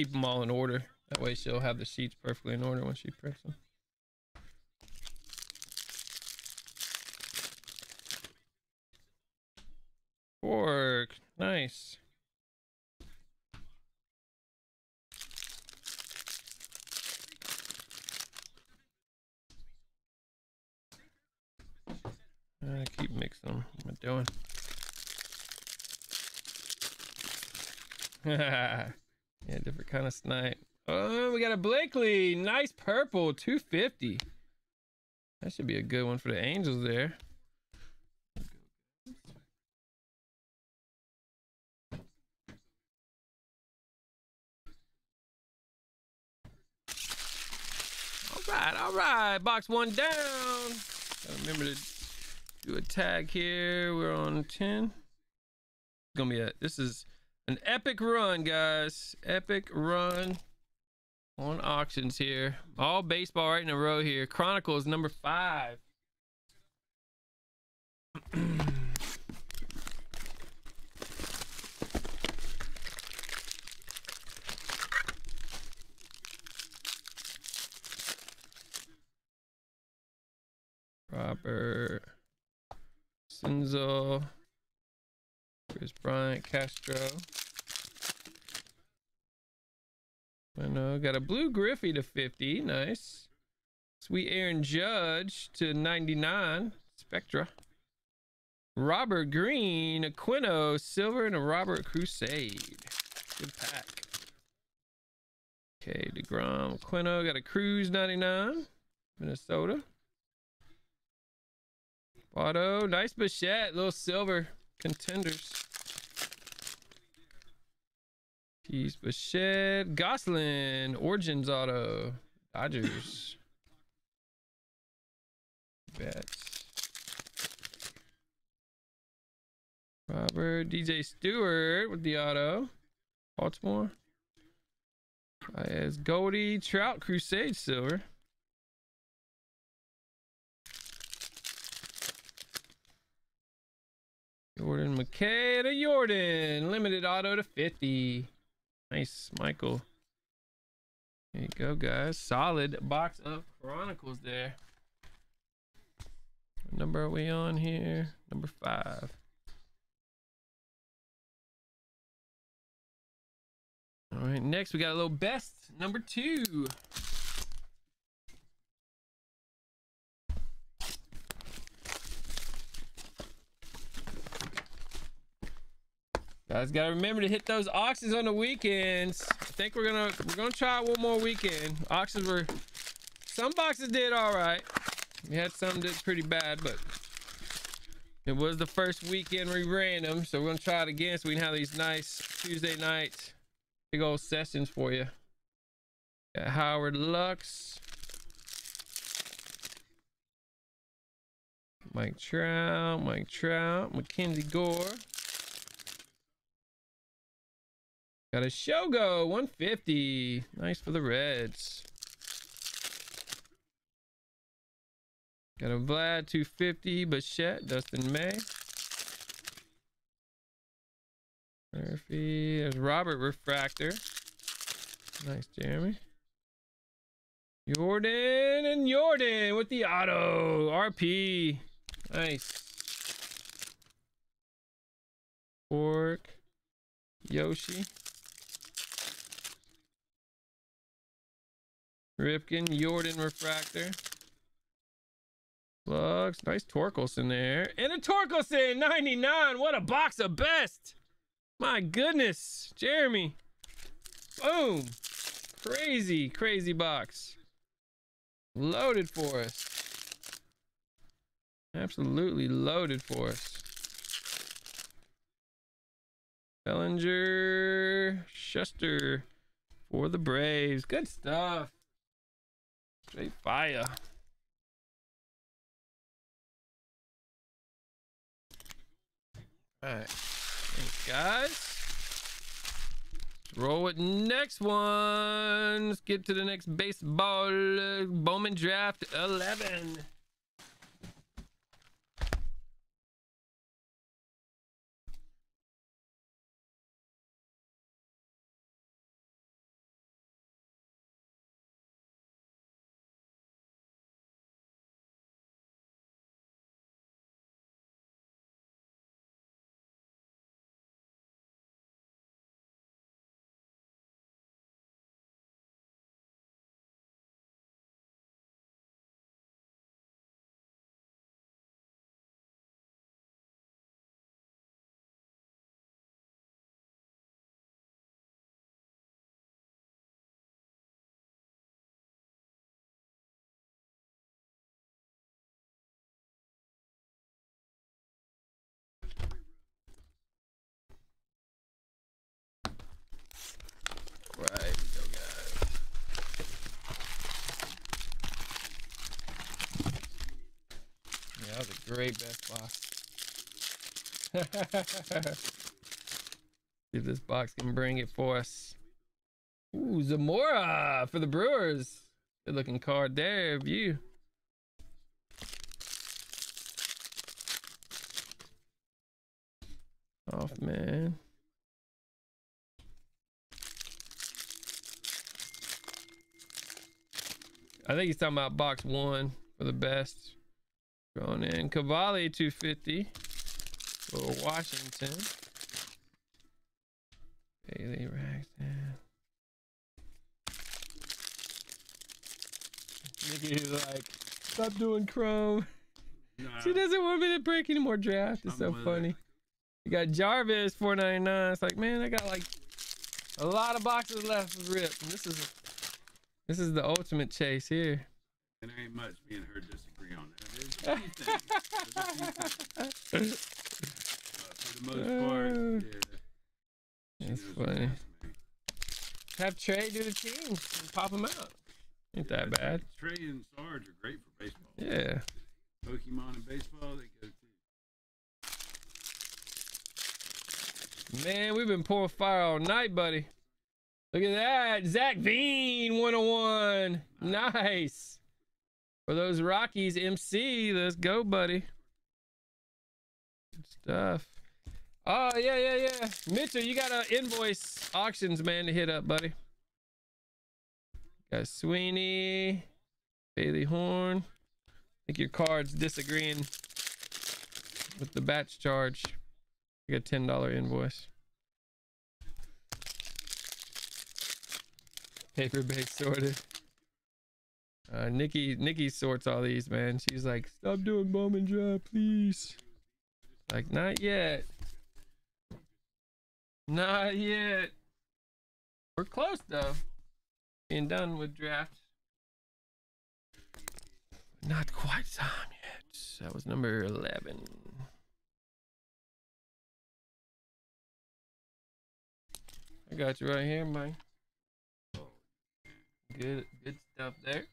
[SPEAKER 1] Keep them all in order. That way she'll have the sheets perfectly in order when she prints them. Fork. Nice. I keep mixing them. What am I doing? yeah, different kind of snipe. Oh, we got a Blakely. Nice purple. 250. That should be a good one for the Angels there. All right, all right. Box one down. Gotta remember to do a tag here. We're on 10. It's gonna be a this is an epic run, guys. Epic run on auctions here. All baseball right in a row here. Chronicles number five. Robert Sinzel. Kris Bryant Castro. Bueno, got a blue Griffey to 50. Nice. Sweet Aaron Judge to 99. Spectra. Robert Green, a Quino, silver, and a Robert Crusade. Good pack. Okay, DeGrom, Quino, got a Cruz 99, Minnesota. Auto, nice Bichette, little silver contenders. Keys Bichette, Goslin, Origins Auto, Dodgers. Betts. Robert, DJ Stewart with the auto. Baltimore. As Goldie, Trout, Crusade Silver. Jordan McKay a Jordan. Limited auto to 50. Nice, Michael. There you go, guys. Solid box of Chronicles there. What number are we on here? Number five. All right, next we got a little best number two. Guys, gotta remember to hit those oxes on the weekends. I think we're gonna we're gonna try one more weekend. Oxes were some boxes did all right. We had some did pretty bad, but it was the first weekend we ran them, so we're gonna try it again so we can have these nice Tuesday night big old sessions for you. Got Howard Lux, Mike Trout, Mike Trout, MacKenzie Gore. Got a Shogo 150. Nice for the Reds. Got a Vlad 250. Bichette, Dustin May. Murphy. There's Robert Refractor. Nice, Jeremy. Jordan and Jordan with the auto. RP. Nice. Fork. Yoshi. Ripken, Jordan Refractor. Looks nice Torkelson there. And a Torkelson 99. What a box of best. My goodness. Jeremy. Boom. Crazy, crazy box. Loaded for us. Absolutely loaded for us. Bellinger, Schuster for the Braves. Good stuff. Straight fire. All right. Thanks, guys. Roll with next one. Let's get to the next baseball uh, Bowman draft 11. Great best box. See if this box can bring it for us. Ooh, Zamora for the Brewers. Good looking card there, view. Off man. I think he's talking about box one for the best. Going in. Cavalli 250 for Washington. Bailey Ragstand. Nigga like, stop doing Chrome.
[SPEAKER 2] Nah,
[SPEAKER 1] She doesn't want me to break any more draft. It's
[SPEAKER 2] I'm
[SPEAKER 1] so
[SPEAKER 2] with it.
[SPEAKER 1] funny. You got Jarvis, four ninety nine. It's like, man, I got like a lot of boxes left to rip. And this is this is the ultimate chase here.
[SPEAKER 2] It ain't much me and her disagree on that. There's a few things. There's a few things. But for the most part, yeah.
[SPEAKER 1] That's
[SPEAKER 2] knows
[SPEAKER 1] funny. Have Trey do the team and pop them out. Ain't that
[SPEAKER 2] Yeah,
[SPEAKER 1] bad.
[SPEAKER 2] Trey and Sarge are great for baseball.
[SPEAKER 1] Yeah.
[SPEAKER 2] Pokemon and baseball, they go too.
[SPEAKER 1] Man, we've been pouring fire all night, buddy. Look at that. Zac Veen, 101. Nice. For those Rockies, MC, let's go, buddy. Good stuff. Oh, yeah, yeah, yeah. Mitchell, you got a invoice auctions, man, to hit up, buddy. Got Sweeney, Bailey Horn. I think your card's disagreeing with the batch charge. You got ten dollar invoice. Paper based sorted. Uh, Nikki Nikki sorts all these, man. She's like, stop doing bomb and drop, please. Like, not yet. Not yet. We're close though. Being done with draft. Not quite time yet. That was number eleven. I got you right here, man. Good, good stuff there.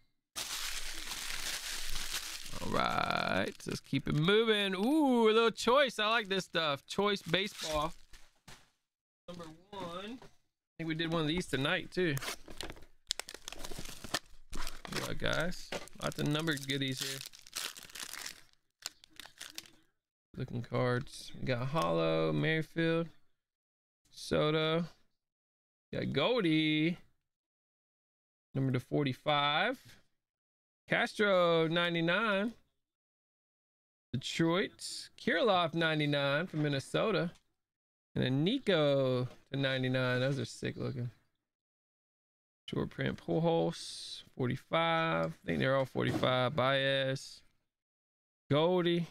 [SPEAKER 1] All right, let's keep it moving. Ooh, a little choice. I like this stuff. Choice baseball. Number one. I think we did one of these tonight too. What guys? Lots of numbered goodies here. Looking cards. We got Hollow, Merrifield, Soda. Got Goldie. Number to 45. Castro 99. Detroit. Kirilloff 99 from Minnesota. And then Nico to 99. Those are sick looking. Short print pull Pujols 45. I think they're all 45. Baez. Goldie.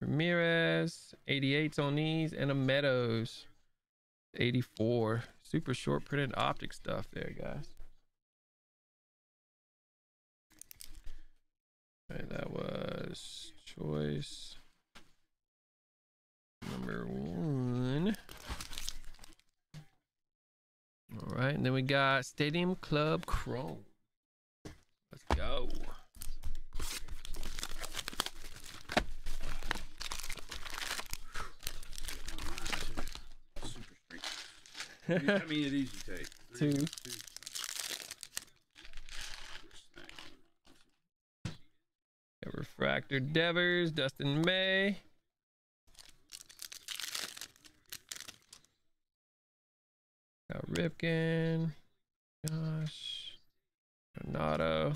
[SPEAKER 1] Ramirez. 88s on these. And a Meadows. 84. Super short printed optic stuff there, guys. Okay, that was choice number one. All right, and then we got Stadium Club Chrome. Let's go.
[SPEAKER 2] How many of these you take? Three?
[SPEAKER 1] Two. Got Refractor Devers, Dustin May. Got Ripken, Josh, Renato.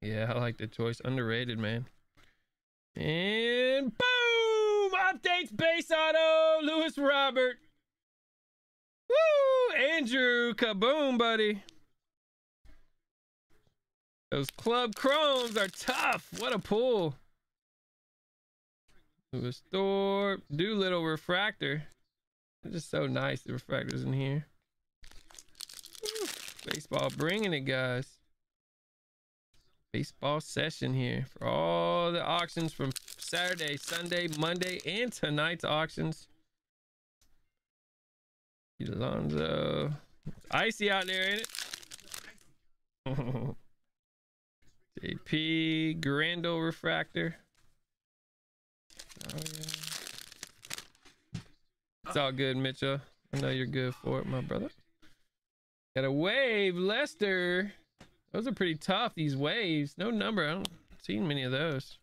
[SPEAKER 1] Yeah, I like the choice. Underrated, man. And boom! Updates base auto, Luis Robert. Woo! Andrew, kaboom, buddy. Those club chromes are tough. What a pull. Lewis Thorpe, Doolittle Refractor. It's just so nice. The refractors in here. Baseball bringing it, guys. Baseball session here for all the auctions from Saturday, Sunday, Monday, and tonight's auctions. Alonzo. It's icy out there, ain't it? JP, Grando Refractor. Oh, yeah. It's all good, Mitchell. I know you're good for it, my brother. Got a wave, Lester. Those are pretty tough, these waves. No number. I don't seen many of those.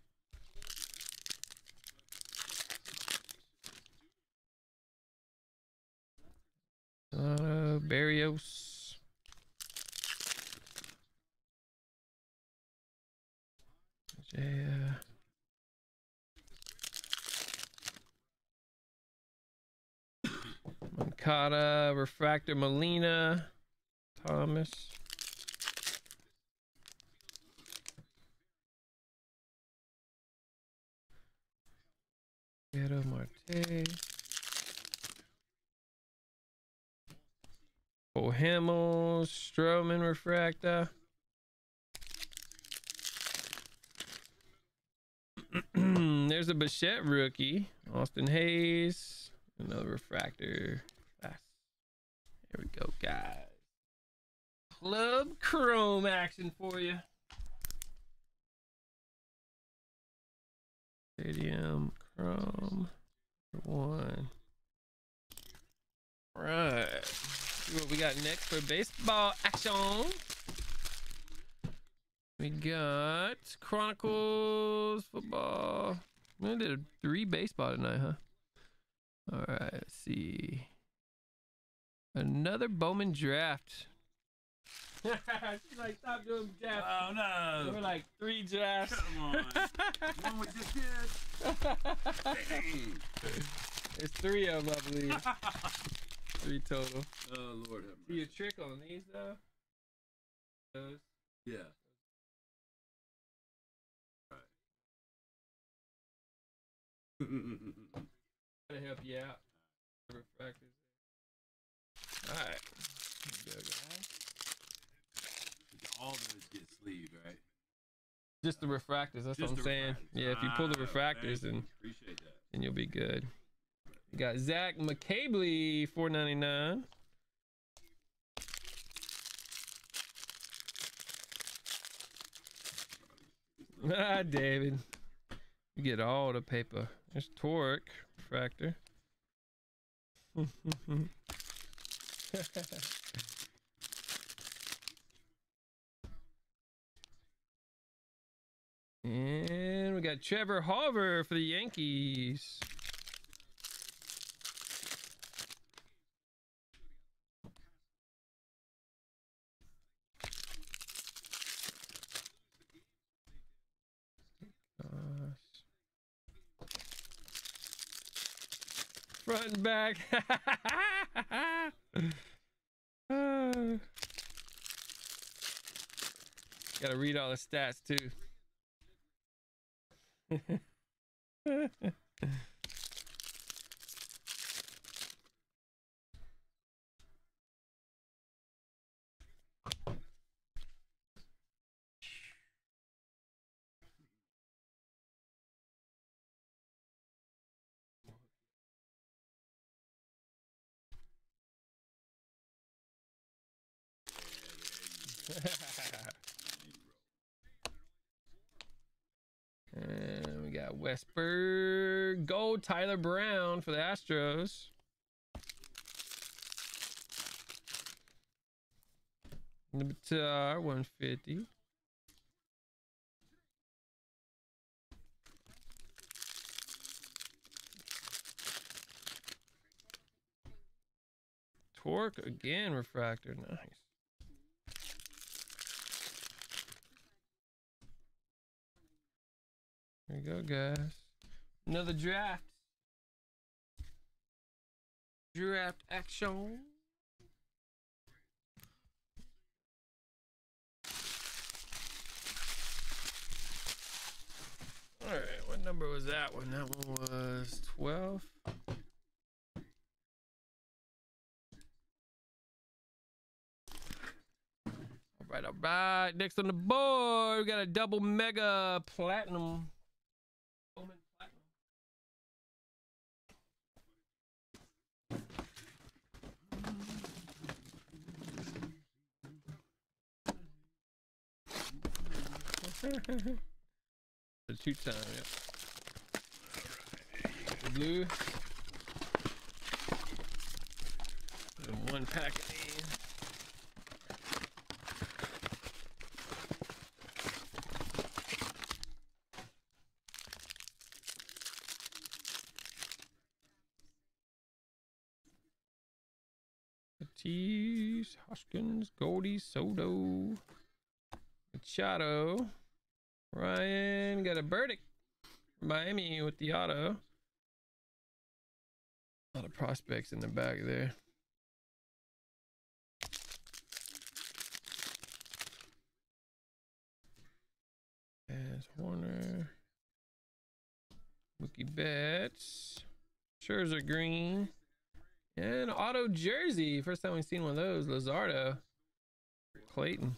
[SPEAKER 1] Uh, Barrios. Yeah. Mancata, Refractor, Molina, Thomas. Guerrero Marte. Bohamos, Stroman Refractor. There's a Bichette rookie. Austin Hays. Another refractor. There we go, guys. Club Chrome action for you. Stadium Chrome one. Right. See what we got next for baseball action. We got Chronicles football. I did three baseball tonight, huh? All right, let's see. Another Bowman draft. She's like, stop doing drafts.
[SPEAKER 2] Oh
[SPEAKER 1] There were
[SPEAKER 2] no!
[SPEAKER 1] like three drafts.
[SPEAKER 2] Come on. One we just did. Dang.
[SPEAKER 1] There's three of them, I believe. three total.
[SPEAKER 2] Oh Lord have
[SPEAKER 1] See your
[SPEAKER 2] mercy.
[SPEAKER 1] trick on these though? Those.
[SPEAKER 2] Yeah.
[SPEAKER 1] Gotta help you out. Alright. Here we go, guys.
[SPEAKER 2] All those get sleeved, right?
[SPEAKER 1] Just the refractors, that's
[SPEAKER 2] Just
[SPEAKER 1] what I'm saying.
[SPEAKER 2] refractors.
[SPEAKER 1] Yeah, if you pull the
[SPEAKER 2] Ah,
[SPEAKER 1] refractors then then you'll be good. We got Zach McCabley, four ninety nine. Ah, David. You get all the paper. There's Torque, refractor. and we got Trevor Hauver for the Yankees. Back. Uh. Gotta read all the stats too. Westburg Gold Tyler Brown for the Astros. Uh, 150. Torque again, refractor. Nice. There you go, guys. Another draft. Draft action. All right, what number was that one? That one was 12. All right, all right. Next on the board, we got a double mega platinum. Bowman platinum. The two time, yep. The blue. And one pack of these. Tatis, Hoskins, Goldie, Soto, Machado, Ryan got a verdict. Miami with the auto. A lot of prospects in the back there. As Warner. Mookie Betts. Scherzer green. And auto jersey. First time we've seen one of those. Luzardo. Clayton.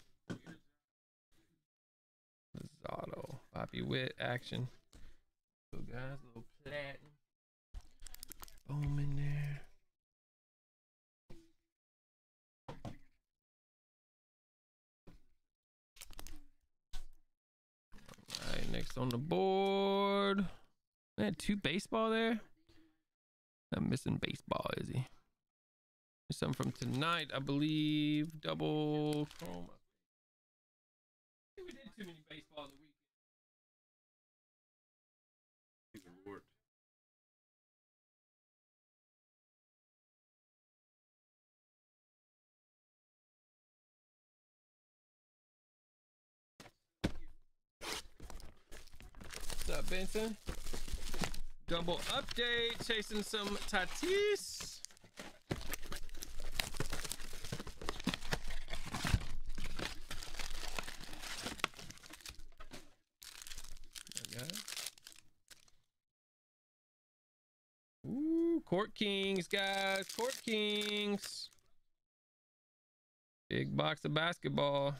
[SPEAKER 1] Luzardo. Bobby Witt action. Little guys, little platinum. Boom in there. All right, next on the board. I had two baseball there. I'm missing baseball, is he? Some from tonight, I believe. Double chrome. Too many baseball the week.
[SPEAKER 2] I think they're.
[SPEAKER 1] What's up, Benson? Double update, chasing some Tatis. Okay. Ooh, Court Kings, guys. Court Kings. Big box of basketball.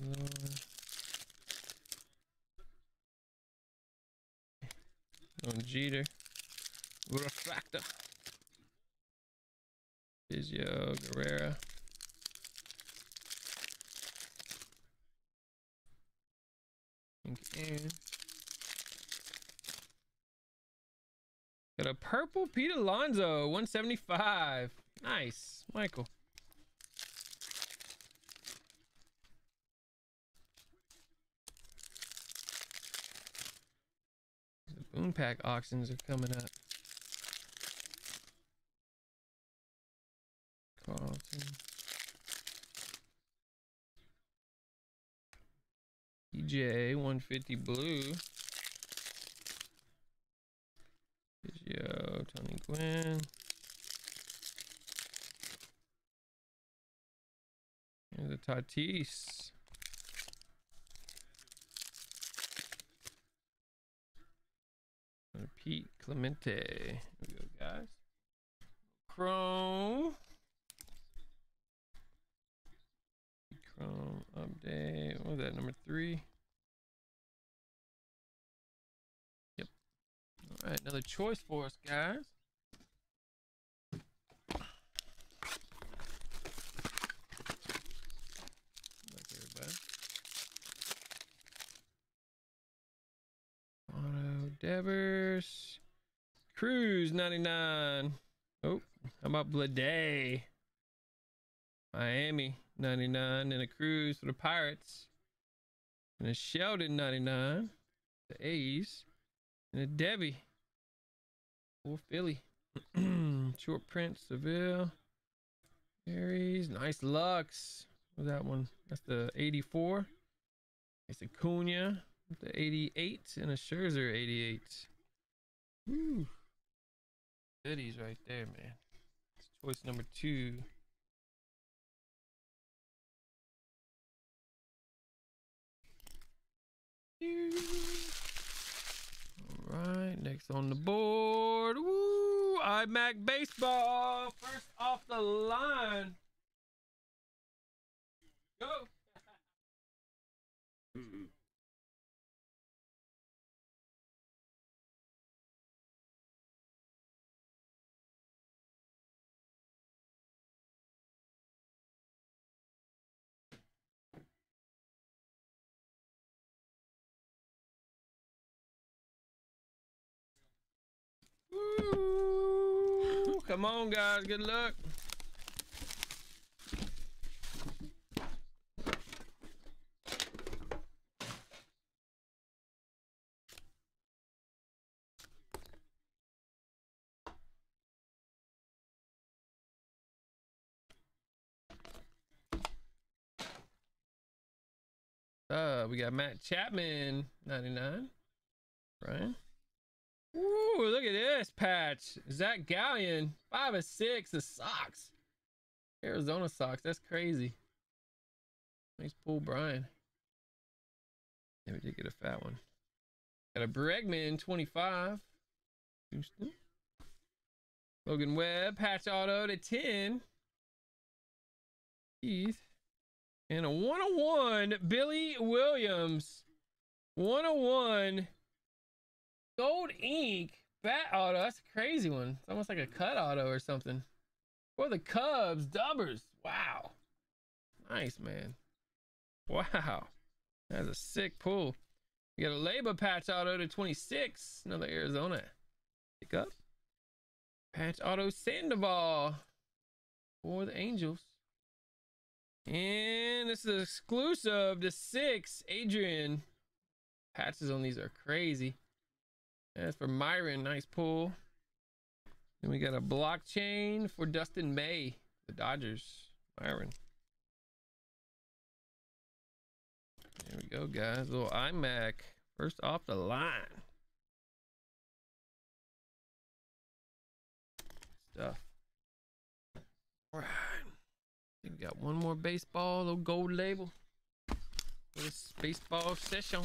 [SPEAKER 1] Lord. On Jeter. Refractor. Vizio, Guerrera. Aaron. Got a purple Pete Alonso, 175. Nice, Michael. The Boom Pack auctions are coming up. Carlton. EJ 150 blue. Tony Gwynn. Here's a Tatis. Pete Clemente. Here we go, guys. Chrome. Chrome update. What was that? Number three. All right, another choice for us, guys. Auto Devers. Cruz 99. Oh, how about Blade? Miami 99 and a Cruz for the Pirates. And a Sheldon 99. The A's. And a Debbie. For Philly. Short print Seville. Aries. Nice Lux. What's that one? That's the 84. It's a Cunha. The 88 and a Scherzer 88. Woo. Goodies right there, man. It's choice number two. Right, next on the board. Woo! Immac Baseball. First off the line. Go. Come on, guys. Good luck. Uh, we got Matt Chapman, 99. Right? Ooh, look at this patch. Zac Gallen, five of six, the socks. Arizona socks. That's crazy. Nice pull, Brian. We did get a fat one. Got a Bregman 25. Houston. Logan Webb, patch auto to 10. Keith. And a 101, Billy Williams. 101, gold ink, bat auto. That's a crazy one. It's almost like a cut auto or something. For the Cubs, Dubbers. Wow. Nice, man. Wow. That's a sick pull. You got a labor patch auto to 26. Another Arizona. Pick up. Patch auto Sandoval for the Angels. And this is exclusive to six. Adrian. Patches on these are crazy. That's for Myron. Nice pull. Then we got a blockchain for Dustin May. The Dodgers. Myron. There we go, guys. A little Immac. First off the line. Stuff. All right. We got one more baseball, little gold label. This baseball session.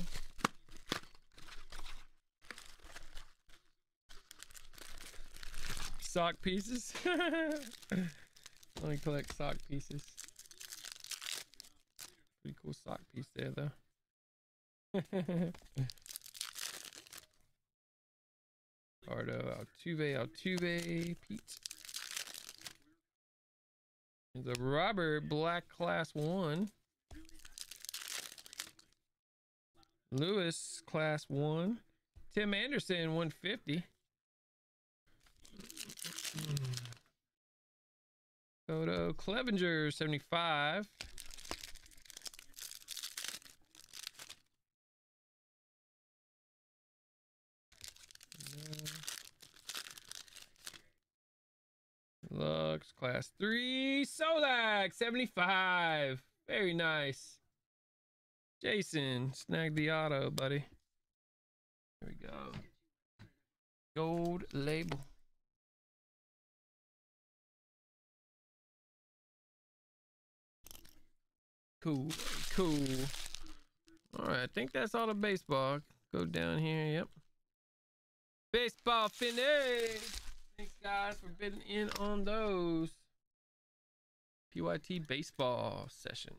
[SPEAKER 1] Sock pieces. Let me collect sock pieces. Pretty cool sock piece there, though. Ardo, uh, Altuve, Altuve, Pete. There's a Robert Black Class 1. Lewis Class 1. Tim Anderson 150. Photo Clevenger 75. Lux class three. Solak 75. Very nice. Jason, snag the auto, buddy. Here we go. Gold label. Cool, cool. All right, I think that's all the baseball. Go down here. Yep. Baseball finish. Thanks, guys, for bidding in on those. PYT baseball session.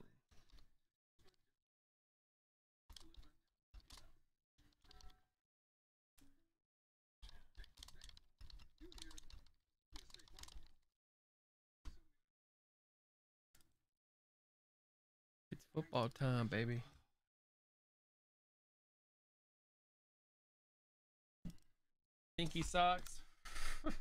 [SPEAKER 1] Football time, baby. Stinky socks.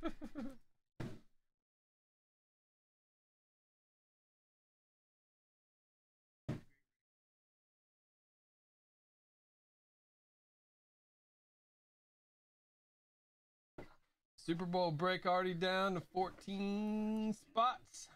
[SPEAKER 1] Super Bowl break already down to 14 spots.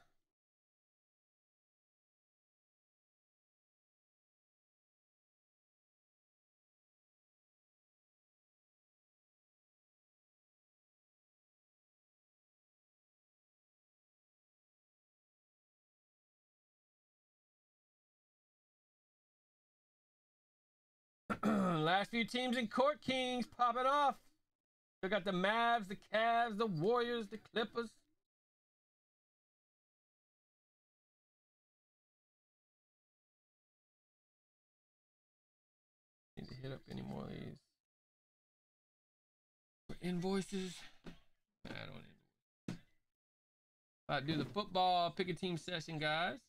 [SPEAKER 1] Last few teams in Court Kings popping off. We got the Mavs, the Cavs, the Warriors, the Clippers. Need to hit up any more of these invoices. I don't to do the football pick a team session, guys.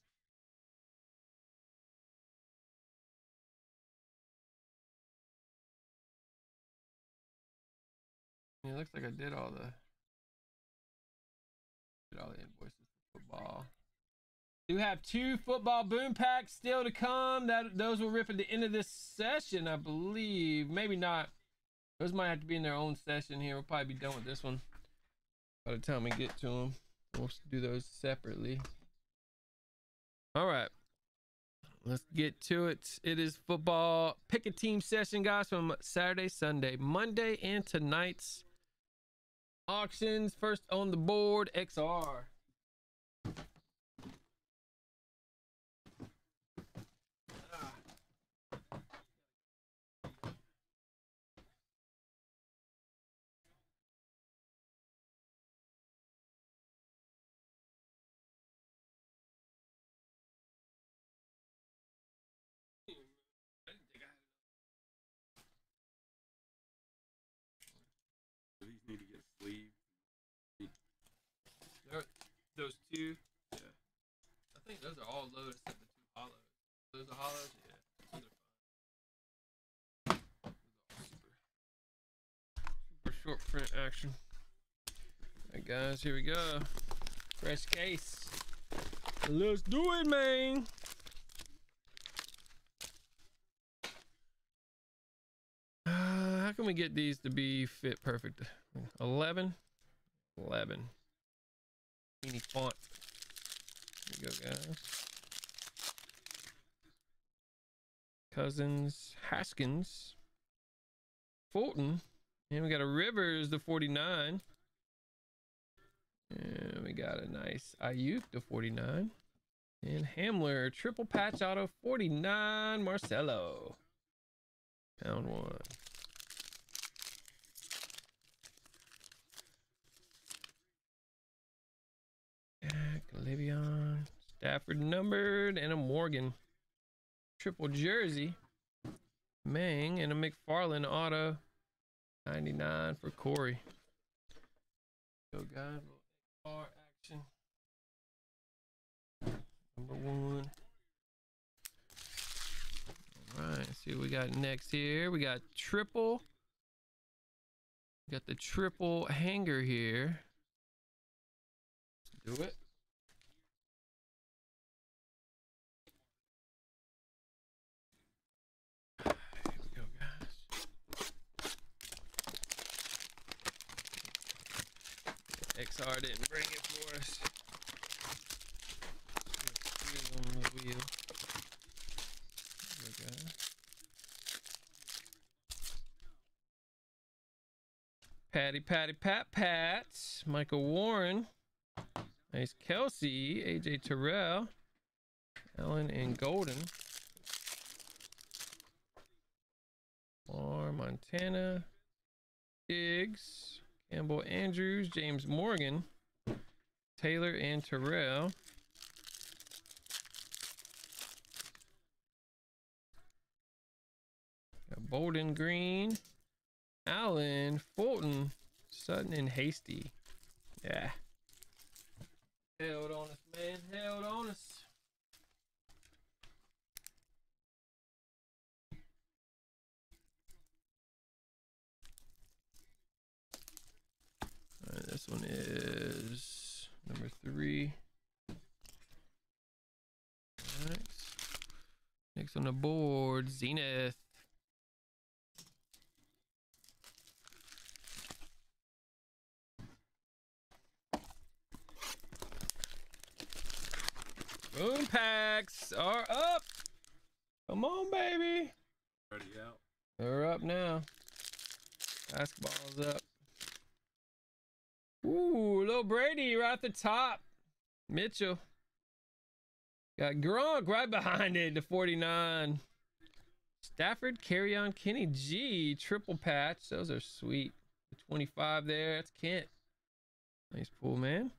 [SPEAKER 1] It looks like I did all the did all the invoices for football. Do have two football boom packs still to come. That those will rip at the end of this session, I believe. Maybe not. Those might have to be in their own session here. We'll probably be done with this one by the time we get to them. We'll do those separately. All right. Let's get to it. It is football pick a team session, guys, from Saturday, Sunday, Monday, and tonight's auctions. First on the board, XR.
[SPEAKER 2] need to get sleeve.
[SPEAKER 1] There, those two. Yeah. I think those are all low except the two hollows. Those are hollows. Yeah. Those are fine. Super, super short print action. Alright, guys, here we go. Fresh case. Let's do it, man. Uh, how can we get these to be fit perfect? 11? 11. Teeny font. There you go, guys. Cousins, Haskins, Fulton, and we got a Rivers the 49. And we got a nice Aiyuk the 49. And Hamler, triple patch auto 49, Marcelo. Pound one. Le'Veon, Stafford numbered, and a Morgan. Triple jersey. Mang and a McFarland auto. 99 for Corey. Go guys, XR action. Number one. All right, let's see what we got next here. We got triple. We got the triple hanger here. Do it. Here we go, guys. XR didn't bring it for us. Let's on the wheel. There we go. Patty, Patty, Pat, Pat. Michael Warren. Nice Kelce. AJ Terrell. Allen and Golden. Lamar, Montana. Diggs. Campbell Andrews. James Morgan. Taylor and Terrell. Got Bolden Green. Allen, Fulton, Sutton, and Hasty. Yeah. Held on us, man. Held on us. All right, this one is number three. Next, next on the board, Zenith. Moon packs are up. Come on, baby.
[SPEAKER 2] Already out.
[SPEAKER 1] They're up now. Basketball's up. Ooh, little Brady right at the top. Mitchell. Got Gronk right behind it to 49. Stafford, carry on Kenny G, triple patch. Those are sweet. The 25 there. That's Kent. Nice pull, man.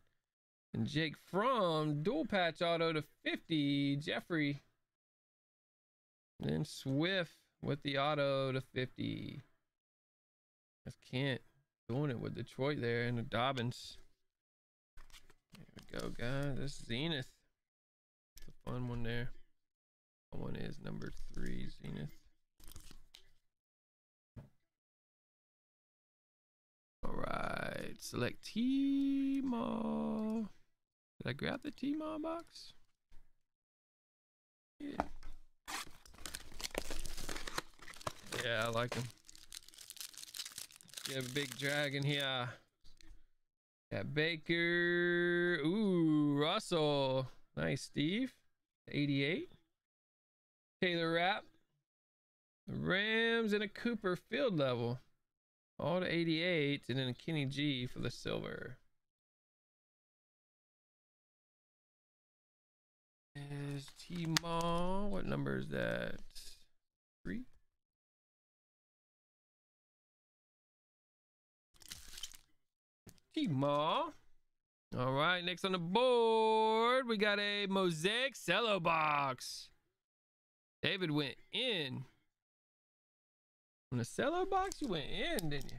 [SPEAKER 1] And Jake Fromm, dual patch auto to 50. Jeffrey. And then Swift with the auto to 50. That's Kent doing it with Detroit there and the Dobbins. There we go, guys. That's Zenith. It's a fun one there. That one is number three, Zenith. All right, select T-Mall. Did I grab the T-Mall box? Yeah. Yeah, I like them. Have a big dragon here. Got Baker. Ooh, Russell. Nice, Steve. 88. Taylor Rapp. Rams and a Cooper field level. All to 88. And then a Kenny G for the silver. Is T Mall. What number is that? Three? T Mall. All right, next on the board, we got a Mosaic Cello box. David went in. On the cello box, you went in, didn't you?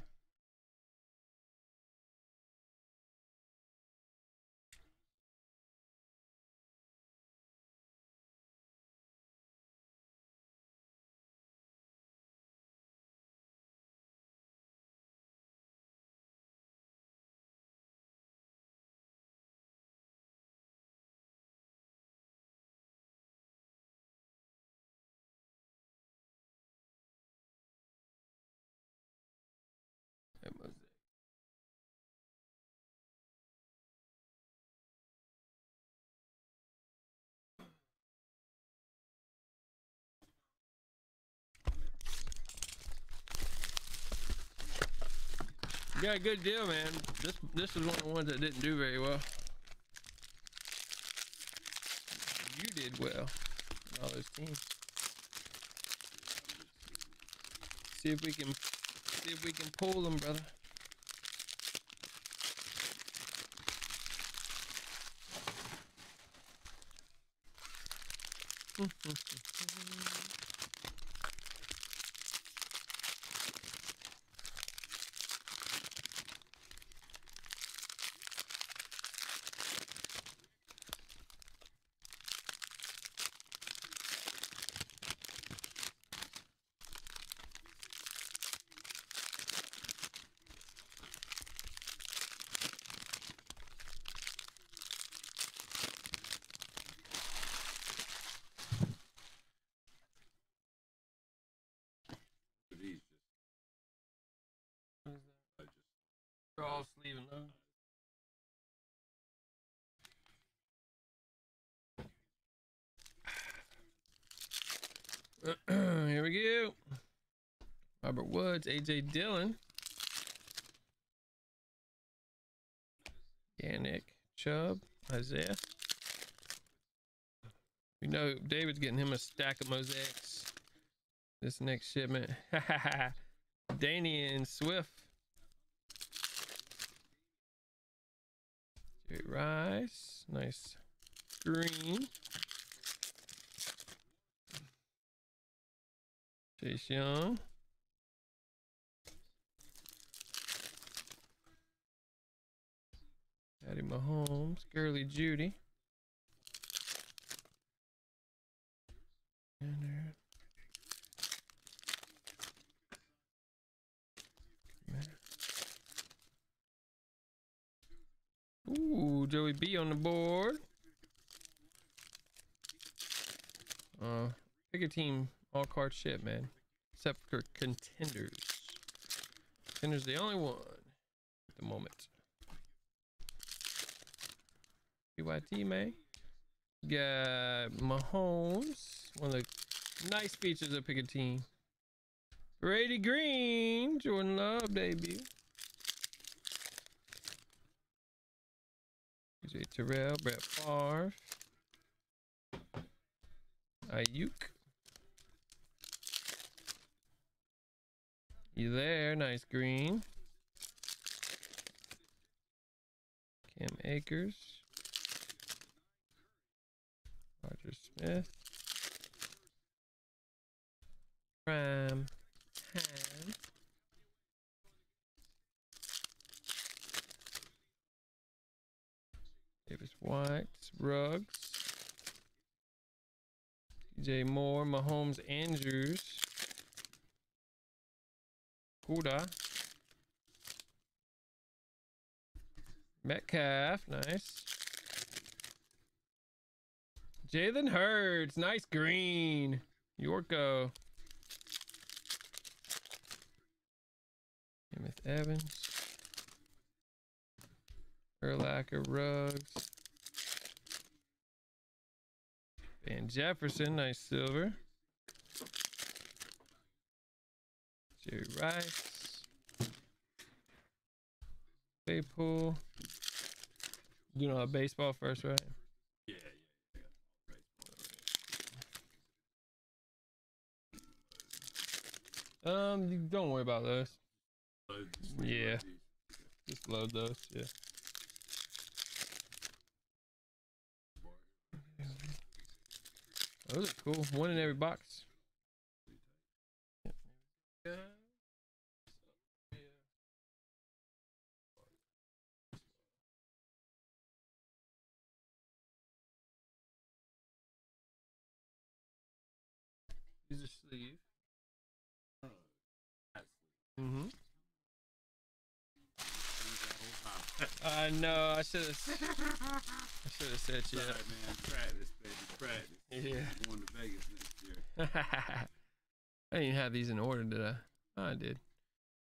[SPEAKER 1] Got a good deal, man. This this was one of the ones that didn't do very well. You did well. All those teams. See if we can see if we can pull them, brother.
[SPEAKER 2] But he's just, I just
[SPEAKER 1] Draw sleeve and load. Here we go. Woods, AJ Dillon. Yannick Chubb, Isaiah. We know David's getting him a stack of mosaics. This next shipment. Danian Swift. Jerry Rice. Nice green. Chase Young. Patty Mahomes. Gurley Jeudy. Ooh, Joey B on the board. Uh, pick a team, all card shit, man. Except for contenders. Contenders the only one at the moment. PYT, man. Got Mahomes. One of the nice features of team. Brady Green, Jordan Love debut. AJ Terrell, Brett Favre, Aiyuk. You there? Nice green. Cam Akers, Prime Ham. Davis White, Ruggs, DJ Moore, Mahomes, Andrews, Kuda, Metcalf, nice. Jalen Hurts, nice green. Yorko. Emmett Evans. Urlacher Ruggs. Van Jefferson, nice silver. Jerry Rice. Claypool. You know baseball first, right?
[SPEAKER 2] yeah, yeah, yeah. Right.
[SPEAKER 1] Um, don't worry about those. Yeah. Just load those. Yeah. Those are cool. One in every box. Yeah. Use a sleeve. Mm-hmm. I know. I should have. I should have said
[SPEAKER 2] Yeah,
[SPEAKER 1] yeah.
[SPEAKER 2] man. Practice, baby. Practice.
[SPEAKER 1] Yeah.
[SPEAKER 2] I'm going to Vegas next year.
[SPEAKER 1] I didn't have these in order, did I? Oh, I did.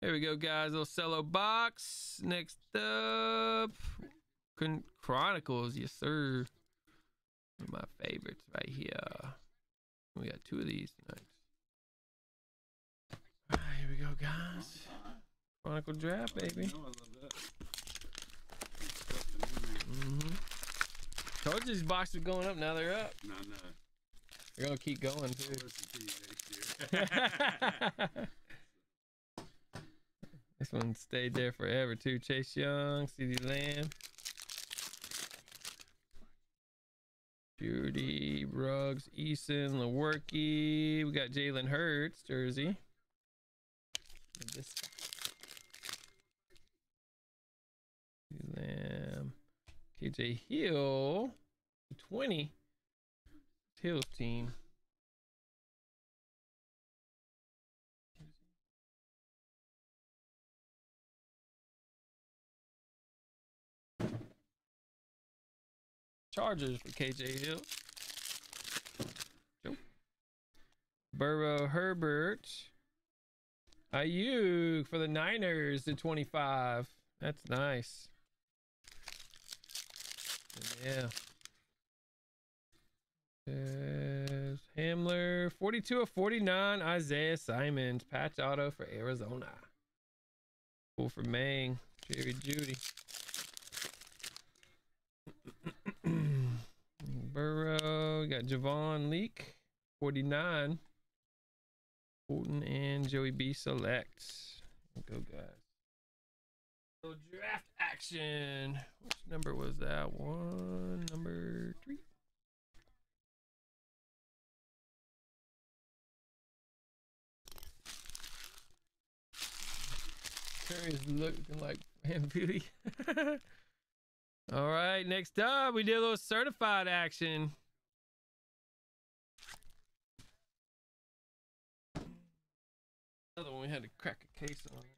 [SPEAKER 1] Here we go, guys. Little cello box. Next up, Chron- Chronicles. Yes, sir. One of my favorites right here. We got two of these tonight. All right, here we go, guys. Chronicle draft, baby.
[SPEAKER 2] No, I love that. Good stuff in there.
[SPEAKER 1] Mm-hmm. Told you these boxes are going up. Now they're up.
[SPEAKER 2] No, no.
[SPEAKER 1] They're gonna keep going too.
[SPEAKER 2] to you next year.
[SPEAKER 1] this one stayed there forever too. Chase Young, CeeDee Lamb, Purity, Ruggs, Eason, Lewerke. We got Jalen Hurts jersey. This guy. Lamb, um, KJ Hill, 20. Hill's team. Chargers for KJ Hill. Burrow Herbert. Aiyuk for the Niners to 25. That's nice. Yeah. There's Hamler. 42 of 49. Isaiah Simmons. Patch auto for Arizona. Cool for Mang. Jerry Jeudy. Burrow. Got Javon Leake. 49. Fulton and Joey B select. Go guys. So draft action. Which number was that one? Number three. Curry's looking like man beauty. All right, next up, we did a little certified action. Another one we had to crack a case on.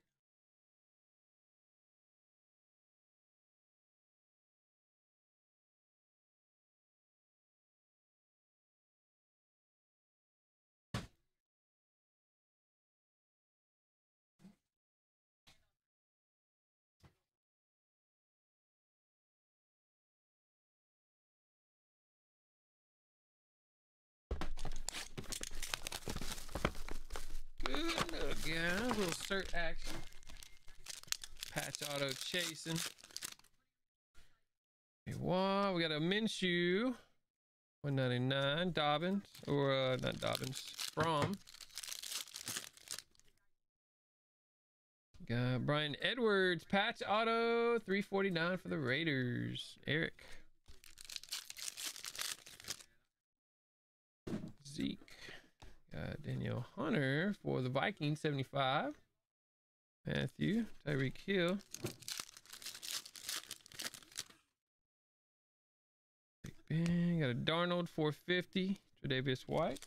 [SPEAKER 1] A little cert action. Patch auto chasing. Okay, we got a Minshew. 199. Dobbins. Or uh not Dobbins. From. Got Bryan Edwards. Patch auto. 349 for the Raiders. Eric. Zeke. Got Danielle Hunter for the Vikings, 75. Matthew, Tyreek Hill. Big Ben, got a Darnold, 450. Tre'Davious White.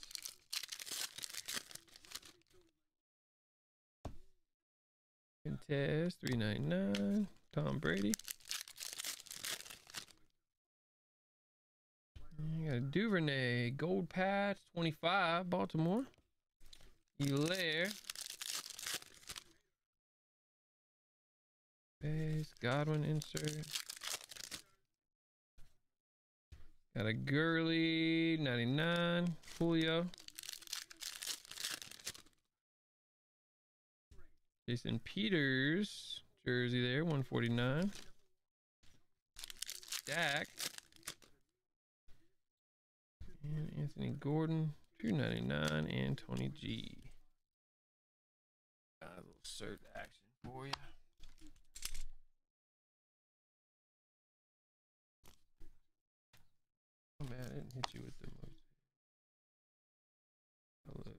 [SPEAKER 1] Contest, 399. Tom Brady. Got a Duvernay, gold patch, 25, Baltimore. Helaire. Base, Godwin insert. Got a Gurley, 99, Julio. Jason Peters, jersey there, 149. Dak. And Anthony Gordon, 299, and Tony G. Got a little cert action for you. Man, I didn't hit you with the most. Hello.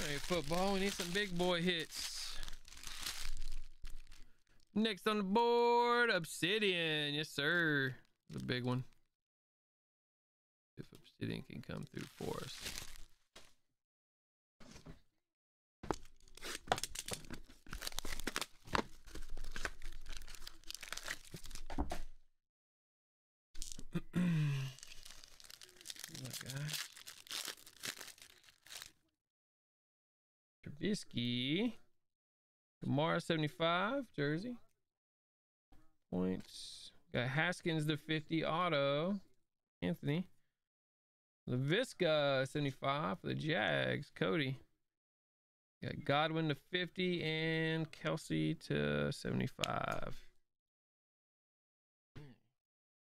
[SPEAKER 1] All right, football. We need some big boy hits. Next on the board, Obsidian. Yes, sir. The big one. If Obsidian can come through for us. Look, guys. Trubisky. Kamara 75, jersey. Points. Got Haskins the 50 auto. Anthony. Laviska 75 for the Jags. Cody. Got Godwin to 50 and Kelce to 75.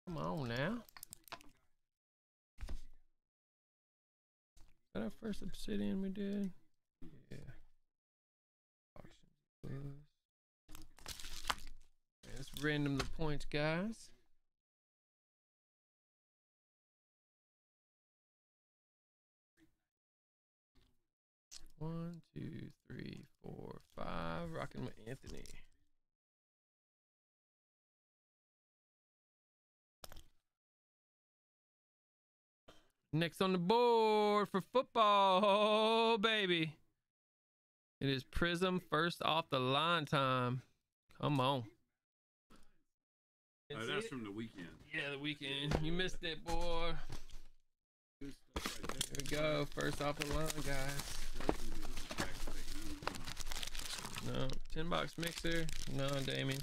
[SPEAKER 1] Come on now. Is that our first obsidian we did? Let's random the points, guys. One, two, three, four, five. Rocking with Anthony. Next on the board for football, baby. It is Prism first off the line time. Come on.
[SPEAKER 2] Uh, that's from the weekend.
[SPEAKER 1] yeah, the weekend. You missed it, boy.
[SPEAKER 2] Good stuff right
[SPEAKER 1] Here we go. First off the line, guys. No, 10 box mixer. No, Damien.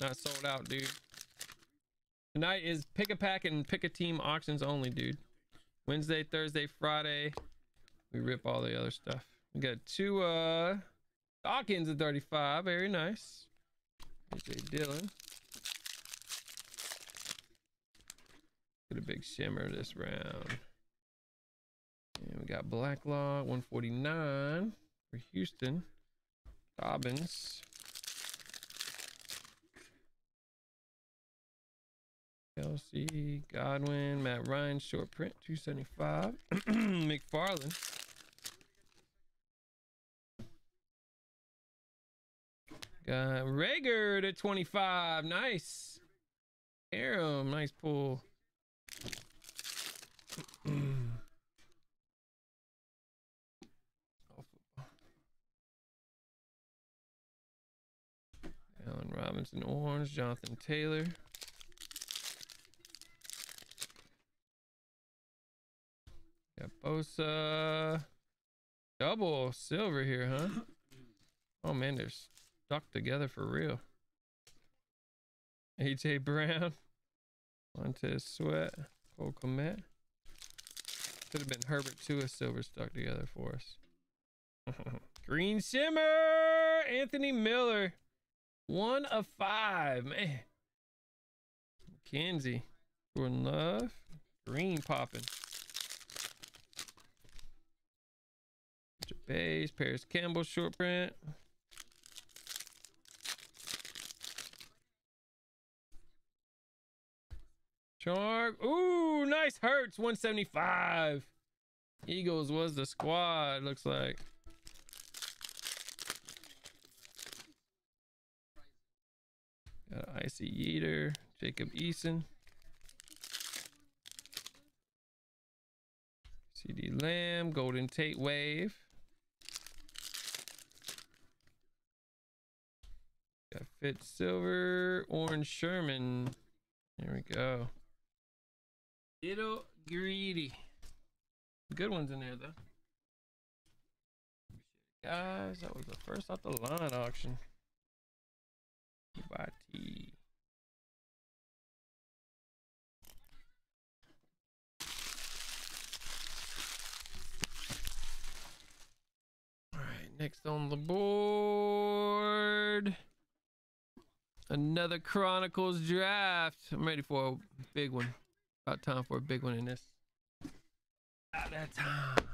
[SPEAKER 1] Not sold out, dude. Tonight is pick a pack and pick a team auctions only, dude. Wednesday, Thursday, Friday. We rip all the other stuff. We got two uh Dawkins at 35. Very nice. AJ Dillon. Get a big shimmer this round. And we got Blacklock 149 for Houston. Dobbins. Kelce, Godwin, Matt Ryan, short print, 275. McFarland. Got Rager to 25. Nice. Aram, nice pull. All. Allen Robinson, orange. Jonathan Taylor. Got Bosa. Double silver here, huh? Oh man, they're stuck together for real. AJ Brown. Montez Sweat. Cole Kmet. Could have been Herbert too, a silver stuck together for us. Green Shimmer! Anthony Miller. One of five. Man. Mackenzie. Jordan Love. Green popping. Base, Parris Campbell short print. Shark. Ooh, nice hurts. 175. Eagles was the squad, looks like. Got an Icy Yeater, Jacob Eason. CeeDee Lamb, Golden Tate Wave. Got Fitz Silver, Orange Sherman. There we go. Little greedy. Good ones in there though. Guys, that was the first off the line auction. By T. All right, next on the board. Another Chronicles draft. I'm ready for a big one. About time for a big one in this. About that time.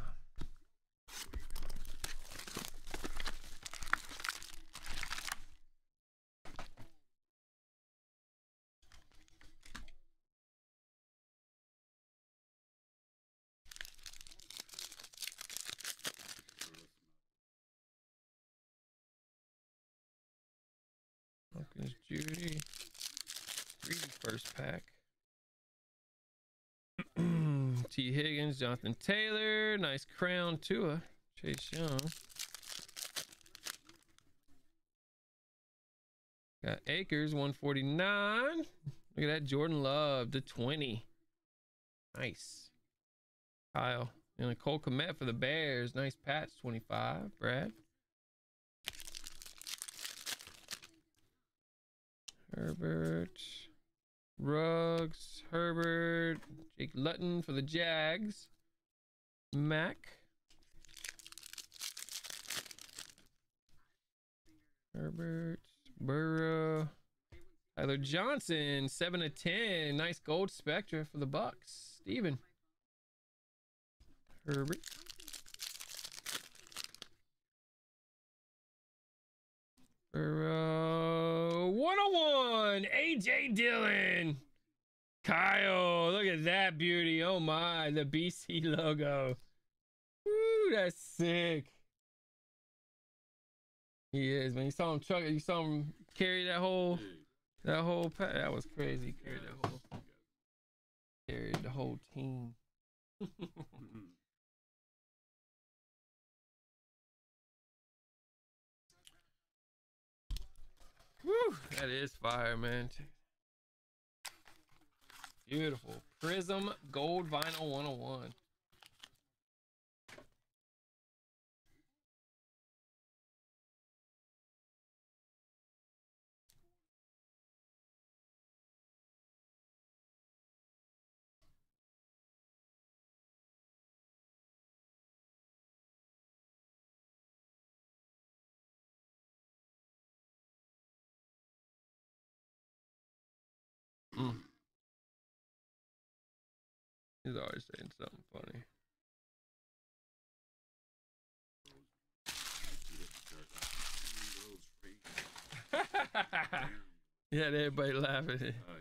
[SPEAKER 1] Hawkins Jeudy. Greedy first pack. Jonathan Taylor. Nice crown, Tua. Chase Young. Got Akers, 149. Look at that. Jordan Love to 20. Nice. Kyle. And Cole Kmet for the Bears. Nice patch, 25. Brad. Herbert. Ruggs, Herbert, Jake Luton for the Jags, Mac, Herbert, Burrow, Tyler Johnson, seven to ten. Nice gold spectra for the Bucs. Steven. Herbert. Burrow, 101, AJ Dillon. Kyle, look at that beauty. Oh my, the BC logo. Ooh, that's sick. He is, man. You saw him truck. You saw him carry that whole, that whole. Pa- that was crazy. Carried that whole, carried the whole team. Woo, that is fire, man. Beautiful. Prism Gold Vinyl 101. Mm. He's always saying something funny.
[SPEAKER 2] Those freaks. Damn.
[SPEAKER 1] yeah, everybody laughing.
[SPEAKER 2] Oh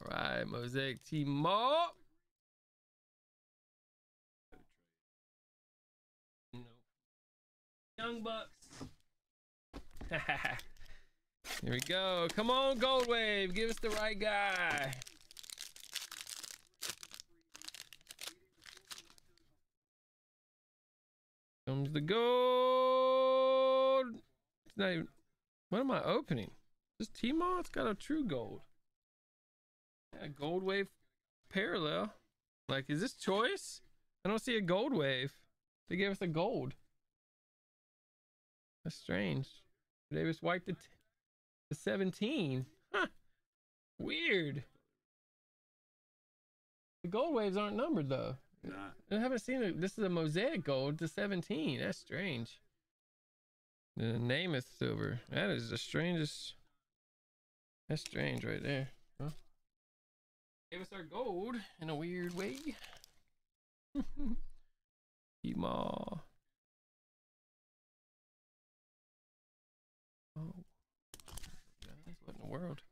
[SPEAKER 2] yeah.
[SPEAKER 1] All right, Mosaic T Mall. Nope. Young Bucks. Here we go. Come on, Gold Wave. Give us the right guy. Comes the gold. It's not even. What am I opening? This T-Mall? It's got a true gold. Yeah, gold wave parallel. Like, is this choice? I don't see a gold wave. They gave us a gold. That's strange. Davis White the, t- the 17. Huh. Weird. The gold waves aren't numbered though.
[SPEAKER 2] Nah.
[SPEAKER 1] I haven't seen it. This is a mosaic gold to 17. That's strange. The Namath silver. That is the strangest. That's strange right there. Huh? Gave us our gold in a weird way. Emaw. Oh. Guys, what in the world?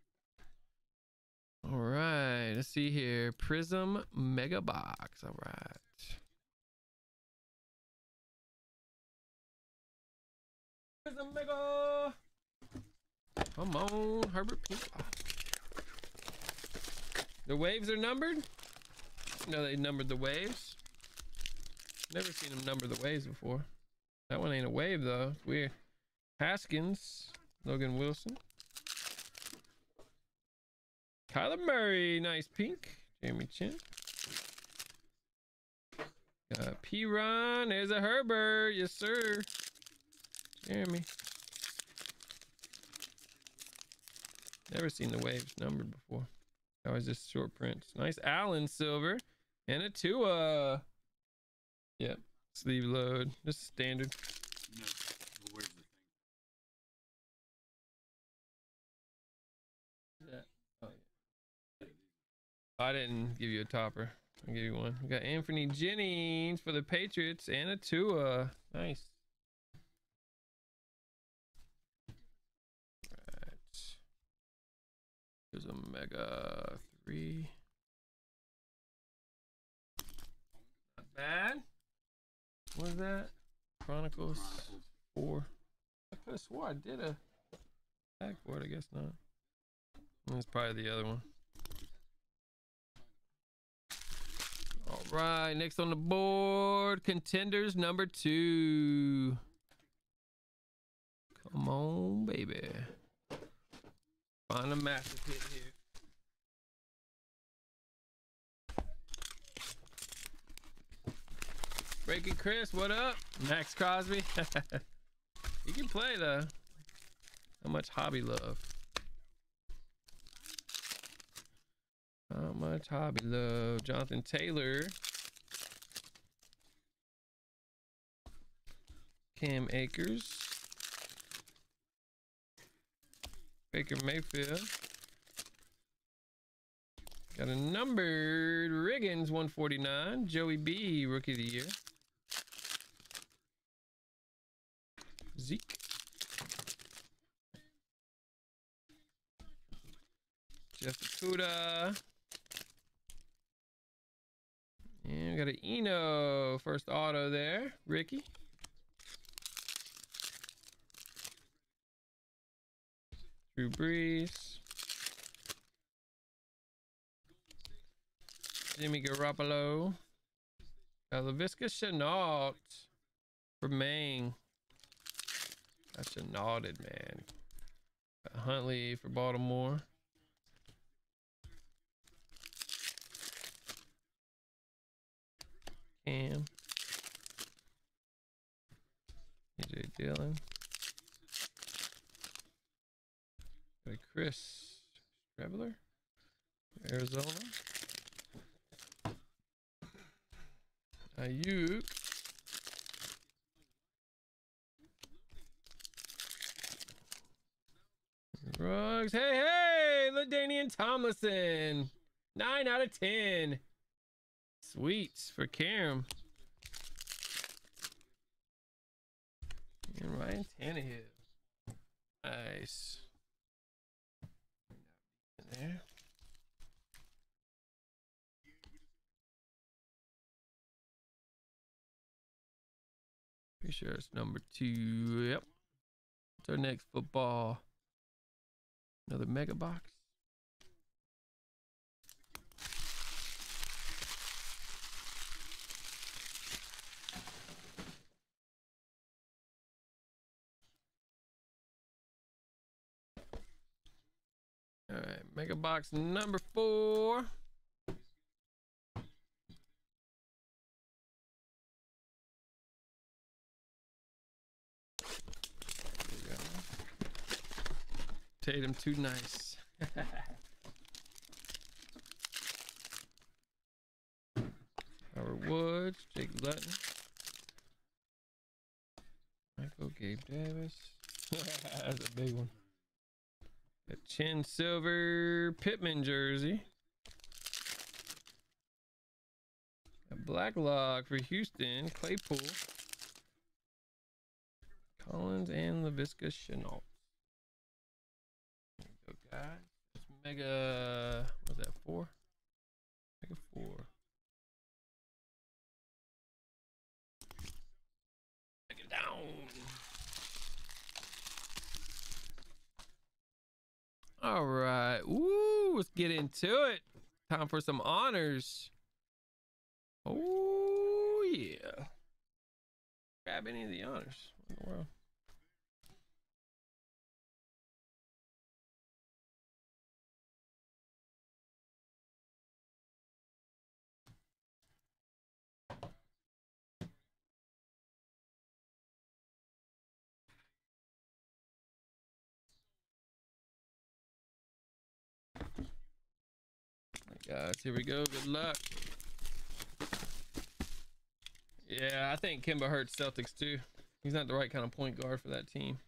[SPEAKER 1] All right, let's see here. Prism Mega Box. All right. Prism Mega. Come on, Herbert Pink. The waves are numbered? No, they numbered the waves. Never seen them number the waves before. That one ain't a wave though. It's weird. Haskins, Logan Wilson. Kyler Murray, nice pink. Jeremy Chinn. Uh, P. Ron, there's a Herbert. Yes, sir. Jeremy. Never seen the waves numbered before. Always just short prints. Nice Allen silver. And a Tua. Yep. Sleeve load. Just standard.
[SPEAKER 2] No. Well, where's the thing?
[SPEAKER 1] Oh, I didn't give you a topper. I'll give you one. We got Anthony Jennings for the Patriots and a Tua. Nice. There's a Mega 3. Not bad. What is that? Chronicles. 4. I could have swore I did a it. I guess not. That's probably the other one. All right, next on the board, contenders number two. Come on, baby. Find a massive hit here. Breaking Chris, what up? Maxx Crosby. you can play though. How much hobby love? How much hobby love? Jonathan Taylor. Cam Akers. Baker Mayfield. Got a numbered Riggins 149. Joey B, Rookie of the Year. Zeke. Jeff Okudah. And we got an Eno first auto there. Ricky. Drew Brees. Jimmy Garoppolo. Got Laviska Shenault for Maine. Got Chenaulted, man. Got Huntley for Baltimore. Cam. AJ Dillon. Got Chris Traveler. Arizona. Aiyuk. Ruggs. Hey, hey! LaDainian Tomlinson. 9 out of 10. Sweets for Cam. And Ryan Tannehill. Nice. There. Pretty sure it's number two. Yep. It's our next football. Another mega box. Box number four. Tatum too nice. Howard Woods, Jake Luton, Michael Gabe Davis. That's a big one. A Chinn Silver Pittman jersey. A Blacklock for Houston, Claypool. Collins and Laviska Shenault. There you go, guys. Mega. What's that? Four. Mega four. Take it down. All right. Ooh, let's get into it. Time for some honors. Oh yeah. Grab any of the honors. What in the world? Guys, here we go. Good luck. Yeah, I think Kemba hurts Celtics too. He's not the right kind of point guard for that team.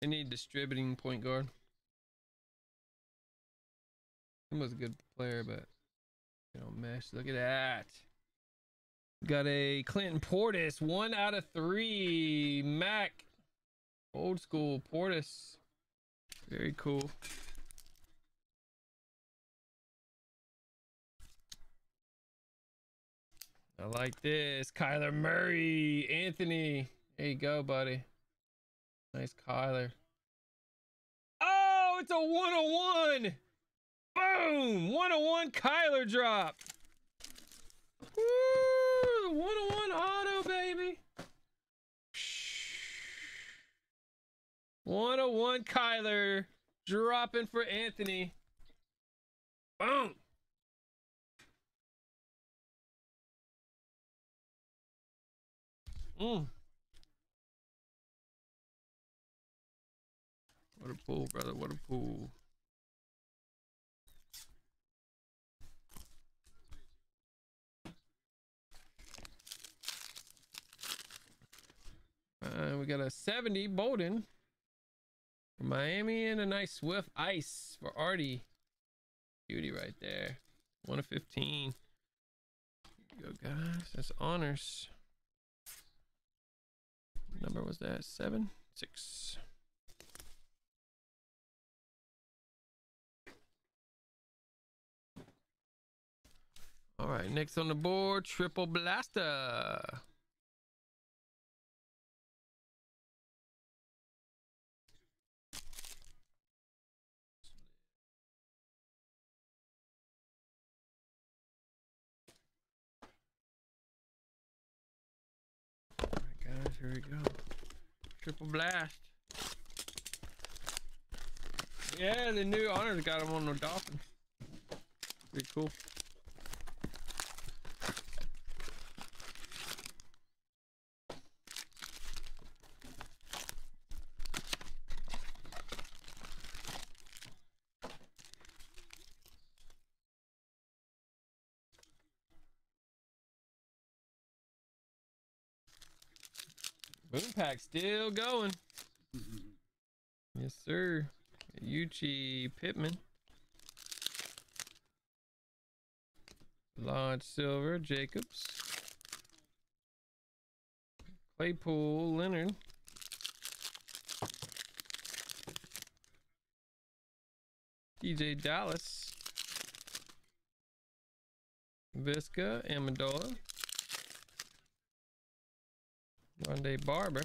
[SPEAKER 1] They need distributing point guard. Kemba's a good player, but you know, mesh. Look at that. Got a Clinton Portis, one out of three. Mac, old school Portis. Very cool. I like this. Kyler Murray, Anthony. There you go, buddy. Nice Kyler. Oh, it's a 101. Boom! 101 Kyler drop. Woo! 101 auto, baby. 101 Kyler dropping for Anthony. Boom! Mm. What a pool, brother. What a pool. Uh, we got a 70 Bolden for Miami and a nice swift ice for Artie. Beauty right there. 1 of 15. Go, guys. That's honors. Number was that? Seven? Six. All right, next on the board, Triple Blaster. Here we go. Triple Blast. Yeah, the new honors got him on the dolphin. Pretty cool. Boom pack still going. Yes, sir. Yuchi Pittman. Lodge Silver Jacobs. Claypool Leonard. DJ Dallas. Visca Amendola. Rondé Barber.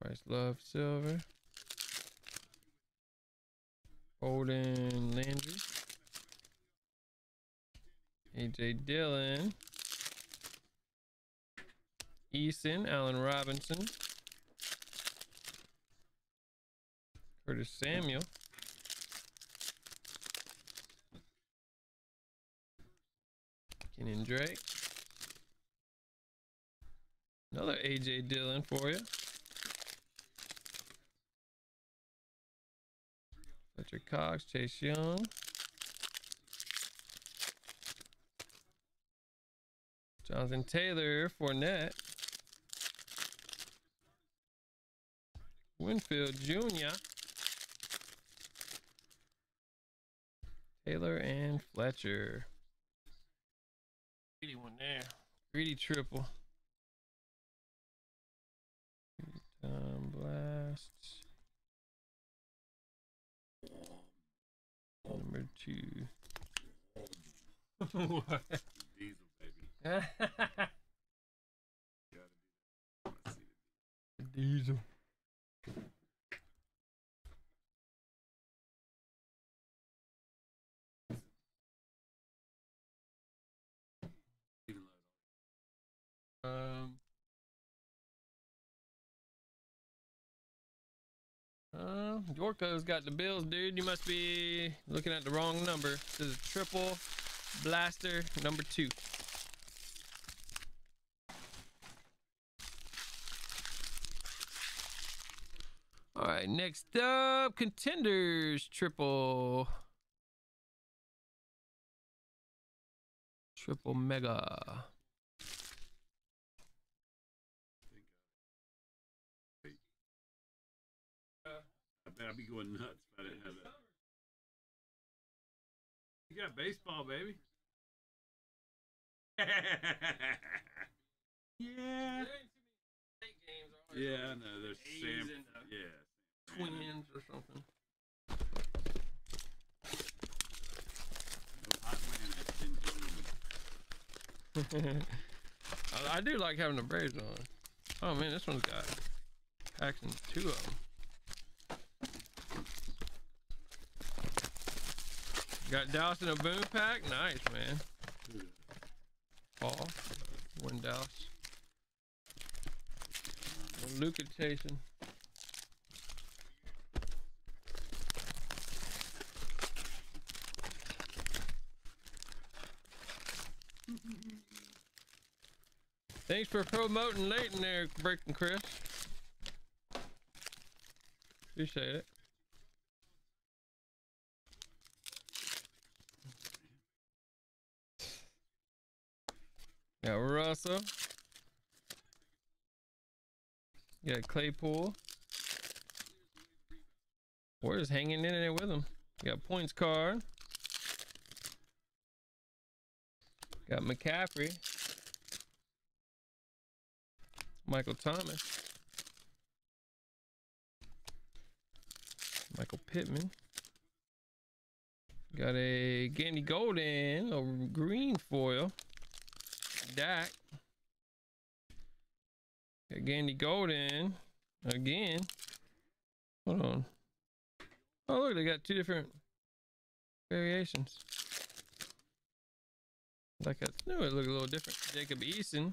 [SPEAKER 1] Price Love Silver. Holden Landry. AJ Dillon. Eason, Allen Robinson. Curtis Samuel. Kenyon Drake. Another AJ Dillon for you. Fletcher Cox, Chase Young. Jonathan Taylor, Fournette. Winfield Jr. Taylor and Fletcher. Greedy one there. Greedy triple. Time blast. Number two. what?
[SPEAKER 2] Diesel, baby.
[SPEAKER 1] Diesel. Um. Uh, Yorko's got the bills, dude. You must be looking at the wrong number. This is triple blaster number two. All right, next up, contenders triple. Triple mega.
[SPEAKER 2] I bet I'd be going nuts if I didn't have that. You got baseball, baby. yeah. Yeah, I know. There's Sam.
[SPEAKER 1] and, uh,
[SPEAKER 2] yeah.
[SPEAKER 1] Twins or something.
[SPEAKER 2] Atlanta, it's been-
[SPEAKER 1] I, I do like having the Braves on. Oh man, this one's got packs in two of them. Got Dallas in a boom pack. Nice, man. Paul. One Dallas. Luca chasing. Thanks for promoting Leighton there, Breaking Chris. Appreciate it. Got Russell. Got Claypool. Warriors hanging in there with him. Got points card. Got McCaffrey. Michael Thomas. Michael Pittman. Got a Gandy Golden, a green foil. Dak. Gandy Golden again. Hold on. Oh, look, they got two different variations. Like I knew it looked a little different. Jacob Eason.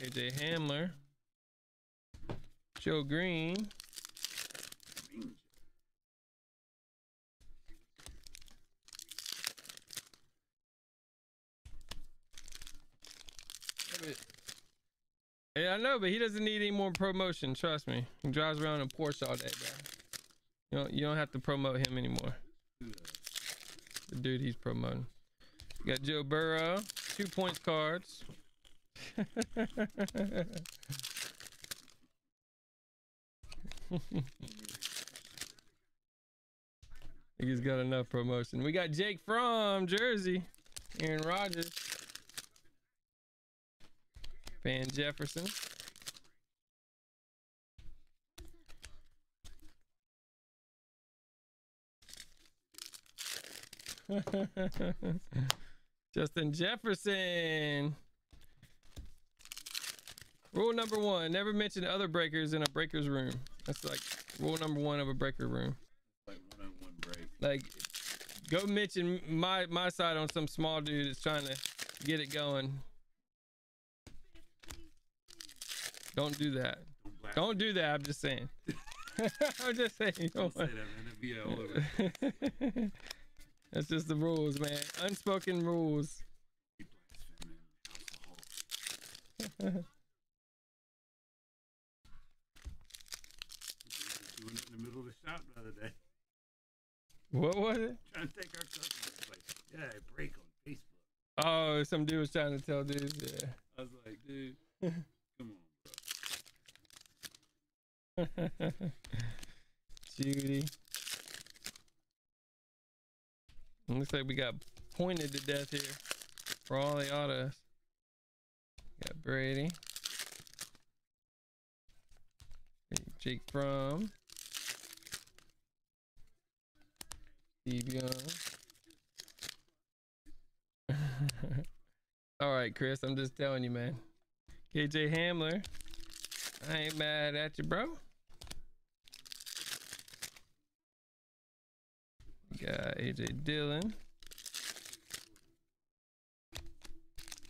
[SPEAKER 1] AJ Hamler. Joe Green. Yeah, I know, but he doesn't need any more promotion. Trust me. He drives around in Porsche all day, bro. You don't, you don't have to promote him anymore. The dude he's promoting. You got Joe Burrow, two points cards. He's got enough promotion. We got Jake from Jersey, Aaron Rodgers, Van Jefferson. Justin Jefferson. Rule number one: never mention other breakers in a breaker's room. That's like rule number one of a breaker room.
[SPEAKER 3] Like one on one break.
[SPEAKER 1] Like, go mention my my side on some small dude that's trying to get it going. Don't do that.
[SPEAKER 2] Don't
[SPEAKER 1] Don't do that. I'm just saying. I'm just saying.
[SPEAKER 2] Don't say that, man. It'd be all over.
[SPEAKER 1] That's just the rules, man. Unspoken rules.
[SPEAKER 2] Be blaspheming. Alcohol. Doing it in the middle of the shop the other day.
[SPEAKER 1] What was it?
[SPEAKER 2] Trying to take our customers. Like, yeah, I break on Facebook.
[SPEAKER 1] Oh, some dude was trying to tell dudes. Yeah.
[SPEAKER 2] I was like, dude, come on, bro.
[SPEAKER 1] Jeudy. Looks like we got pointed to death here for all the autos. Got Brady. Jake Fromm. Steve Young. all right, Chris. I'm just telling you, man. KJ Hamler. I ain't mad at you, bro. Got AJ Dillon.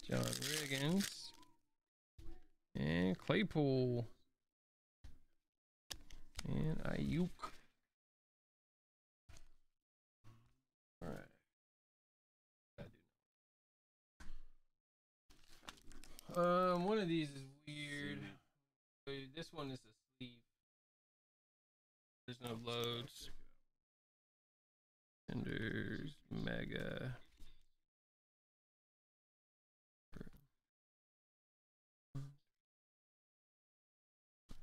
[SPEAKER 1] John Riggins. And Claypool. And Aiyuk. Alright. Um, one of these is. Uh, This one is a sleeve. There's no loads. Enders, Mega.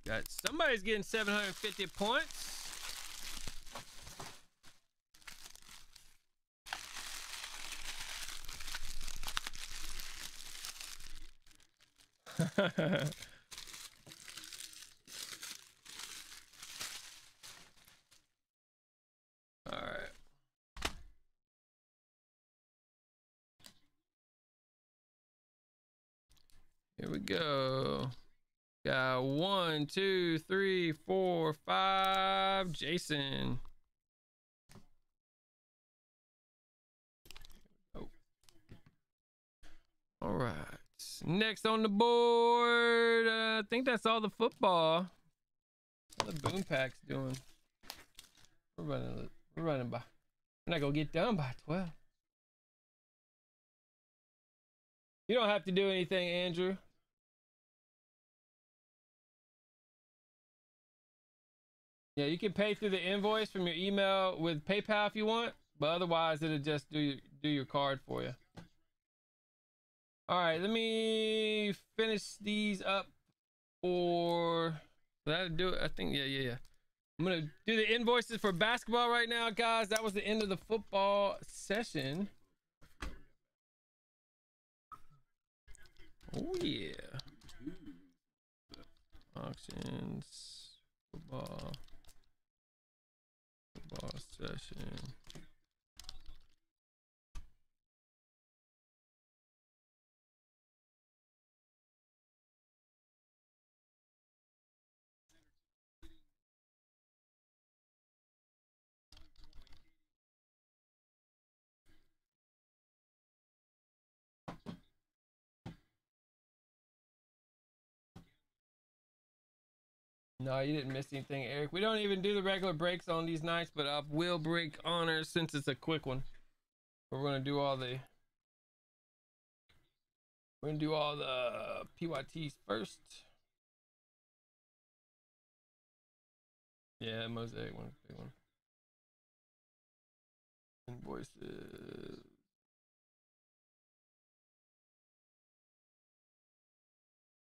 [SPEAKER 1] Got somebody's getting 750 points. All right. Here we go. Got one, two, three, four, five. Jason. Oh. All right. Next on the board, uh, I think that's all the football. How the boom packs doing? We're running. We're running by. We're not gonna get done by twelve. You don't have to do anything, Andrew. Yeah, you can pay through the invoice from your email with PayPal if you want, but otherwise it'll just do your, do your card for you. All right, let me finish these up for that'll do it. I think yeah, yeah, yeah. I'm gonna do the invoices for basketball right now, guys. That was the end of the football session. Oh yeah. Auctions, football, football session. No, you didn't miss anything, Eric. We don't even do the regular breaks on these nights, but I will break honors since it's a quick one. We're gonna do all the we're gonna do all the uh, PYTs first. Yeah, mosaic one, big one. Invoices.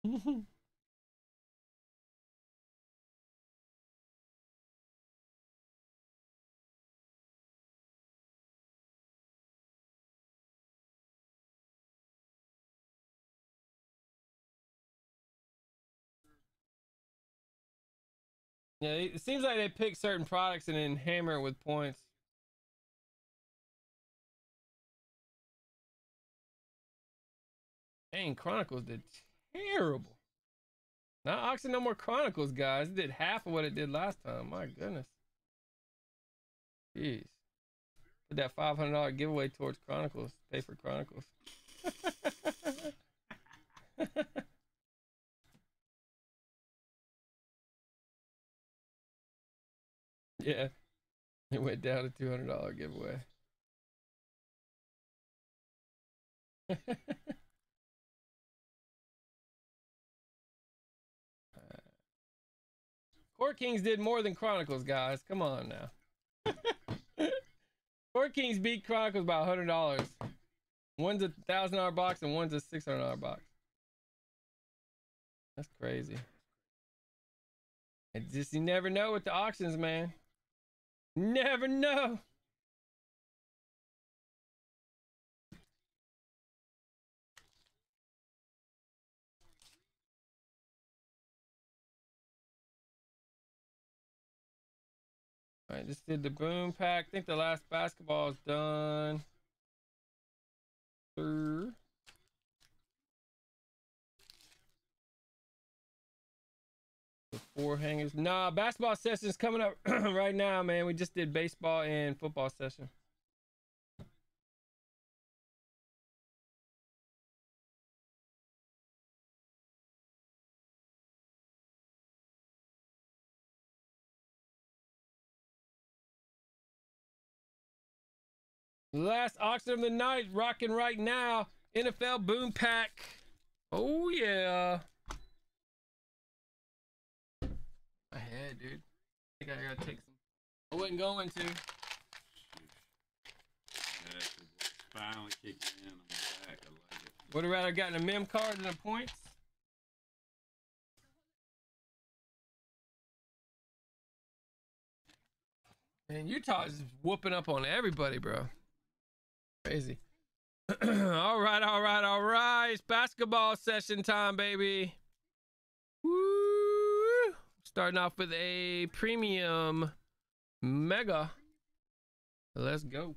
[SPEAKER 1] Yeah, it seems like they pick certain products and then hammer it with points. Dang, Chronicles did terrible. Not Oxen No More Chronicles, guys. It did half of what it did last time. My goodness. Jeez. Put that $500 giveaway towards Chronicles. Pay for Chronicles. yeah. It went down to $200 giveaway. Court Kings did more than Chronicles, guys. Come on now. Court Kings beat Chronicles by hundred dollars. One's a thousand dollar box and one's a six hundred dollar box. That's crazy. It just you never know with the auctions, man. Never know. Right, just did the boom pack. I think the last basketball is done. Four hangers. Nah, basketball session's coming up right now, man. We just did baseball and football session. Last auction of the night, rocking right now. NFL Boom Pack. Oh yeah. My head, dude. I think I gotta take some. I wasn't going to.
[SPEAKER 2] The finally kicking in on my back. I like it.
[SPEAKER 1] Would have rather gotten a mem card than the points. Man, Utah is whooping up on everybody, bro. Crazy. all right, all right, all right. It's basketball session time, baby. Woo! Starting off with a premium mega. Let's go.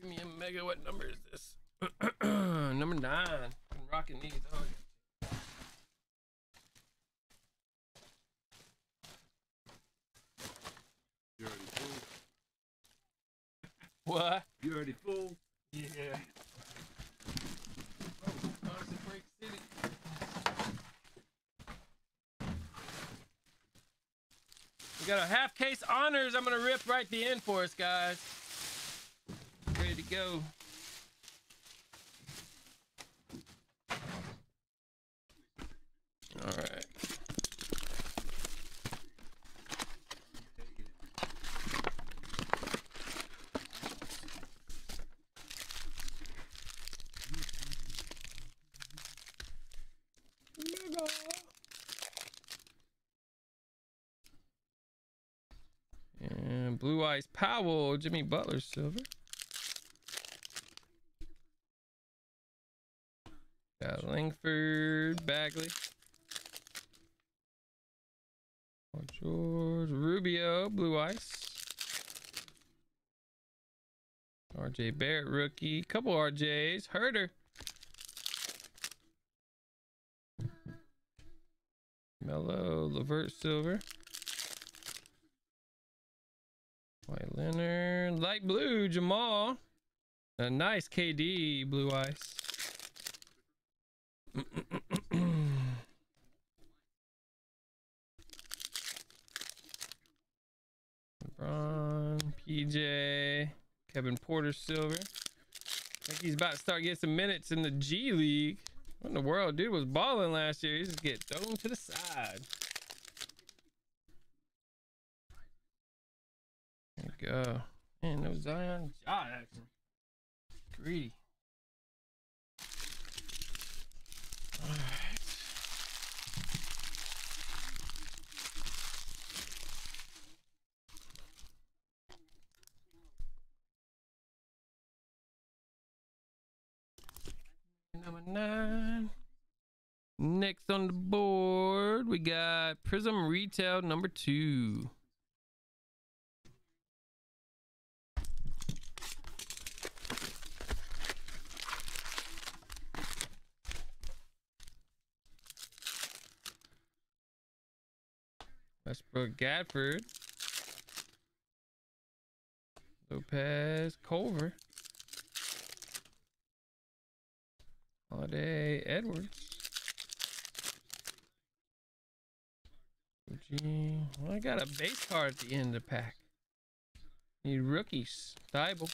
[SPEAKER 1] Premium mega. What number is this? number nine. I'm rocking these. Oh, yeah.
[SPEAKER 2] You already full?
[SPEAKER 1] What?
[SPEAKER 2] You already full?
[SPEAKER 1] Yeah. Oh, Carson Break City. We got a half case honors. I'm gonna rip right the end for us, guys. Ready to go. All right. Ice Powell, Jimmy Butler silver. Got Langford, Bagley. George, Rubio, Blue Ice. RJ Barrett rookie, couple RJs, Herder. Mellow, Levert Silver. White Leonard, light blue, Jamal. A nice KD, blue ice. LeBron, PJ, Kevin Porter Silver. I think he's about to start getting some minutes in the G League. What in the world? Dude was balling last year. He just get thrown to the side. There you go. Man, no Zion Ja action. Greedy. Alright. Number nine. Next on the board, we got Prism Retail number two. Westbrook Gafford. Lopez Culver. Holiday Edwards. Well, I got a base card at the end of the pack. Need rookies. Thibault.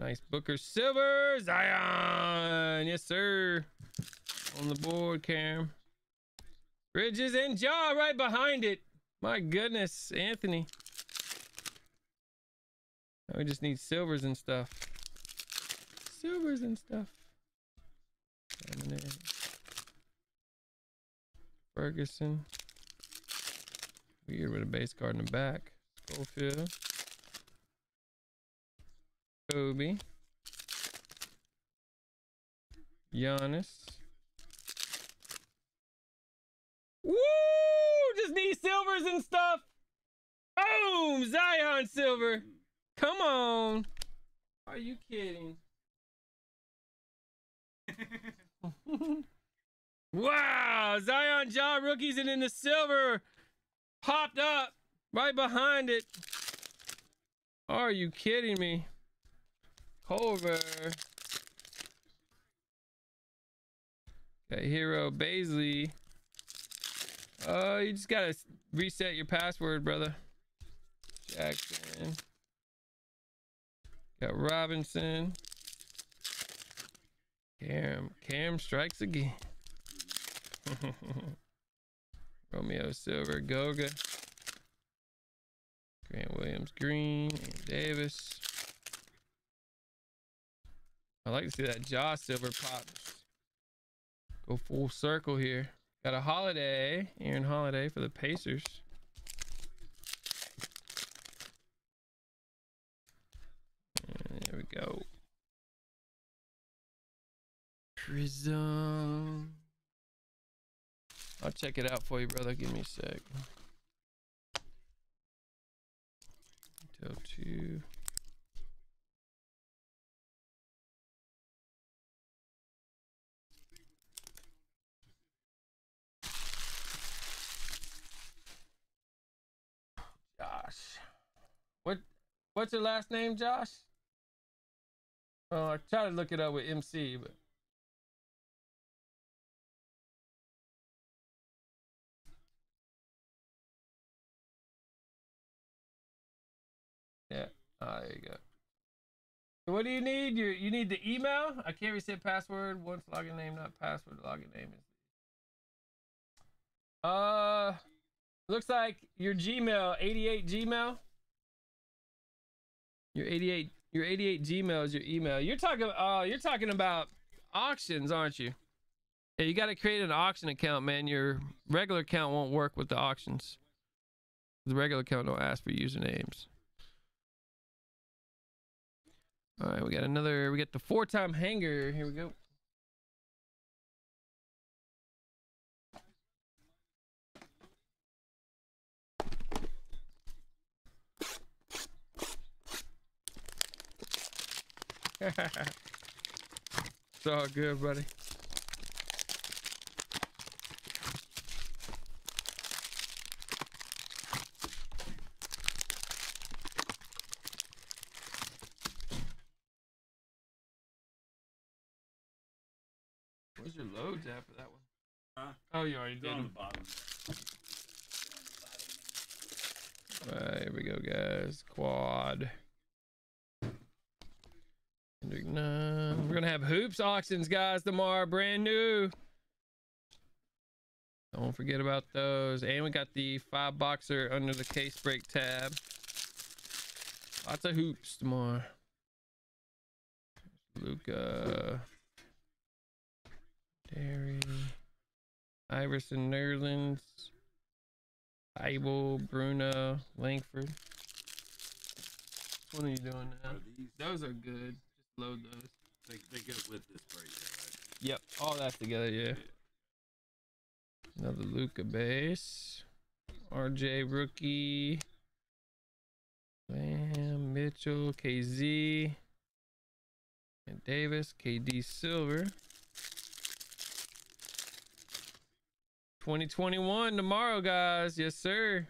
[SPEAKER 1] Nice Booker Silver. Zion. Yes, sir. On the board, Cam. Bridges and Ja right behind it. My goodness, Anthony. Now we just need silvers and stuff. Silvers and stuff. Ferguson. Weird with a base card in the back. Schofield. Kobe. Giannis. Woo! Just need silvers and stuff. Boom! Zion silver. Come on. Are you kidding? wow! Zion Ja rookies and then the silver popped up right behind it. Are you kidding me? Culver. Got Herro Bazley. Oh, you just gotta reset your password, brother. Jackson. Got Robinson. Cam. Cam strikes again. Romeo Silver. Goga. Grant Williams Green. Davis. I like to see that Ja Silver pop. Go full circle here. Got a holiday, Aaron Holiday for the Pacers. There we go. Prism. I'll check it out for you, brother. Give me a sec. Detail two. Josh. What what's your last name, Josh? Oh, I tried to look it up with MC, but yeah. Ah, there you go. So what do you need? You you need the email. I can't reset password. Once login name, not password. Login name is. Uh, looks like your Gmail, 88 Gmail. Your 88, your 88 Gmail is your email. You're talking, uh, you're talking about auctions, aren't you? Yeah, you got to create an auction account, man. Your regular account won't work with the auctions. The regular account don't ask for usernames. All right, we got another. We got the four-time hanger. Here we go. It's all good, buddy. Where's your loads at for that one?
[SPEAKER 2] Huh?
[SPEAKER 1] Oh, you already
[SPEAKER 2] It's
[SPEAKER 1] did
[SPEAKER 2] on the bottom.
[SPEAKER 1] Alright, here we go, guys. Quad. Kendrick Nunn. We're gonna have hoops auctions, guys, tomorrow. Brand new. Don't forget about those. And we got the five boxer under the case break tab. Lots of hoops tomorrow. Luka. Derry. Iverson Nerlens. Bible, Bruno, Langford. What are you doing now? Those are good. Just load those.
[SPEAKER 2] They, they go with this right right?
[SPEAKER 1] Yep, all that together, yeah. Another Luka base. RJ rookie. Lamb, Mitchell, KZ. And Davis, KD Silver. 2021 tomorrow, guys. Yes, sir.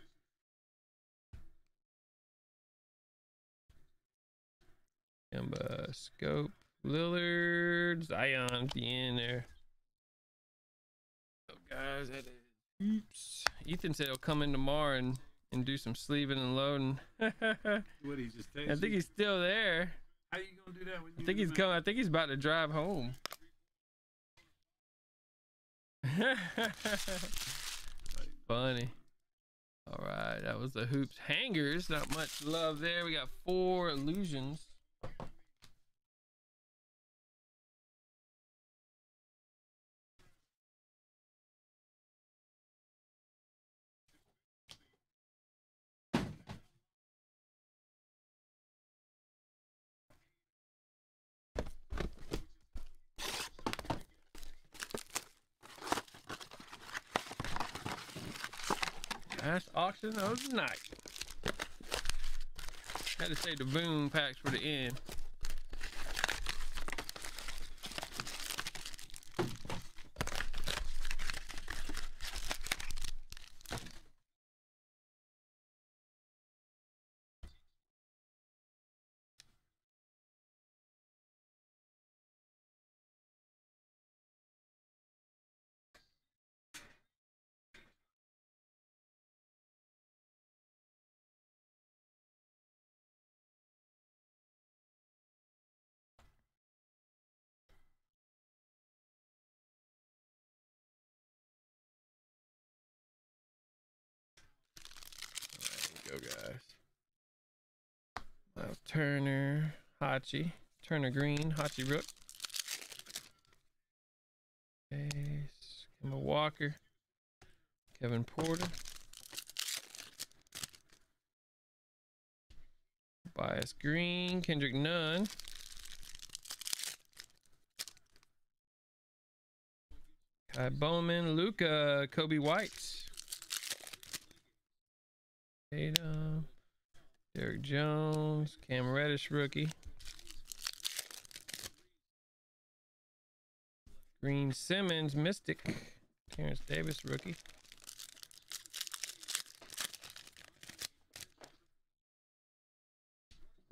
[SPEAKER 1] Kemba, Scope, Lillard, Zion at the end there. So, oh, guys, that is oops. Ethan said he'll come in tomorrow and, and do some sleeving and loading. I
[SPEAKER 2] What he just texted?
[SPEAKER 1] think he's still there.
[SPEAKER 2] How you gonna do that? When
[SPEAKER 1] I think he's coming. I think he's about to drive home. Funny. All right, that was the hoops hangers. Not much love there. We got four illusions. Last auction of the night. Had to save the boom packs for the end. There you go, guys. Miles Turner, Hachi, Turner Green, Hachi Rook. Ace, Kemba Walker, Kevin Porter. Bias Green, Kendrick Nunn. Ky Bowman, Luka, Coby White. Tatum, Derrick Jones, Cam Reddish rookie. Green Simmons, Mystic, Terence Davis rookie.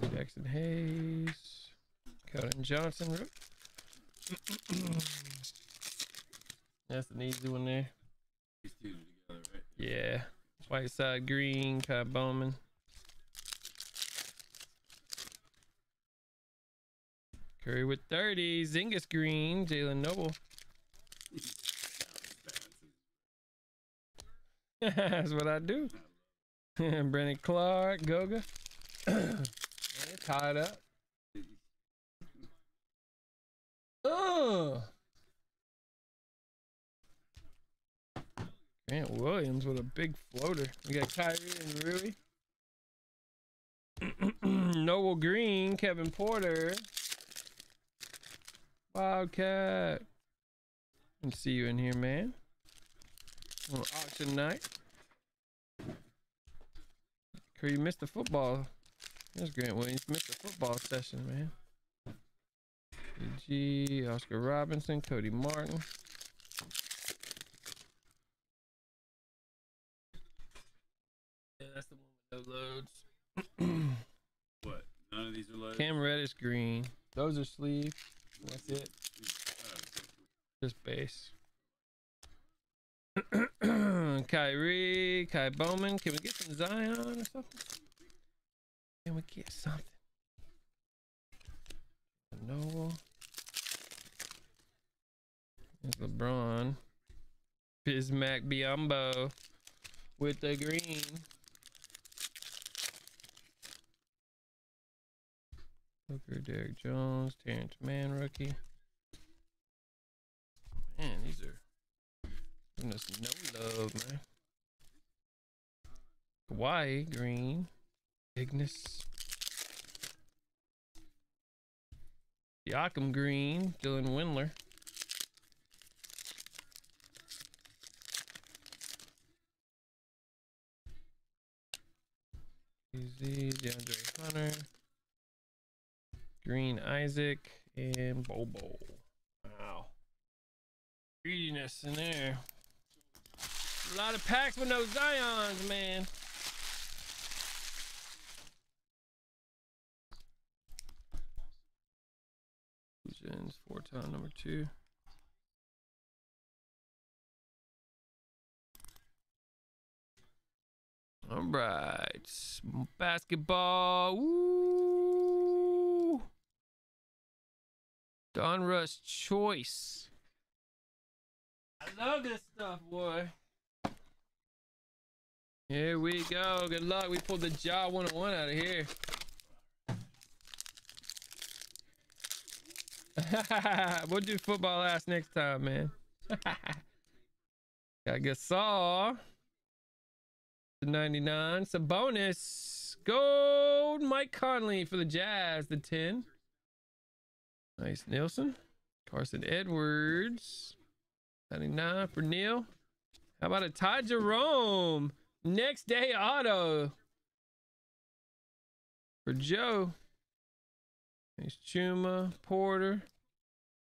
[SPEAKER 1] Jaxson Hayes, Keldon Johnson rookie. That's an easy one there.
[SPEAKER 2] These two together, right?
[SPEAKER 1] Yeah. Whiteside Green, Ky Bowman. Curry with 30. Zingus Green, Jalen Noble. That's what I do. Brandon Clarke, Goga. Tied up. Oh. Grant Williams with a big floater. We got Kyrie and Rui. Noel Green, Kevin Porter. Wildcat. Can see you in here, man. On auction night. Cause you missed the football. That's Grant Williams. Missed the football session, man. G. Oscar Robinson, Cody Martin. Yeah, that's the one with no loads.
[SPEAKER 2] What? None of these are loaded?
[SPEAKER 1] Cam Reddish green. Those are sleeve. That's it. Just base. Kyrie, Ky Bowman. Can we get some Zion or something? Can we get something? Noel. There's LeBron. Bismack Biyombo with the green. Booker, Derrick Jones, Terance Mann rookie. Man, these are giving us no love, man. Kawhi green, Ignis. Siakam green, Dylan Windler. Easy, DeAndre Hunter. Green Isaac and Bobo. Wow. Greediness in there. A lot of packs with no Zions, man. Fusions, four time number two. All right, basketball. Woo! Donruss choice. I love this stuff, boy. Here we go. Good luck. We pulled the Ja 101 out of here. we'll do football last next time, man. Got Gasol. The 99. bonus. Gold. Mike Conley for the Jazz. The 10. Nice. Nielsen. Carson Edwards. 99 for Neil. How about a Ty Jerome? Next day auto. For Joe. Nice Chuma, Porter,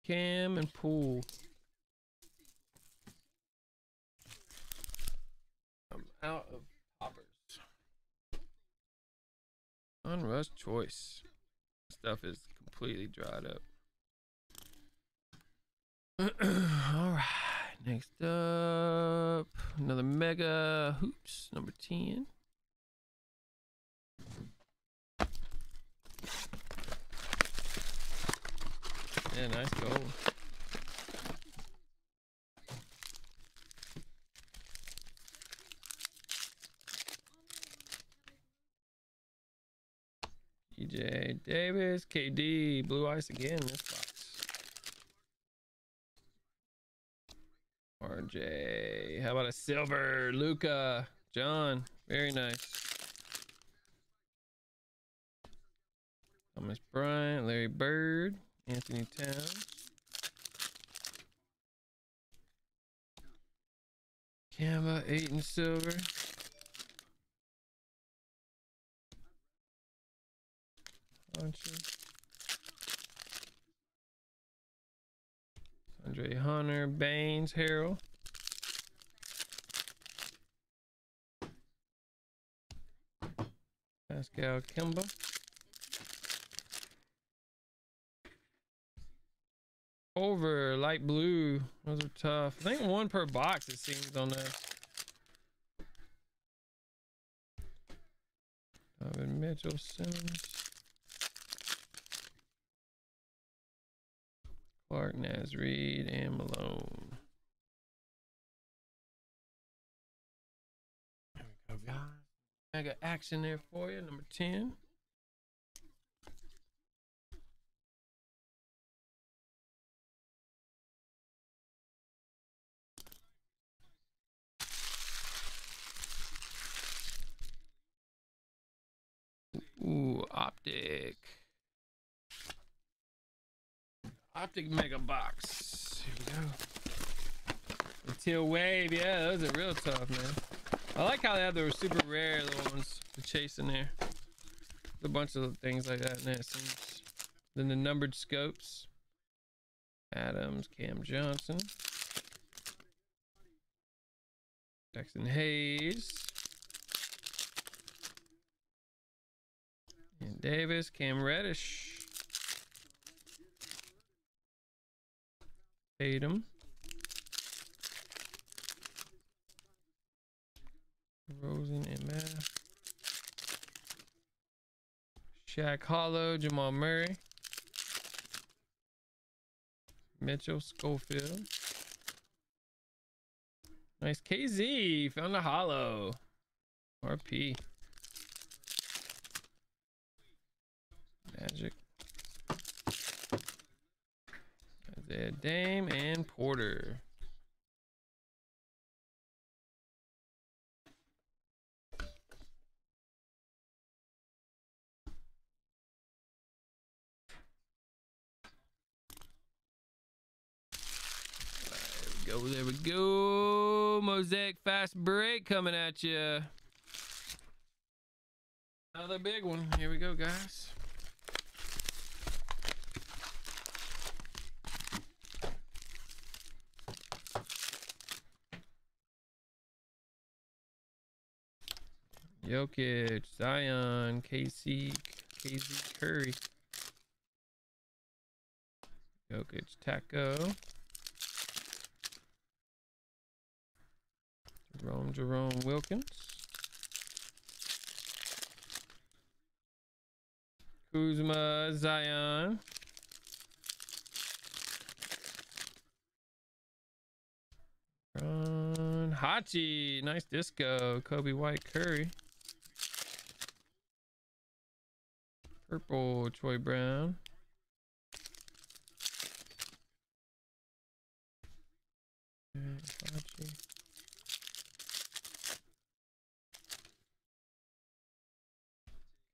[SPEAKER 1] Cam, and Poole. I'm out of poppers. Donruss choice. Stuff is completely dried up. All right. Next up, another mega hoops number 10. Yeah, nice gold. EJ Davis, KD, blue ice again in this box. RJ, how about a silver? Luka, John, very nice. Thomas Bryant, Larry Bird, Anthony Towns. Kemba, eight and silver. Andre Hunter, Baines, Harrell. Pascal Kemba. Over light blue. Those are tough. I think one per box it seems on that. Donovan Mitchell Simmons. Clark, Naz Reid, and Malone. There we go, guys. I got action there for you, number 10. Ooh, optic. Optic mega box. Here we go. Until wave, yeah, those are real tough, man. I like how they have those super rare ones to chase in there. a bunch of things like that in there. Then the numbered scopes. Adams, Cam Johnson. Jaxson Hayes. And Davis, Cam Reddish. Tatum. Rosen and Math. Shaq Hollow, Jamal Murray. Mitchell Schofield. Nice KZ. Found a hollow. RP. Magic. Isaiah Dame and Porter. There we go. There we go. Mosaic fast break coming at you. Another big one. Here we go, guys. Jokic, Zion, KC, KZ Curry. Jokic, Taco. Jerome, Jerome Wilkins. Kuzma, Zion. Ron Hachi, nice disco. Coby White Curry. Purple, Troy Brown.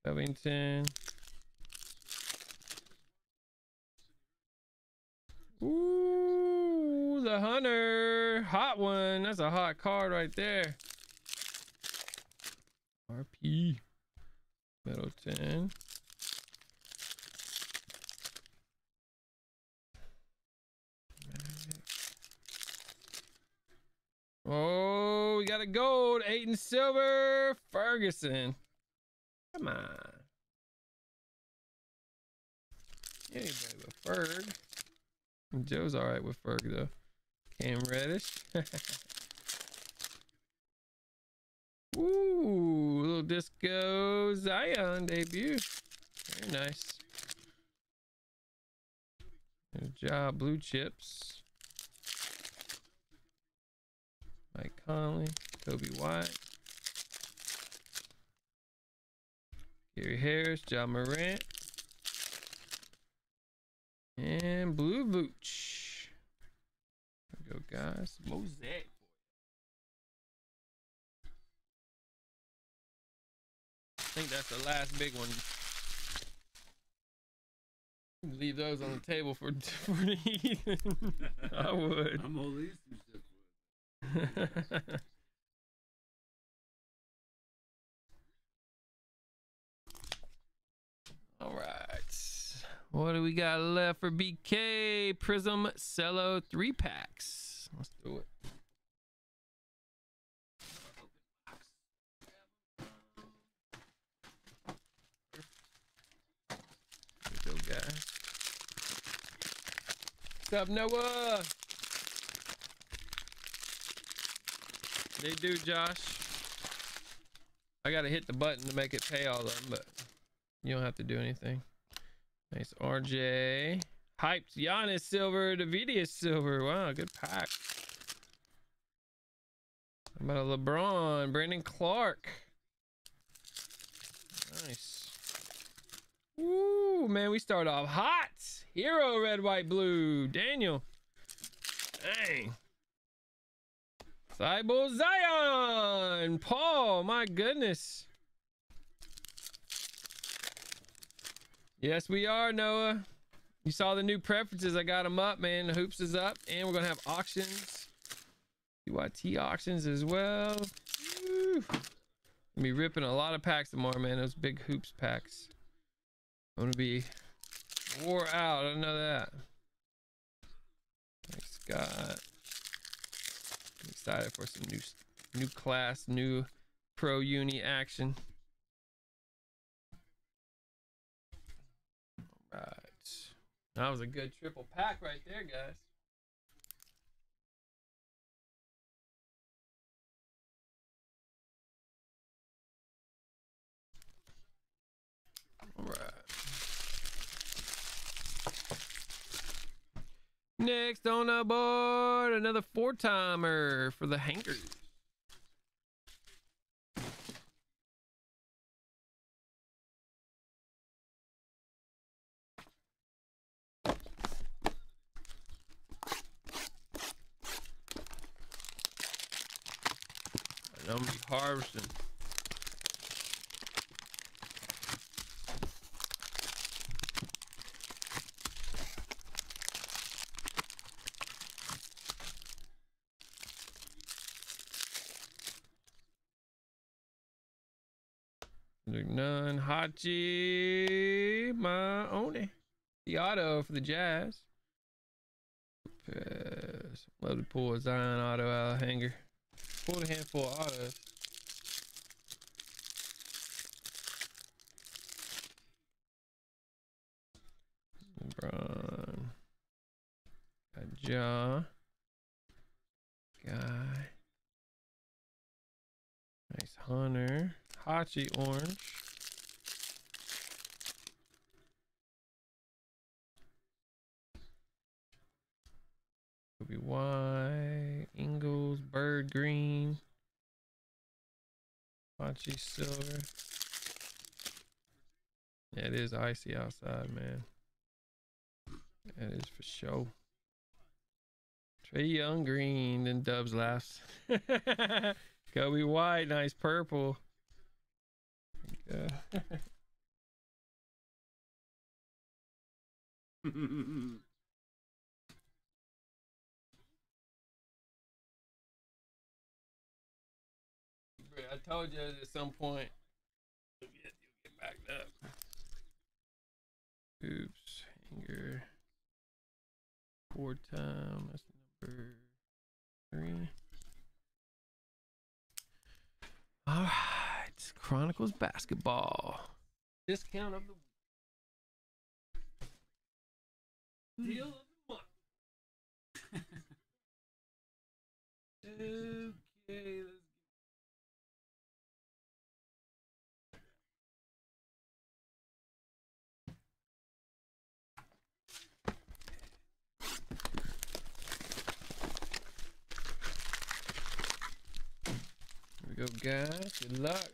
[SPEAKER 1] Covington. Ooh, the hunter. Hot one. That's a hot card right there. RP. Middleton. Oh, we got a gold. Eight and silver. Ferguson. Come on. Anybody but Ferg. Joe's alright with Ferg though. Cam Reddish. Ooh, little disco Zion debut. Very nice. Good job, blue chips. Mike Conley, Coby White. Gary Harris, Ja Morant. And Blue Vooch. There we go, guys. Mosaic. I think that's the last big one. Leave those on the table for for Ethan. I would.
[SPEAKER 2] I'm all these two steps away.
[SPEAKER 1] All right. What do we got left for BK? Prism Cello three packs. Let's do it. Here we go, guys. What's up, Noah? They do, Josh. I gotta hit the button to make it pay all of them, but you don't have to do anything. Nice RJ. Hyped Giannis silver, Davidius silver. Wow, good pack. How about a LeBron, Brandon Clarke. Nice. Ooh, man, we start off hot. Hero, red, white, blue. Daniel. Dang. Cybo Zion. Paul, my goodness. Yes, we are, Noah. You saw the new preferences. I got them up, man. The hoops is up, and we're gonna have auctions. UIT auctions as well. Gonna be ripping a lot of packs tomorrow, man. Those big hoops packs. I'm gonna be wore out. I know that. Thanks, Scott. Excited for some new, new class, new pro uni action. All right. That was a good triple pack right there, guys. All right. Next on the board, another four timer for the hangers. I'm gonna be harvesting. Luke Nunn, Hachi, Maone. The auto for the Jazz. Lopez. Love to pull a Zion auto out of hanger. Pulled a handful of autos. LeBron. Got Ja. Guy. Nice Hunter. Hachi orange. Coby White, Ingles, Bird Green, Hachi Silver. Yeah, it is icy outside, man. That is for sure. Trae Young green, then Dubs laughs. Coby White, nice purple. Yeah. I told you at some point you'll get, you'll get backed up. Oops, hanger. Four time. That's number three. All right, Chronicles basketball. Discount of the week. Deal of the month. okay, go, guys. Good luck.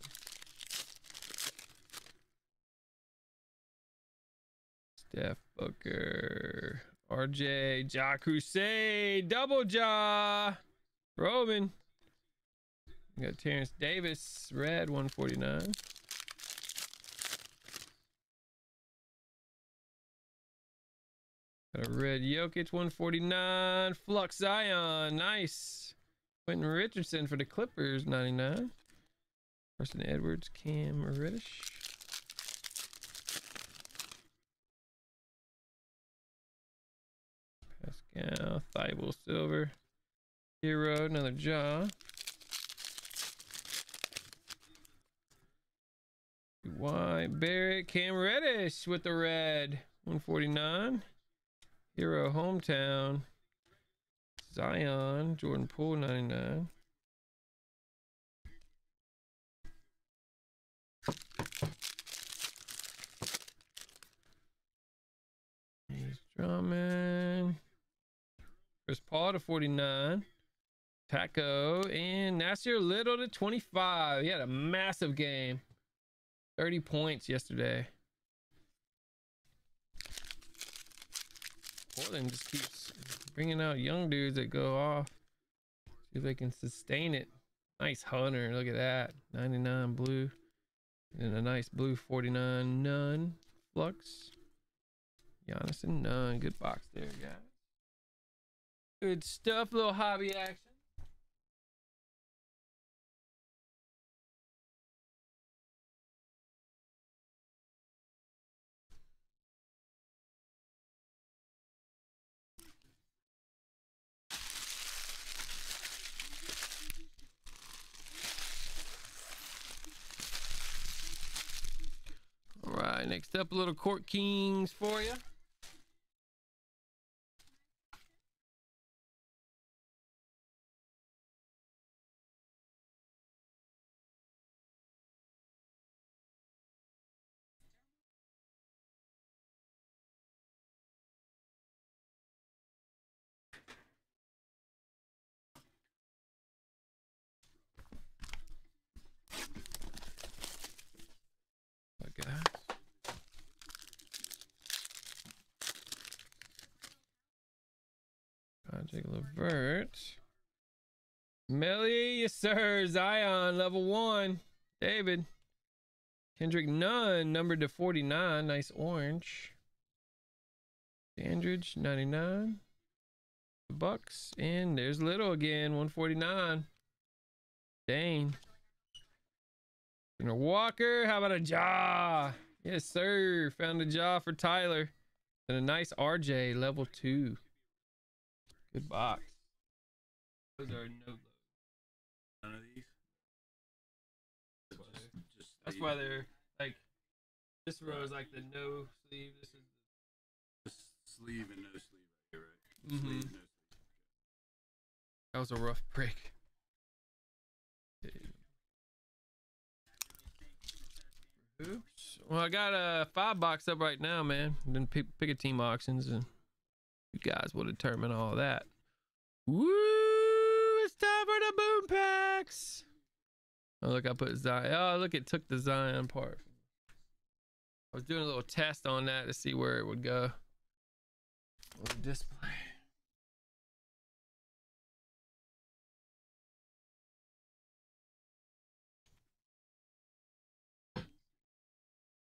[SPEAKER 1] Steph Booker. RJ. Ja Crusade. Double Jaw. Roman. We got Terrence Davis. Red 149. Got a red Jokic 149. Flux Zion. Nice. Quentin Richardson for the Clippers, 99. Carson Edwards, Cam Reddish. Pascal, Thibault Silver. Hero, another jaw. White Barrett, Cam Reddish with the red. 149. Hero hometown. Zion, Jordan Poole, 99. Here's Drummond. Chris Paul to 49. Tacko and Nassir Little to 25. He had a massive game. 30 points yesterday. Portland just keeps bringing out young dudes that go off. See if they can sustain it. Nice Hunter. Look at that. 99 blue. And a nice blue 49 none. Flux. Giannis and none. Good box there, guys. Good stuff. Little hobby action. All right, next up, a little Court Kings for you. Okay. Project Levert. Melly, yes, sir. Zion, level one. David. Kendrick Nunn, numbered to 49. Nice orange. Dandridge, 99. Bucks. And there's Little again, 149. Dane. Gonna Walker, how about a jaw? Yes, sir. Found a jaw for Tyler. And a nice RJ, level two. Good box. Those are no
[SPEAKER 2] None of these.
[SPEAKER 1] That's why
[SPEAKER 2] Just, just
[SPEAKER 1] That's why they're like this row is like the no sleeve. This is
[SPEAKER 2] Just sleeve and no sleeve right here, right?
[SPEAKER 1] Mhm.
[SPEAKER 2] Sleeve, no sleeve.
[SPEAKER 1] that was a rough break. Oops. Well, I got a five box up right now, man. Then pick, pick a team auctions, and you guys will determine all that. Woo! It's time for the boom packs. Oh, look, I put Zion. Oh, look, it took the Zion part. I was doing a little test on that to see where it would go on display.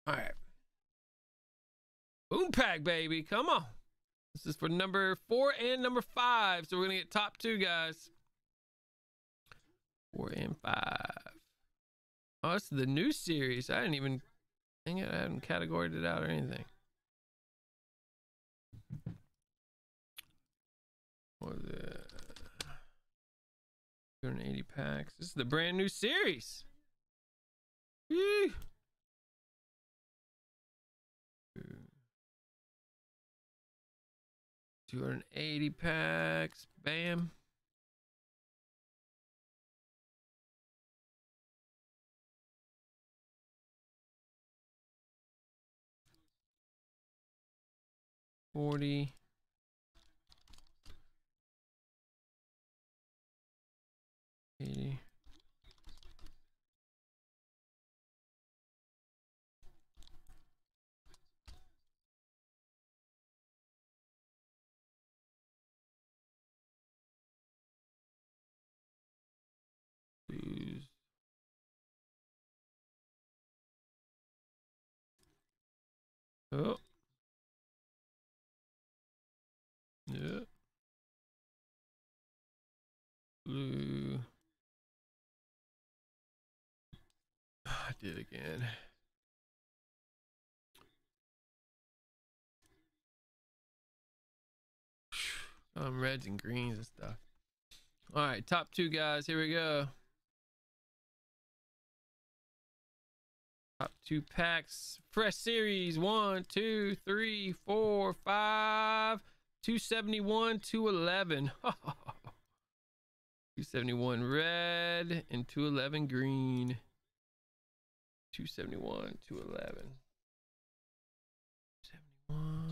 [SPEAKER 1] All right. Boom pack, baby. Come on. This is for number four and number five. So we're going to get top two, guys. Four and five. Oh, it's the new series. I didn't even, dang it, I hadn't categorized it out or anything. What was it? 280 packs. This is the brand new series. Woo! Two hundred eighty packs. Bam. Forty. Eighty. Please. Oh. Yeah. Blue. I did again. Um, reds and greens and stuff. All right, top two guys. Here we go. Top two packs. Fresh series. One, two, three, four, five. 271, 211. 271 red and 211 green. 271, 211. 71.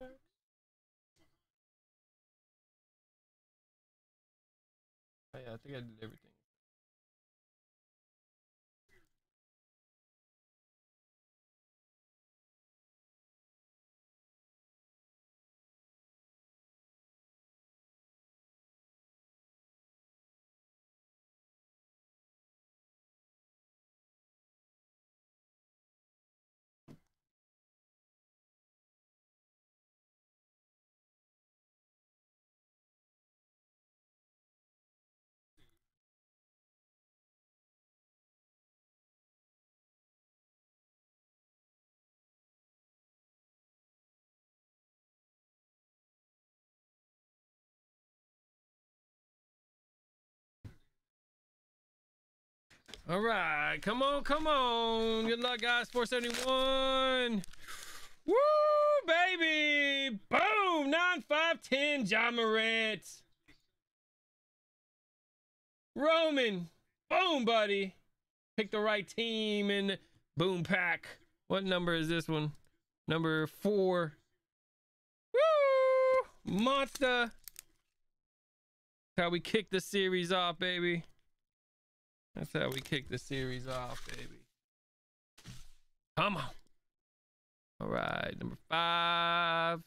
[SPEAKER 1] Oh, yeah, I think I did everything. All right, come on, come on. Good luck, guys. 471. Woo, baby. Boom. 9, 5, 10. Ja Morant. Roman. Boom, buddy. Pick the right team and boom pack. What number is this one? Number four. Woo! Monster. How we kick the series off, baby. That's how we kick the series off, baby. Come on. All right, number five.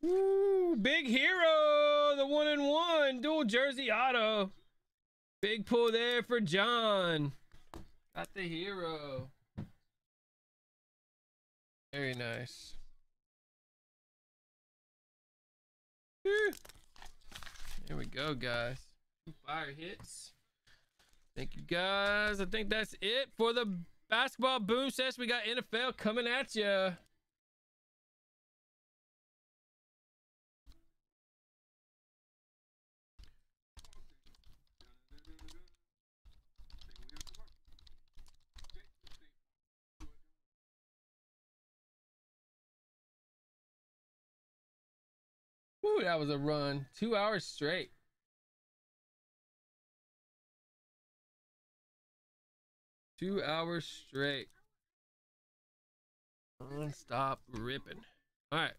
[SPEAKER 1] Woo, big hero, the one and one, dual jersey auto. Big pull there for John. Got the hero. Very nice. There we go, guys. Fire hits. Thank you, guys. I think that's it for the basketball boom session. We got NFL coming at you. That was a run. Two hours straight. Two hours straight. Non-stop ripping. All right.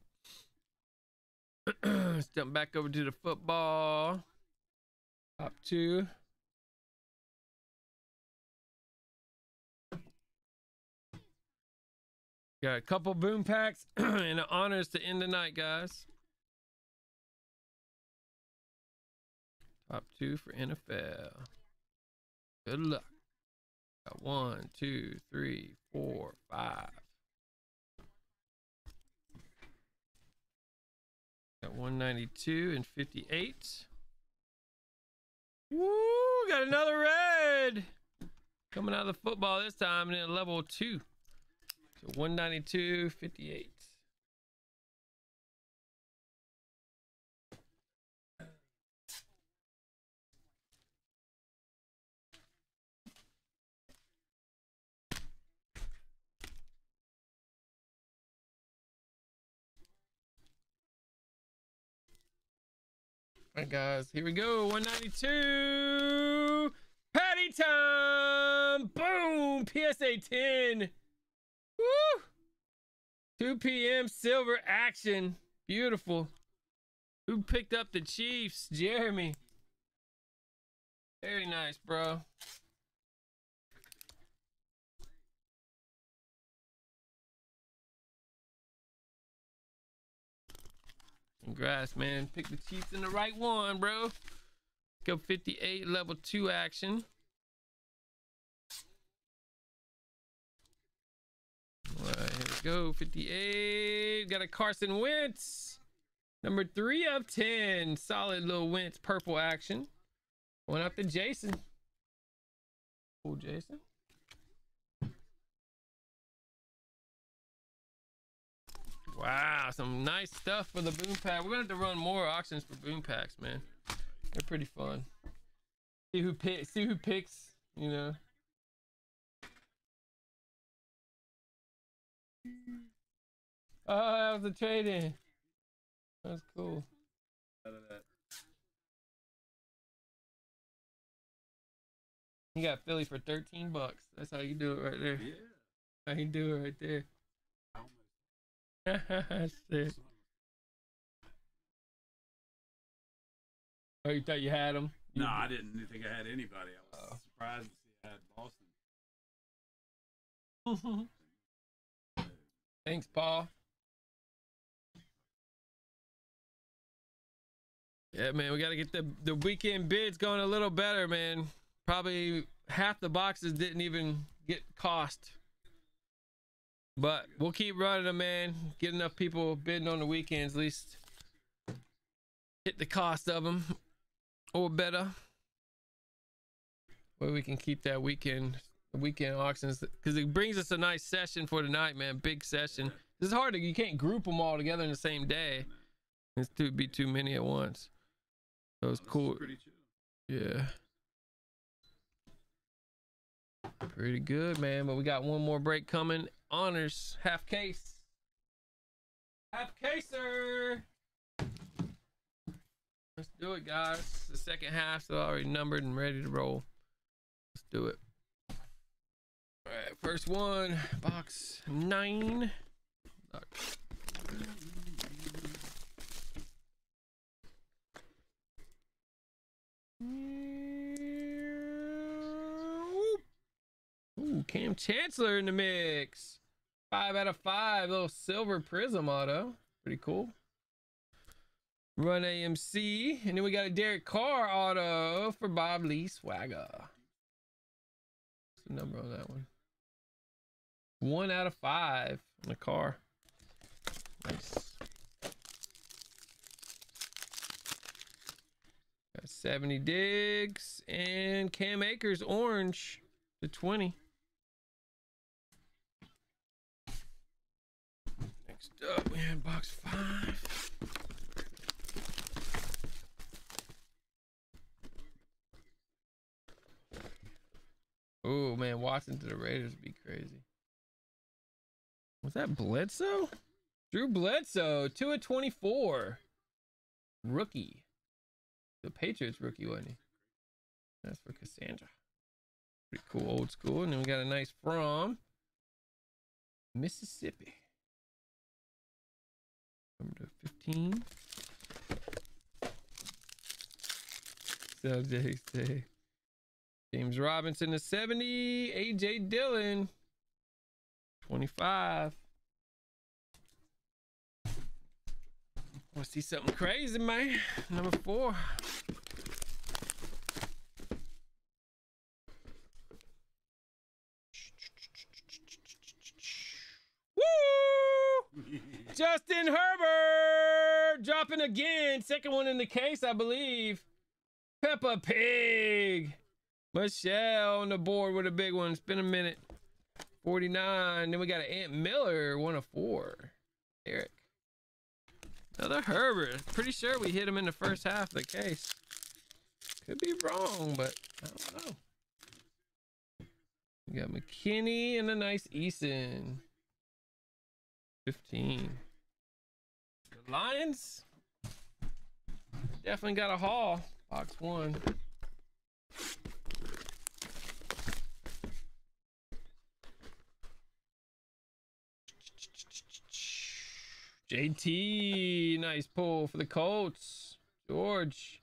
[SPEAKER 1] Let's jump back over to the football. Top two. Got a couple boom packs and honors to end the night, guys. Top two for NFL. Good luck. Got one, two, three, four, five. Got 192 and 58. Woo! Got another red. Coming out of the football this time and then level two. So 192, 58. All right, guys, here we go. 192. Patty time. Boom. PSA 10. Woo. 2 p.m. silver action. Beautiful. Who picked up the Chiefs? Jeremy. Very nice, bro. Congrats, man. Pick the Chiefs in the right one, bro. Go 58, level 2 action. All right, here we go. 58. Got a Carson Wentz. Number 3 of 10. Solid little Wentz purple action. Going up to Jason. Cool, Jason. Wow, some nice stuff for the boom pack. We're gonna have to run more auctions for boom packs, man. They're pretty fun. See who pick, see who picks, you know. Oh, that was a trade in. That was cool.
[SPEAKER 2] Out of that.
[SPEAKER 1] He got Philly for 13 bucks. That's how you do it right there.
[SPEAKER 2] Yeah.
[SPEAKER 1] How you do it right there. It. Oh, you thought you had him?
[SPEAKER 2] No, I didn't think I had anybody. I was
[SPEAKER 1] Oh.
[SPEAKER 2] surprised to see I had Boston.
[SPEAKER 1] Thanks, Paul. Yeah, man, we got to get the the weekend bids going a little better, man. Probably half the boxes didn't even get cost. But we'll keep running them, man. Get enough people bidding on the weekends, at least hit the cost of them or better. Where we can keep that weekend weekend auctions because it brings us a nice session for tonight, man. Big session. It's hard to you can't group them all together in the same day. It's too be too many at once. So it's cool. Yeah. Pretty good, man. But we got one more break coming. Honors half case. Half caser. Let's do it, guys. The second half's already numbered and ready to roll. Let's do it. All right, first one, box nine. Ooh, Kam Chancellor in the mix. Five out of five. Little silver prism auto. Pretty cool. Run AMC. And then we got a Derek Carr auto for Bob Lee Swagger. What's the number on that one? One out of five on the Carr. Nice. Got 70 Diggs and Cam Akers orange to 20. Next up, we box five. Oh man, Watson to the Raiders would be crazy. Was that Bledsoe? Drew Bledsoe, 2 of 24. Rookie. The Patriots rookie, wasn't he? That's for Cassandra. Pretty cool old school. And then we got a nice from Mississippi. Number to 15. Subjects day. James Robinson to 70. AJ Dillon. 25. Want to see something crazy, man? Number four. Woo! Justin Herbert dropping again. Second one in the case, I believe. Peppa Pig. Michelle on the board with a big one. It's been a minute. 49. Then we got an Aunt Miller, one of four. Eric. Another Herbert. Pretty sure we hit him in the first half of the case. Could be wrong, but I don't know. We got McKinney and a nice Eason. 15. The Lions definitely got a haul. Box one. JT, nice pull for the Colts. George.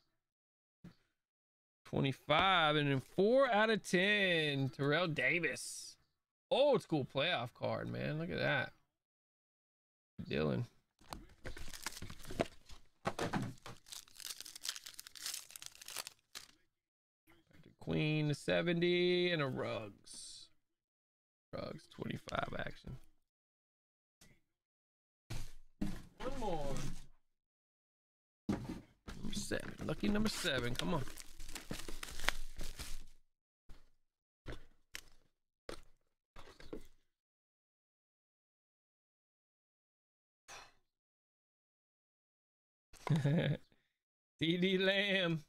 [SPEAKER 1] 25 and then 4 out of 10. Terrell Davis. Old school playoff card, man. Look at that. Dylan. Queen 70 and a Ruggs. Ruggs 25 action. One more. Number seven. Lucky number seven. Come on. CeeDee Lamb.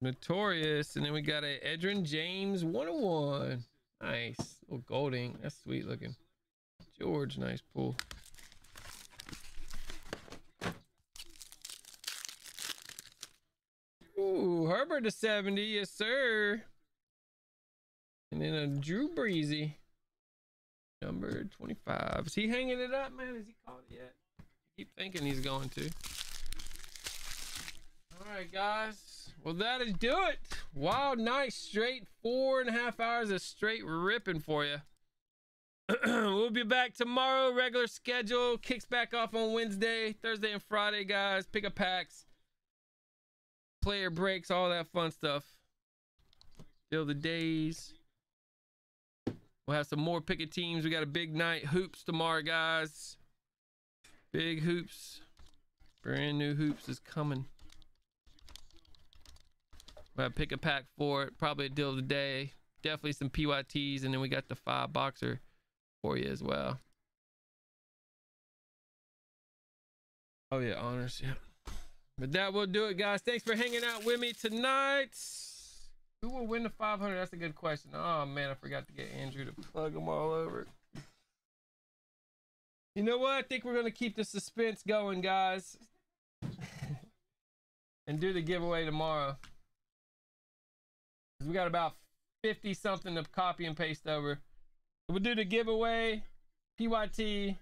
[SPEAKER 1] Notorious. And then we got a Edgerrin James 101. Nice. Oh, Little gold ink. That's sweet looking. George, nice pull. Ooh, Herbert to 70. Yes, sir. And then a Drew Breezy. Number 25. Is he hanging it up, man? Is he caught it yet? Keep thinking he's going to. All right, guys. Well, that'll do it. Wild night, straight four and a half hours of straight ripping for you. we'll be back tomorrow. Regular schedule kicks back off on Wednesday, Thursday, and Friday, guys. Pick up packs, player breaks, all that fun stuff. Still the days. We'll have some more picket teams. We got a big night hoops tomorrow, guys. Big hoops. Brand new hoops is coming. We'll have pick a pack for it. Probably a deal of the day. Definitely some PYTs, and then we got the five boxer for you as well. Oh yeah, honors, yeah. But that will do it, guys. Thanks for hanging out with me tonight. Who will win the 500? That's a good question. Oh man, I forgot to get Andrew to plug them all over. You know what? I think we're gonna keep the suspense going, guys, and do the giveaway tomorrow. 'Cause We got about 50 something to copy and paste over. We'll do the giveaway PYT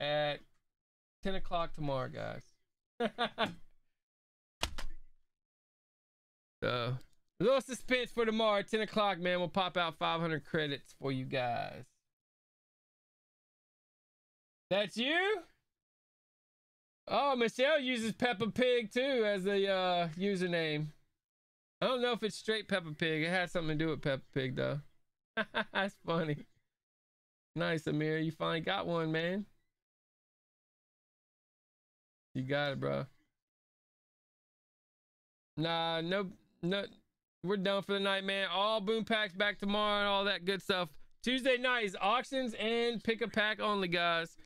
[SPEAKER 1] at 10 o'clock tomorrow, guys. so, a little suspense for tomorrow, 10 o'clock, man. We'll pop out 500 credits for you guys. That's you? Oh, Michelle uses Peppa Pig too as the uh, username. I don't know if it's straight Peppa Pig. It has something to do with Peppa Pig though. That's funny. Nice, Amir. You finally got one, man. You got it, bro. Nah, no, no. We're done for the night, man. All boom packs back tomorrow and all that good stuff. Tuesday night is auctions and pick a pack only, guys.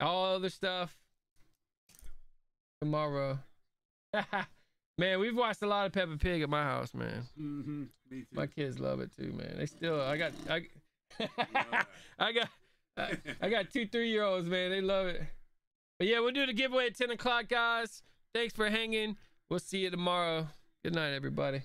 [SPEAKER 1] All other stuff tomorrow. man, we've watched a lot of Peppa Pig at my house, man.
[SPEAKER 2] Mm-hmm. Me too.
[SPEAKER 1] My kids love it too, man. They still, I got, I, I got, I, I got two three year olds, man. They love it. But yeah, we'll do the giveaway at 10 o'clock, guys. Thanks for hanging. We'll see you tomorrow. Good night, everybody.